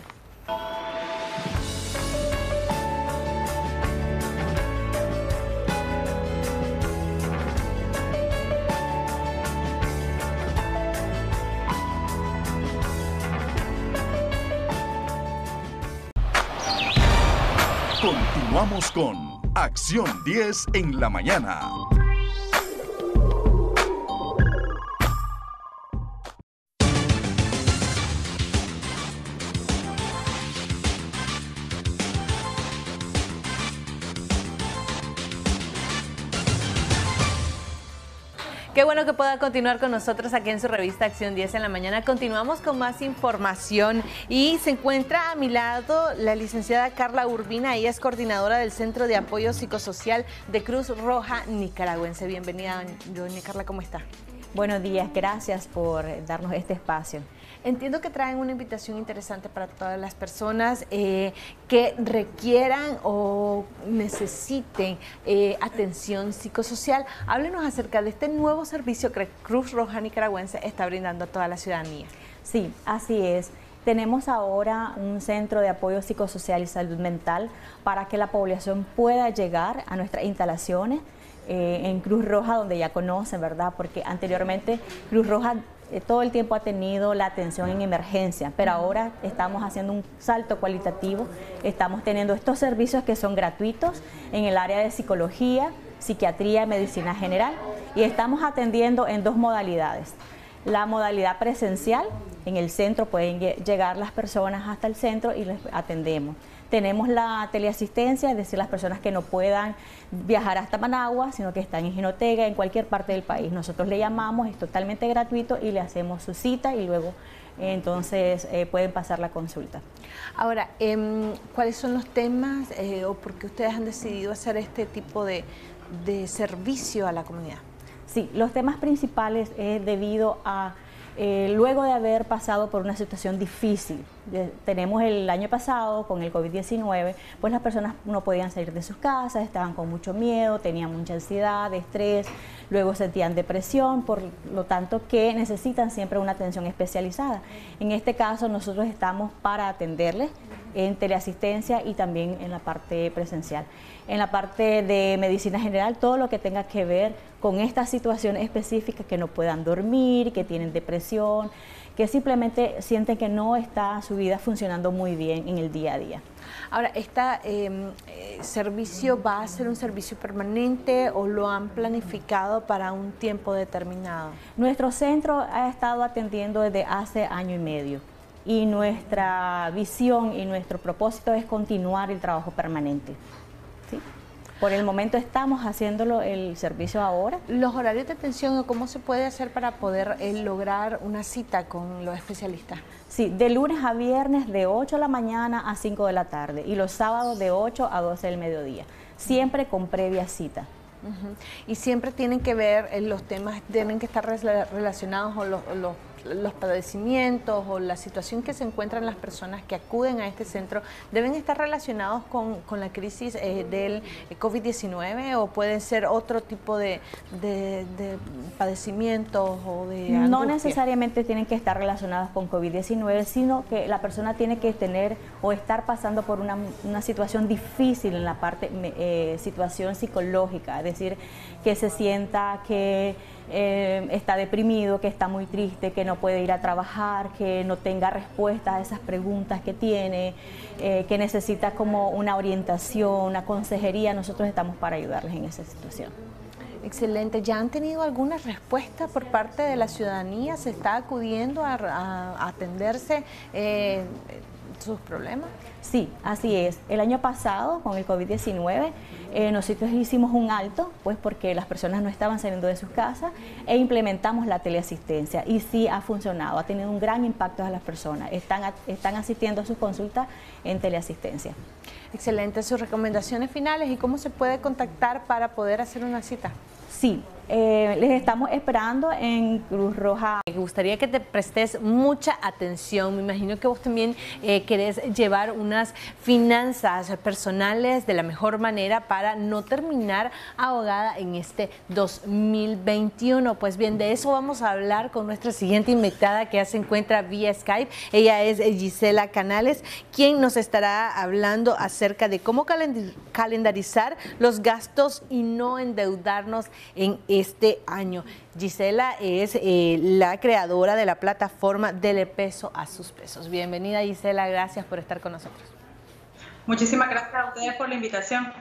Continuamos con Acción 10 en la mañana. Qué bueno que pueda continuar con nosotros aquí en su revista Acción 10 en la mañana. Continuamos con más información y se encuentra a mi lado la licenciada Carla Urbina. Ella es coordinadora del Centro de Apoyo Psicosocial de Cruz Roja Nicaragüense. Bienvenida, doña Carla, ¿cómo está? Buenos días, gracias por darnos este espacio. Entiendo que traen una invitación interesante para todas las personas eh, que requieran o necesiten eh, atención psicosocial. Háblenos acerca de este nuevo servicio que Cruz Roja Nicaragüense está brindando a toda la ciudadanía. Sí, así es. Tenemos ahora un centro de apoyo psicosocial y salud mental para que la población pueda llegar a nuestras instalaciones eh, en Cruz Roja, donde ya conocen, ¿verdad? Porque anteriormente Cruz Roja eh, todo el tiempo ha tenido la atención en emergencia, pero ahora estamos haciendo un salto cualitativo, estamos teniendo estos servicios que son gratuitos en el área de psicología, psiquiatría y medicina general y estamos atendiendo en dos modalidades. La modalidad presencial, en el centro pueden llegar las personas hasta el centro y les atendemos. Tenemos la teleasistencia, es decir, las personas que no puedan viajar hasta Managua, sino que están en Jinotega, en cualquier parte del país. Nosotros le llamamos, es totalmente gratuito y le hacemos su cita y luego entonces eh, pueden pasar la consulta. Ahora, em, ¿cuáles son los temas eh, o por qué ustedes han decidido hacer este tipo de, de servicio a la comunidad? Sí, los temas principales es debido a eh, luego de haber pasado por una situación difícil. tenemos el año pasado con el COVID-19, pues las personas no podían salir de sus casas, estaban con mucho miedo, tenían mucha ansiedad, estrés, luego sentían depresión, por lo tanto que necesitan siempre una atención especializada. En este caso nosotros estamos para atenderles en teleasistencia y también en la parte presencial. En la parte de medicina general, todo lo que tenga que ver con estas situaciones específicas que no puedan dormir, que tienen depresión, que simplemente sienten que no está su vida funcionando muy bien en el día a día. Ahora, ¿este servicio va a ser un servicio permanente o lo han planificado para un tiempo determinado? Nuestro centro ha estado atendiendo desde hace año y medio y nuestra visión y nuestro propósito es continuar el trabajo permanente. Por el momento estamos haciéndolo el servicio ahora. Los horarios de atención, ¿cómo se puede hacer para poder eh, lograr una cita con los especialistas? Sí, de lunes a viernes de 8 de la mañana a 5 de la tarde y los sábados de 8 a 12 del mediodía, siempre con previa cita. Y siempre tienen que ver, eh, los temas tienen que estar relacionados los los padecimientos o la situación que se encuentran las personas que acuden a este centro deben estar relacionados con, la crisis eh, del COVID-19 o pueden ser otro tipo de, padecimientos o de... No necesariamente tienen que estar relacionados con COVID-19, sino que la persona tiene que tener o estar pasando por una, situación difícil en la parte, eh, situación psicológica, es decir, que se sienta que eh, está deprimido, que está muy triste, que no puede ir a trabajar, que no tenga respuesta a esas preguntas que tiene, eh, que necesita como una orientación, una consejería, nosotros estamos para ayudarles en esa situación. Excelente. ¿Ya han tenido alguna respuesta por parte de la ciudadanía? ¿Se está acudiendo a, atenderse eh, sus problemas? Sí, así es. El año pasado, con el COVID-19, eh, nosotros hicimos un alto, pues porque las personas no estaban saliendo de sus casas e implementamos la teleasistencia y sí ha funcionado, ha tenido un gran impacto a las personas, están, están asistiendo a sus consultas en teleasistencia. Excelente, sus recomendaciones finales y cómo se puede contactar para poder hacer una cita. Sí, eh, les estamos esperando en Cruz Roja. Me gustaría que te prestes mucha atención. Me imagino que vos también eh, querés llevar unas finanzas personales de la mejor manera para no terminar ahogada en este 2021. Pues bien, de eso vamos a hablar con nuestra siguiente invitada que ya se encuentra vía Skype. Ella es Gisela Canales, quien nos estará hablando acerca de cómo calendarizar los gastos y no endeudarnos en este año. Gisela es eh, la creadora de la plataforma Dele Peso a sus pesos. Bienvenida Gisela, gracias por estar con nosotros. Muchísimas gracias a ustedes por la invitación.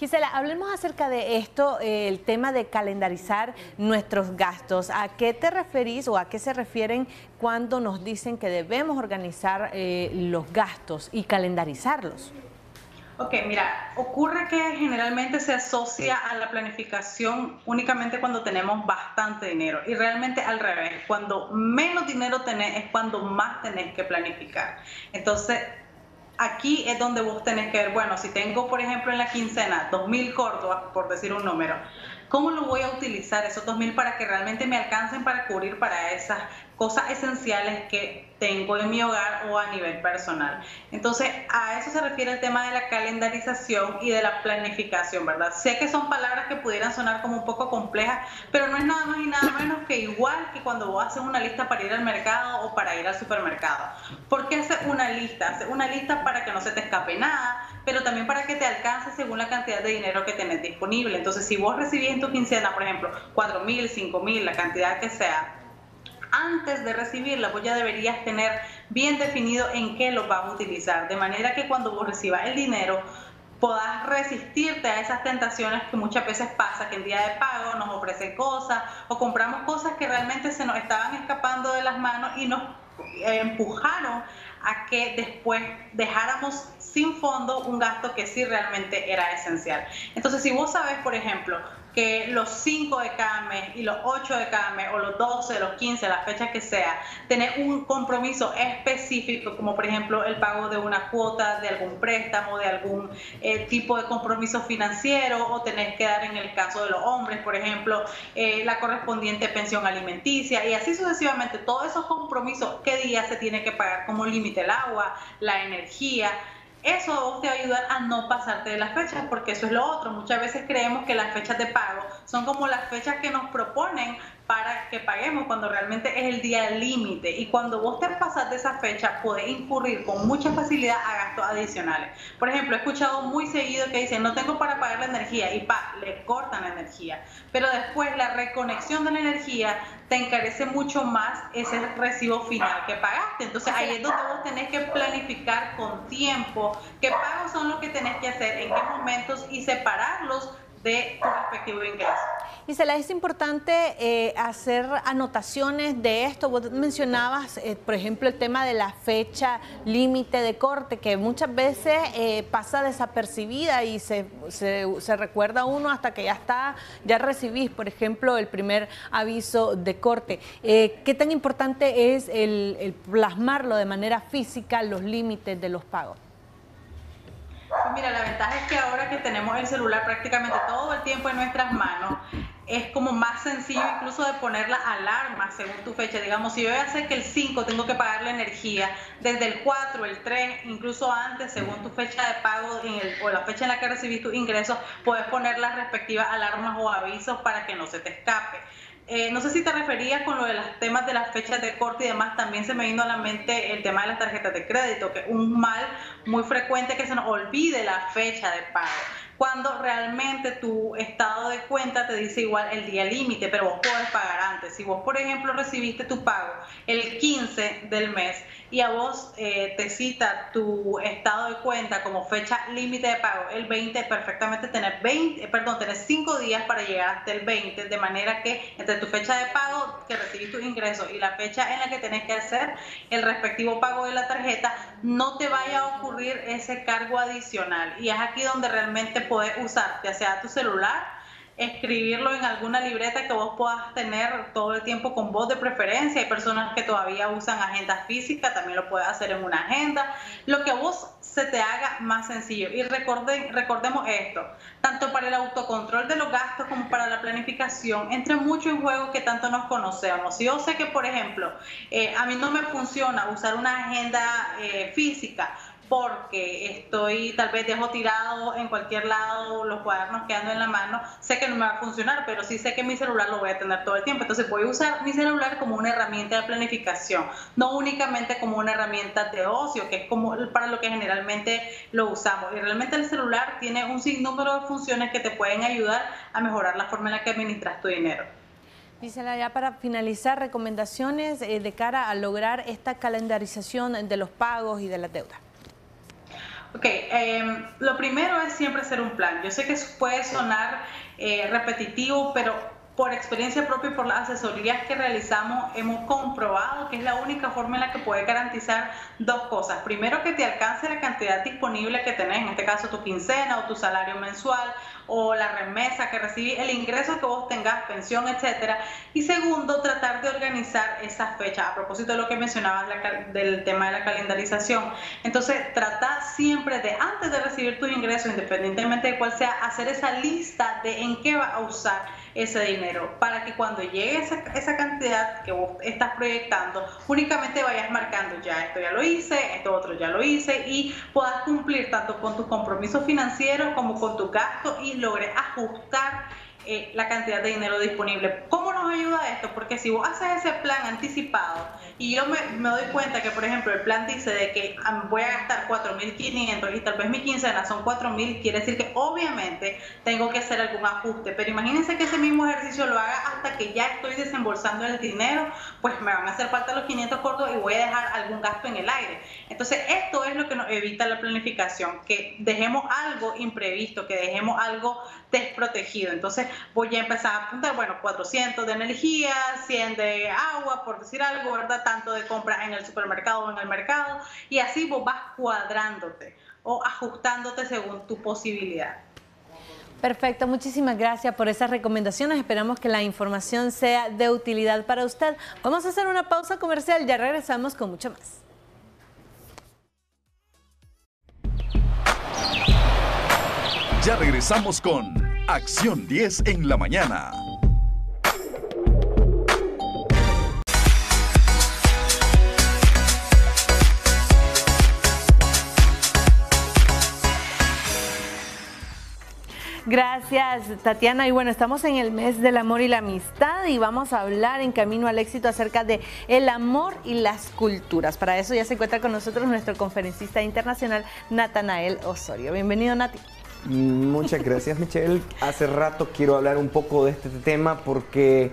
Gisela, hablemos acerca de esto, el tema de calendarizar nuestros gastos. ¿A qué te referís o a qué se refieren cuando nos dicen que debemos organizar eh, los gastos y calendarizarlos? Ok, mira, ocurre que generalmente se asocia a la planificación únicamente cuando tenemos bastante dinero y realmente al revés, cuando menos dinero tenés es cuando más tenés que planificar. Entonces, aquí es donde vos tenés que ver, bueno, si tengo, por ejemplo, en la quincena 2.000 córdobas, por decir un número, ¿cómo lo voy a utilizar esos 2.000 para que realmente me alcancen para cubrir para esas cosas esenciales que tengo en mi hogar o a nivel personal. Entonces, a eso se refiere el tema de la calendarización y de la planificación, ¿verdad? Sé que son palabras que pudieran sonar como un poco complejas, pero no es nada más y nada menos que igual que cuando vos haces una lista para ir al mercado o para ir al supermercado. ¿Por qué hacer una lista? Hacer una lista para que no se te escape nada, pero también para que te alcance según la cantidad de dinero que tenés disponible. Entonces, si vos recibís en tu quincena, por ejemplo, 4 mil, 5 mil, la cantidad que sea, antes de recibirla, vos ya deberías tener bien definido en qué lo vas a utilizar, de manera que cuando vos recibas el dinero, puedas resistirte a esas tentaciones que muchas veces pasa, que en día de pago nos ofrecen cosas o compramos cosas que realmente se nos estaban escapando de las manos y nos empujaron a que después dejáramos sin fondo un gasto que sí realmente era esencial. Entonces, si vos sabes, por ejemplo, los 5 de cada y los 8 de cada o los 12, los 15, la fecha que sea, tener un compromiso específico, como por ejemplo el pago de una cuota de algún préstamo, de algún eh, tipo de compromiso financiero o tener que dar en el caso de los hombres, por ejemplo, eh, la correspondiente pensión alimenticia y así sucesivamente, todos esos compromisos, qué día se tiene que pagar como límite el agua, la energía, eso te va a ayudar a no pasarte de las fechas, porque eso es lo otro. Muchas veces creemos que las fechas de pago son como las fechas que nos proponen para que paguemos cuando realmente es el día límite. Y cuando vos te pasas de esa fecha, puedes incurrir con mucha facilidad a gastos adicionales. Por ejemplo, he escuchado muy seguido que dicen, no tengo para pagar la energía y pa, le cortan la energía. Pero después la reconexión de la energía te encarece mucho más ese recibo final que pagaste. Entonces ahí es donde vos tenés que planificar con tiempo qué pagos son los que tenés que hacer, en qué momentos y separarlos de tu respectivo ingreso. Isela, es importante eh, hacer anotaciones de esto. Vos mencionabas, eh, por ejemplo, el tema de la fecha límite de corte, que muchas veces eh, pasa desapercibida y se, recuerda uno hasta que ya está, ya recibís, por ejemplo, el primer aviso de corte. ¿Qué tan importante es el plasmarlo de manera física, los límites de los pagos? Pues mira, la ventaja es que ahora que tenemos el celular prácticamente todo el tiempo en nuestras manos, es como más sencillo incluso de poner la alarma según tu fecha. Digamos, si yo ya sé que el 5 tengo que pagar la energía, desde el 4, el 3, incluso antes, según tu fecha de pago o la fecha en la que recibís tus ingresos, puedes poner las respectivas alarmas o avisos para que no se te escape. Eh, no sé si te referías con lo de los temas de las fechas de corte y demás, también se me vino a la mente el tema de las tarjetas de crédito, que un mal muy frecuente que se nos olvide la fecha de pago cuando realmente tu estado de cuenta te dice igual el día límite, pero vos podés pagar antes. Si vos, por ejemplo, recibiste tu pago el 15 del mes y a vos eh, te cita tu estado de cuenta como fecha límite de pago el 20, perfectamente tener 20, perdón, tener 5 días para llegar hasta el 20, de manera que entre tu fecha de pago que recibís tus ingresos y la fecha en la que tenés que hacer el respectivo pago de la tarjeta, no te vaya a ocurrir ese cargo adicional. Y es aquí donde realmente puedes usar, ya sea tu celular, escribirlo en alguna libreta que vos puedas tener todo el tiempo con vos de preferencia. Hay personas que todavía usan agenda física, también lo puedes hacer en una agenda. Lo que a vos se te haga más sencillo. Y recorden, recordemos esto, tanto para el autocontrol de los gastos como para la planificación, entre mucho en juego que tanto nos conocemos. Si yo sé que, por ejemplo, eh, a mí no me funciona usar una agenda eh, física, porque estoy, tal vez dejo tirado en cualquier lado los cuadernos quedando en la mano, sé que no me va a funcionar, pero sí sé que mi celular lo voy a tener todo el tiempo. Entonces voy a usar mi celular como una herramienta de planificación, no únicamente como una herramienta de ocio, que es como para lo que generalmente lo usamos. Y realmente el celular tiene un sinnúmero de funciones que te pueden ayudar a mejorar la forma en la que administras tu dinero. Gisela, ya para finalizar, recomendaciones eh, de cara a lograr esta calendarización de los pagos y de las deudas. Ok, em, lo primero es siempre hacer un plan. Yo sé que puede sonar eh, repetitivo, pero por experiencia propia y por las asesorías que realizamos, hemos comprobado que es la única forma en la que puedes garantizar dos cosas. Primero, que te alcance la cantidad disponible que tenés, en este caso tu quincena o tu salario mensual o la remesa que recibís, el ingreso que vos tengas, pensión, etcétera. Y segundo, tratar de organizar esas fechas. A propósito de lo que mencionabas del tema de la calendarización. Entonces, trata siempre de, antes de recibir tus ingresos, independientemente de cuál sea, hacer esa lista de en qué va a usar ese dinero para que cuando llegue esa, esa, cantidad que vos estás proyectando, únicamente vayas marcando ya esto ya lo hice, esto otro ya lo hice y puedas cumplir tanto con tus compromisos financieros como con tus gastos y logres ajustar eh, la cantidad de dinero disponible. ¿Cómo nos ayuda esto? Porque si vos haces ese plan anticipado y yo me, doy cuenta que, por ejemplo, el plan dice de que voy a gastar 4.500 y tal vez mi quincena son 4.000, quiere decir que obviamente tengo que hacer algún ajuste. Pero imagínense que ese mismo ejercicio lo haga hasta que ya estoy desembolsando el dinero, pues me van a hacer falta los 500 cortos y voy a dejar algún gasto en el aire. Entonces, esto es lo que nos evita la planificación, que dejemos algo imprevisto, que dejemos algo desprotegido. Entonces voy a empezar a apuntar, bueno, 400 de energía, 100 de agua, por decir algo, ¿verdad? Tanto de compra en el supermercado o en el mercado. Y así vos vas cuadrándote o ajustándote según tu posibilidad. Perfecto, muchísimas gracias por esas recomendaciones. Esperamos que la información sea de utilidad para usted. Vamos a hacer una pausa comercial, ya regresamos con mucho más. Ya regresamos con Acción 10 en la mañana. Gracias, Tatiana. Y bueno, estamos en el mes del amor y la amistad y vamos a hablar en Camino al Éxito acerca de el amor y las culturas. Para eso ya se encuentra con nosotros nuestro conferencista internacional, Natanael Osorio. Bienvenido, Nati. Muchas gracias, Michelle. Hace rato quiero hablar un poco de este tema porque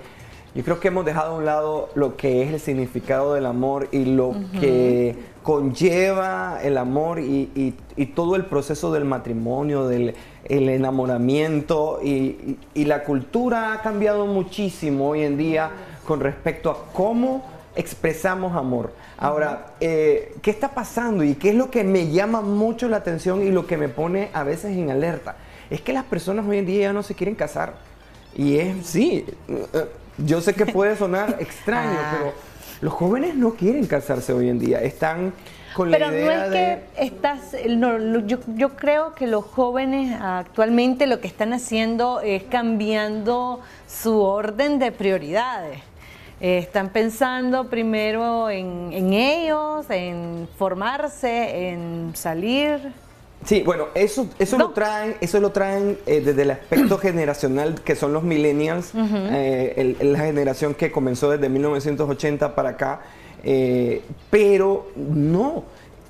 yo creo que hemos dejado a un lado lo que es el significado del amor y lo que conlleva el amor y, todo el proceso del matrimonio, del el enamoramiento y, la cultura ha cambiado muchísimo hoy en día con respecto a cómo expresamos amor. Ahora, eh, ¿qué está pasando y qué es lo que me llama mucho la atención y lo que me pone a veces en alerta? Es que las personas hoy en día ya no se quieren casar. Y es, sí, eh, yo sé que puede sonar extraño, Ah. pero los jóvenes no quieren casarse hoy en día. Están con la Pero no es de... que estás, no, yo, yo creo que los jóvenes actualmente lo que están haciendo es cambiando su orden de prioridades. Eh, están pensando primero en, en ellos, en formarse, en salir. Sí, bueno, eso, eso lo traen, eso lo traen eh, desde el aspecto generacional que son los millennials, eh, el- la generación que comenzó desde 1980 para acá, eh, pero no,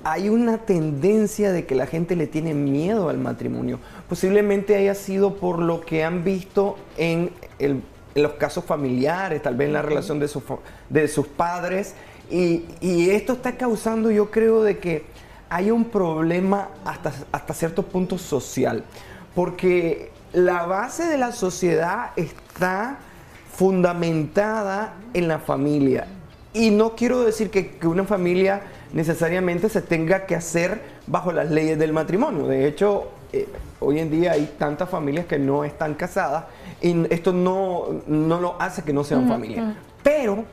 hay una tendencia de que la gente le tiene miedo al matrimonio. Posiblemente haya sido por lo que han visto en, el- en los casos familiares, tal vez en la relación de, su fa- de sus padres, y, y esto está causando, yo creo, de que hay un problema hasta, hasta cierto punto social, porque la base de la sociedad está fundamentada en la familia. Y no quiero decir que, que una familia necesariamente se tenga que hacer bajo las leyes del matrimonio. De hecho, eh, hoy en día hay tantas familias que no están casadas y esto no, no lo hace que no sean familia. Pero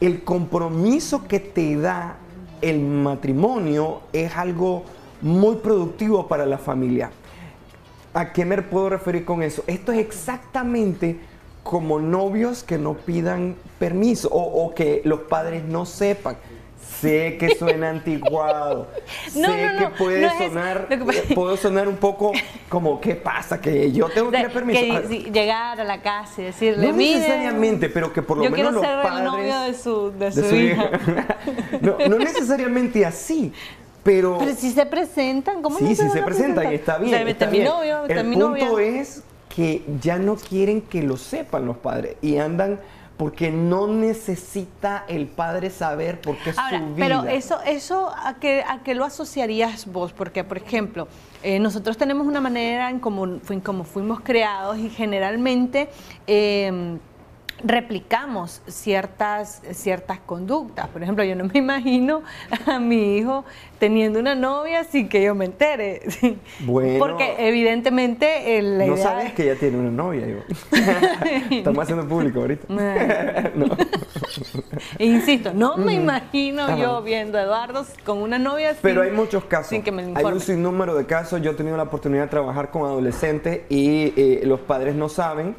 el compromiso que te da el matrimonio es algo muy productivo para la familia. ¿A qué me puedo referir con eso? Esto es exactamente como novios que no pidan permiso o, o que los padres no sepan. Sé que suena anticuado. No, sé no, no, que puede no sonar, que puedo sonar un poco como ¿qué pasa? Que yo tengo que tener permiso. que Ah, si- llegar a la casa y decirle, no "Mire, necesariamente, pero que por lo yo menos los ser padres el novio de su, de de su su hija. no, no necesariamente así, pero Pero si se presentan, ¿cómo no sí, van se a presentan y está bien. O sea, está mi bien. novio, este El mi punto novia. es que ya no quieren que lo sepan los padres y andan porque no necesita el padre saber por qué es Ahora, su vida. pero eso, eso ¿a qué, ¿a qué lo asociarías vos? Porque, por ejemplo, eh, nosotros tenemos una manera en cómo, en cómo fuimos creados y generalmente eh, replicamos ciertas, ciertas conductas. Por ejemplo, yo no me imagino a mi hijo teniendo una novia sin que yo me entere. Bueno. Porque evidentemente el, la no sabes que ya tiene una novia. Estamos haciendo público ahorita. no. E insisto, no me Ujú. imagino Ajá. yo viendo a Eduardo con una novia Pero sin- hay muchos casos. sin que me lo hay informe. un sinnúmero de casos. Yo he tenido la oportunidad de trabajar con adolescentes y eh, los padres no saben.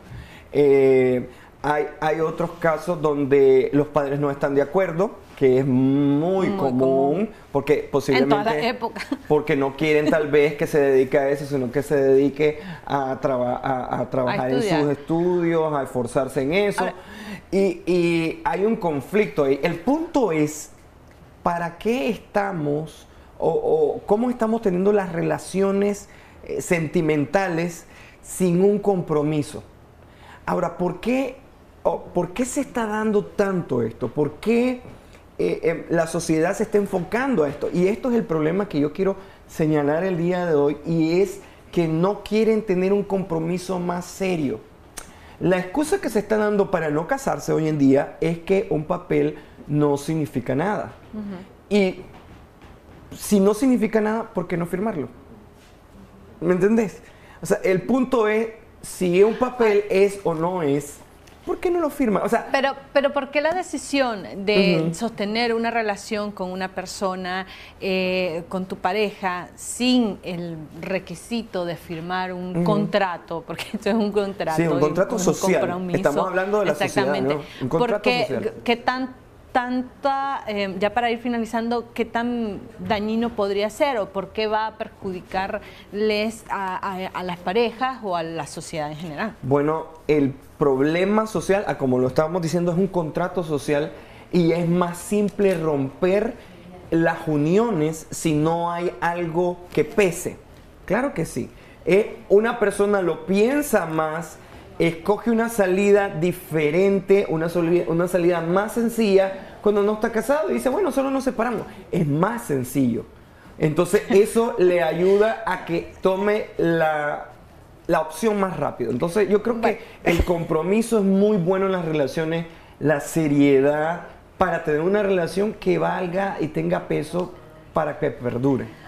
Eh, hay, hay otros casos donde los padres no están de acuerdo, que es muy, Muy común, común. porque en toda posiblemente la época. porque no quieren tal vez que se dedique a eso, sino que se dedique a, traba- a- a trabajar en sus estudios, a esforzarse en eso. y, y hay un conflicto ahí. El punto es, ¿para qué estamos o, o cómo estamos teniendo las relaciones eh, sentimentales sin un compromiso? Ahora, ¿por qué, o ¿por qué se está dando tanto esto? ¿Por qué eh, eh, la sociedad se está enfocando a esto? Y esto es el problema que yo quiero señalar el día de hoy y es que no quieren tener un compromiso más serio. La excusa que se está dando para no casarse hoy en día es que un papel no significa nada. Y si no significa nada, ¿por qué no firmarlo? ¿Me entendés? O sea, el punto es si un papel es o no es, ¿por qué no lo firma? O sea, Pero, pero ¿por qué la decisión de sostener una relación con una persona, eh, con tu pareja, sin el requisito de firmar un contrato? Porque esto es un contrato. Sí, un y contrato social. compromiso. Estamos hablando de la sociedad, Exactamente. ¿no? Un contrato Porque, social. ¿qué tan tanta, eh, ya para ir finalizando, qué tan dañino podría ser o por qué va a perjudicarles a, a las parejas o a la sociedad en general? Bueno, el problema social, como lo estábamos diciendo, es un contrato social y es más simple romper las uniones si no hay algo que pese. Claro que sí. Eh, una persona lo piensa más, escoge una salida diferente, una, una salida más sencilla cuando no está casado y dice, bueno, solo nos separamos. Es más sencillo. Entonces eso le ayuda a que tome la, la opción más rápido. Entonces yo creo que el compromiso es muy bueno en las relaciones, la seriedad, para tener una relación que valga y tenga peso para que perdure.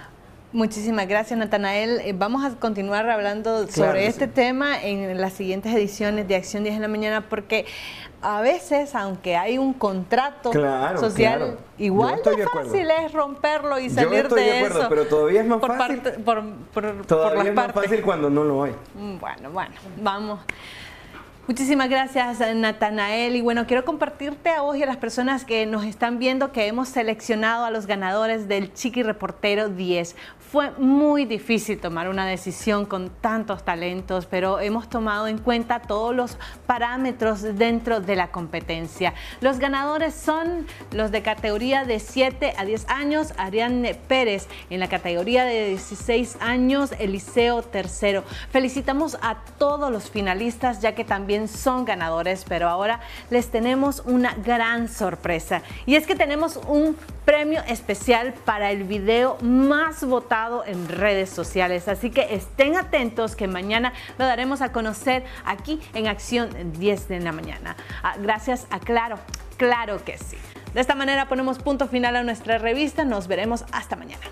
Muchísimas gracias, Natanael. Eh, vamos a continuar hablando sobre este tema en las siguientes ediciones de Acción 10 en la mañana, porque a veces, aunque hay un contrato social, igual de fácil es romperlo y salir Yo estoy de, acuerdo, eso. Pero todavía es más fácil. todavía es más fácil cuando no lo hay. Mm, bueno, bueno, vamos. Muchísimas gracias, Natanael. Y bueno, quiero compartirte a vos y a las personas que nos están viendo que hemos seleccionado a los ganadores del Chiqui Reportero 10. Fue muy difícil tomar una decisión con tantos talentos, pero hemos tomado en cuenta todos los parámetros dentro de la competencia. Los ganadores son los de categoría de 7 a 10 años, Ariane Pérez. En la categoría de 16 años, Eliseo Tercero. Felicitamos a todos los finalistas, ya que también son ganadores, pero ahora les tenemos una gran sorpresa. Y es que tenemos un premio especial para el video más votado en redes sociales. Así que estén atentos que mañana lo daremos a conocer aquí en Acción 10 de la mañana. Ah, gracias a Claro, claro que sí. De esta manera ponemos punto final a nuestra revista. Nos veremos hasta mañana.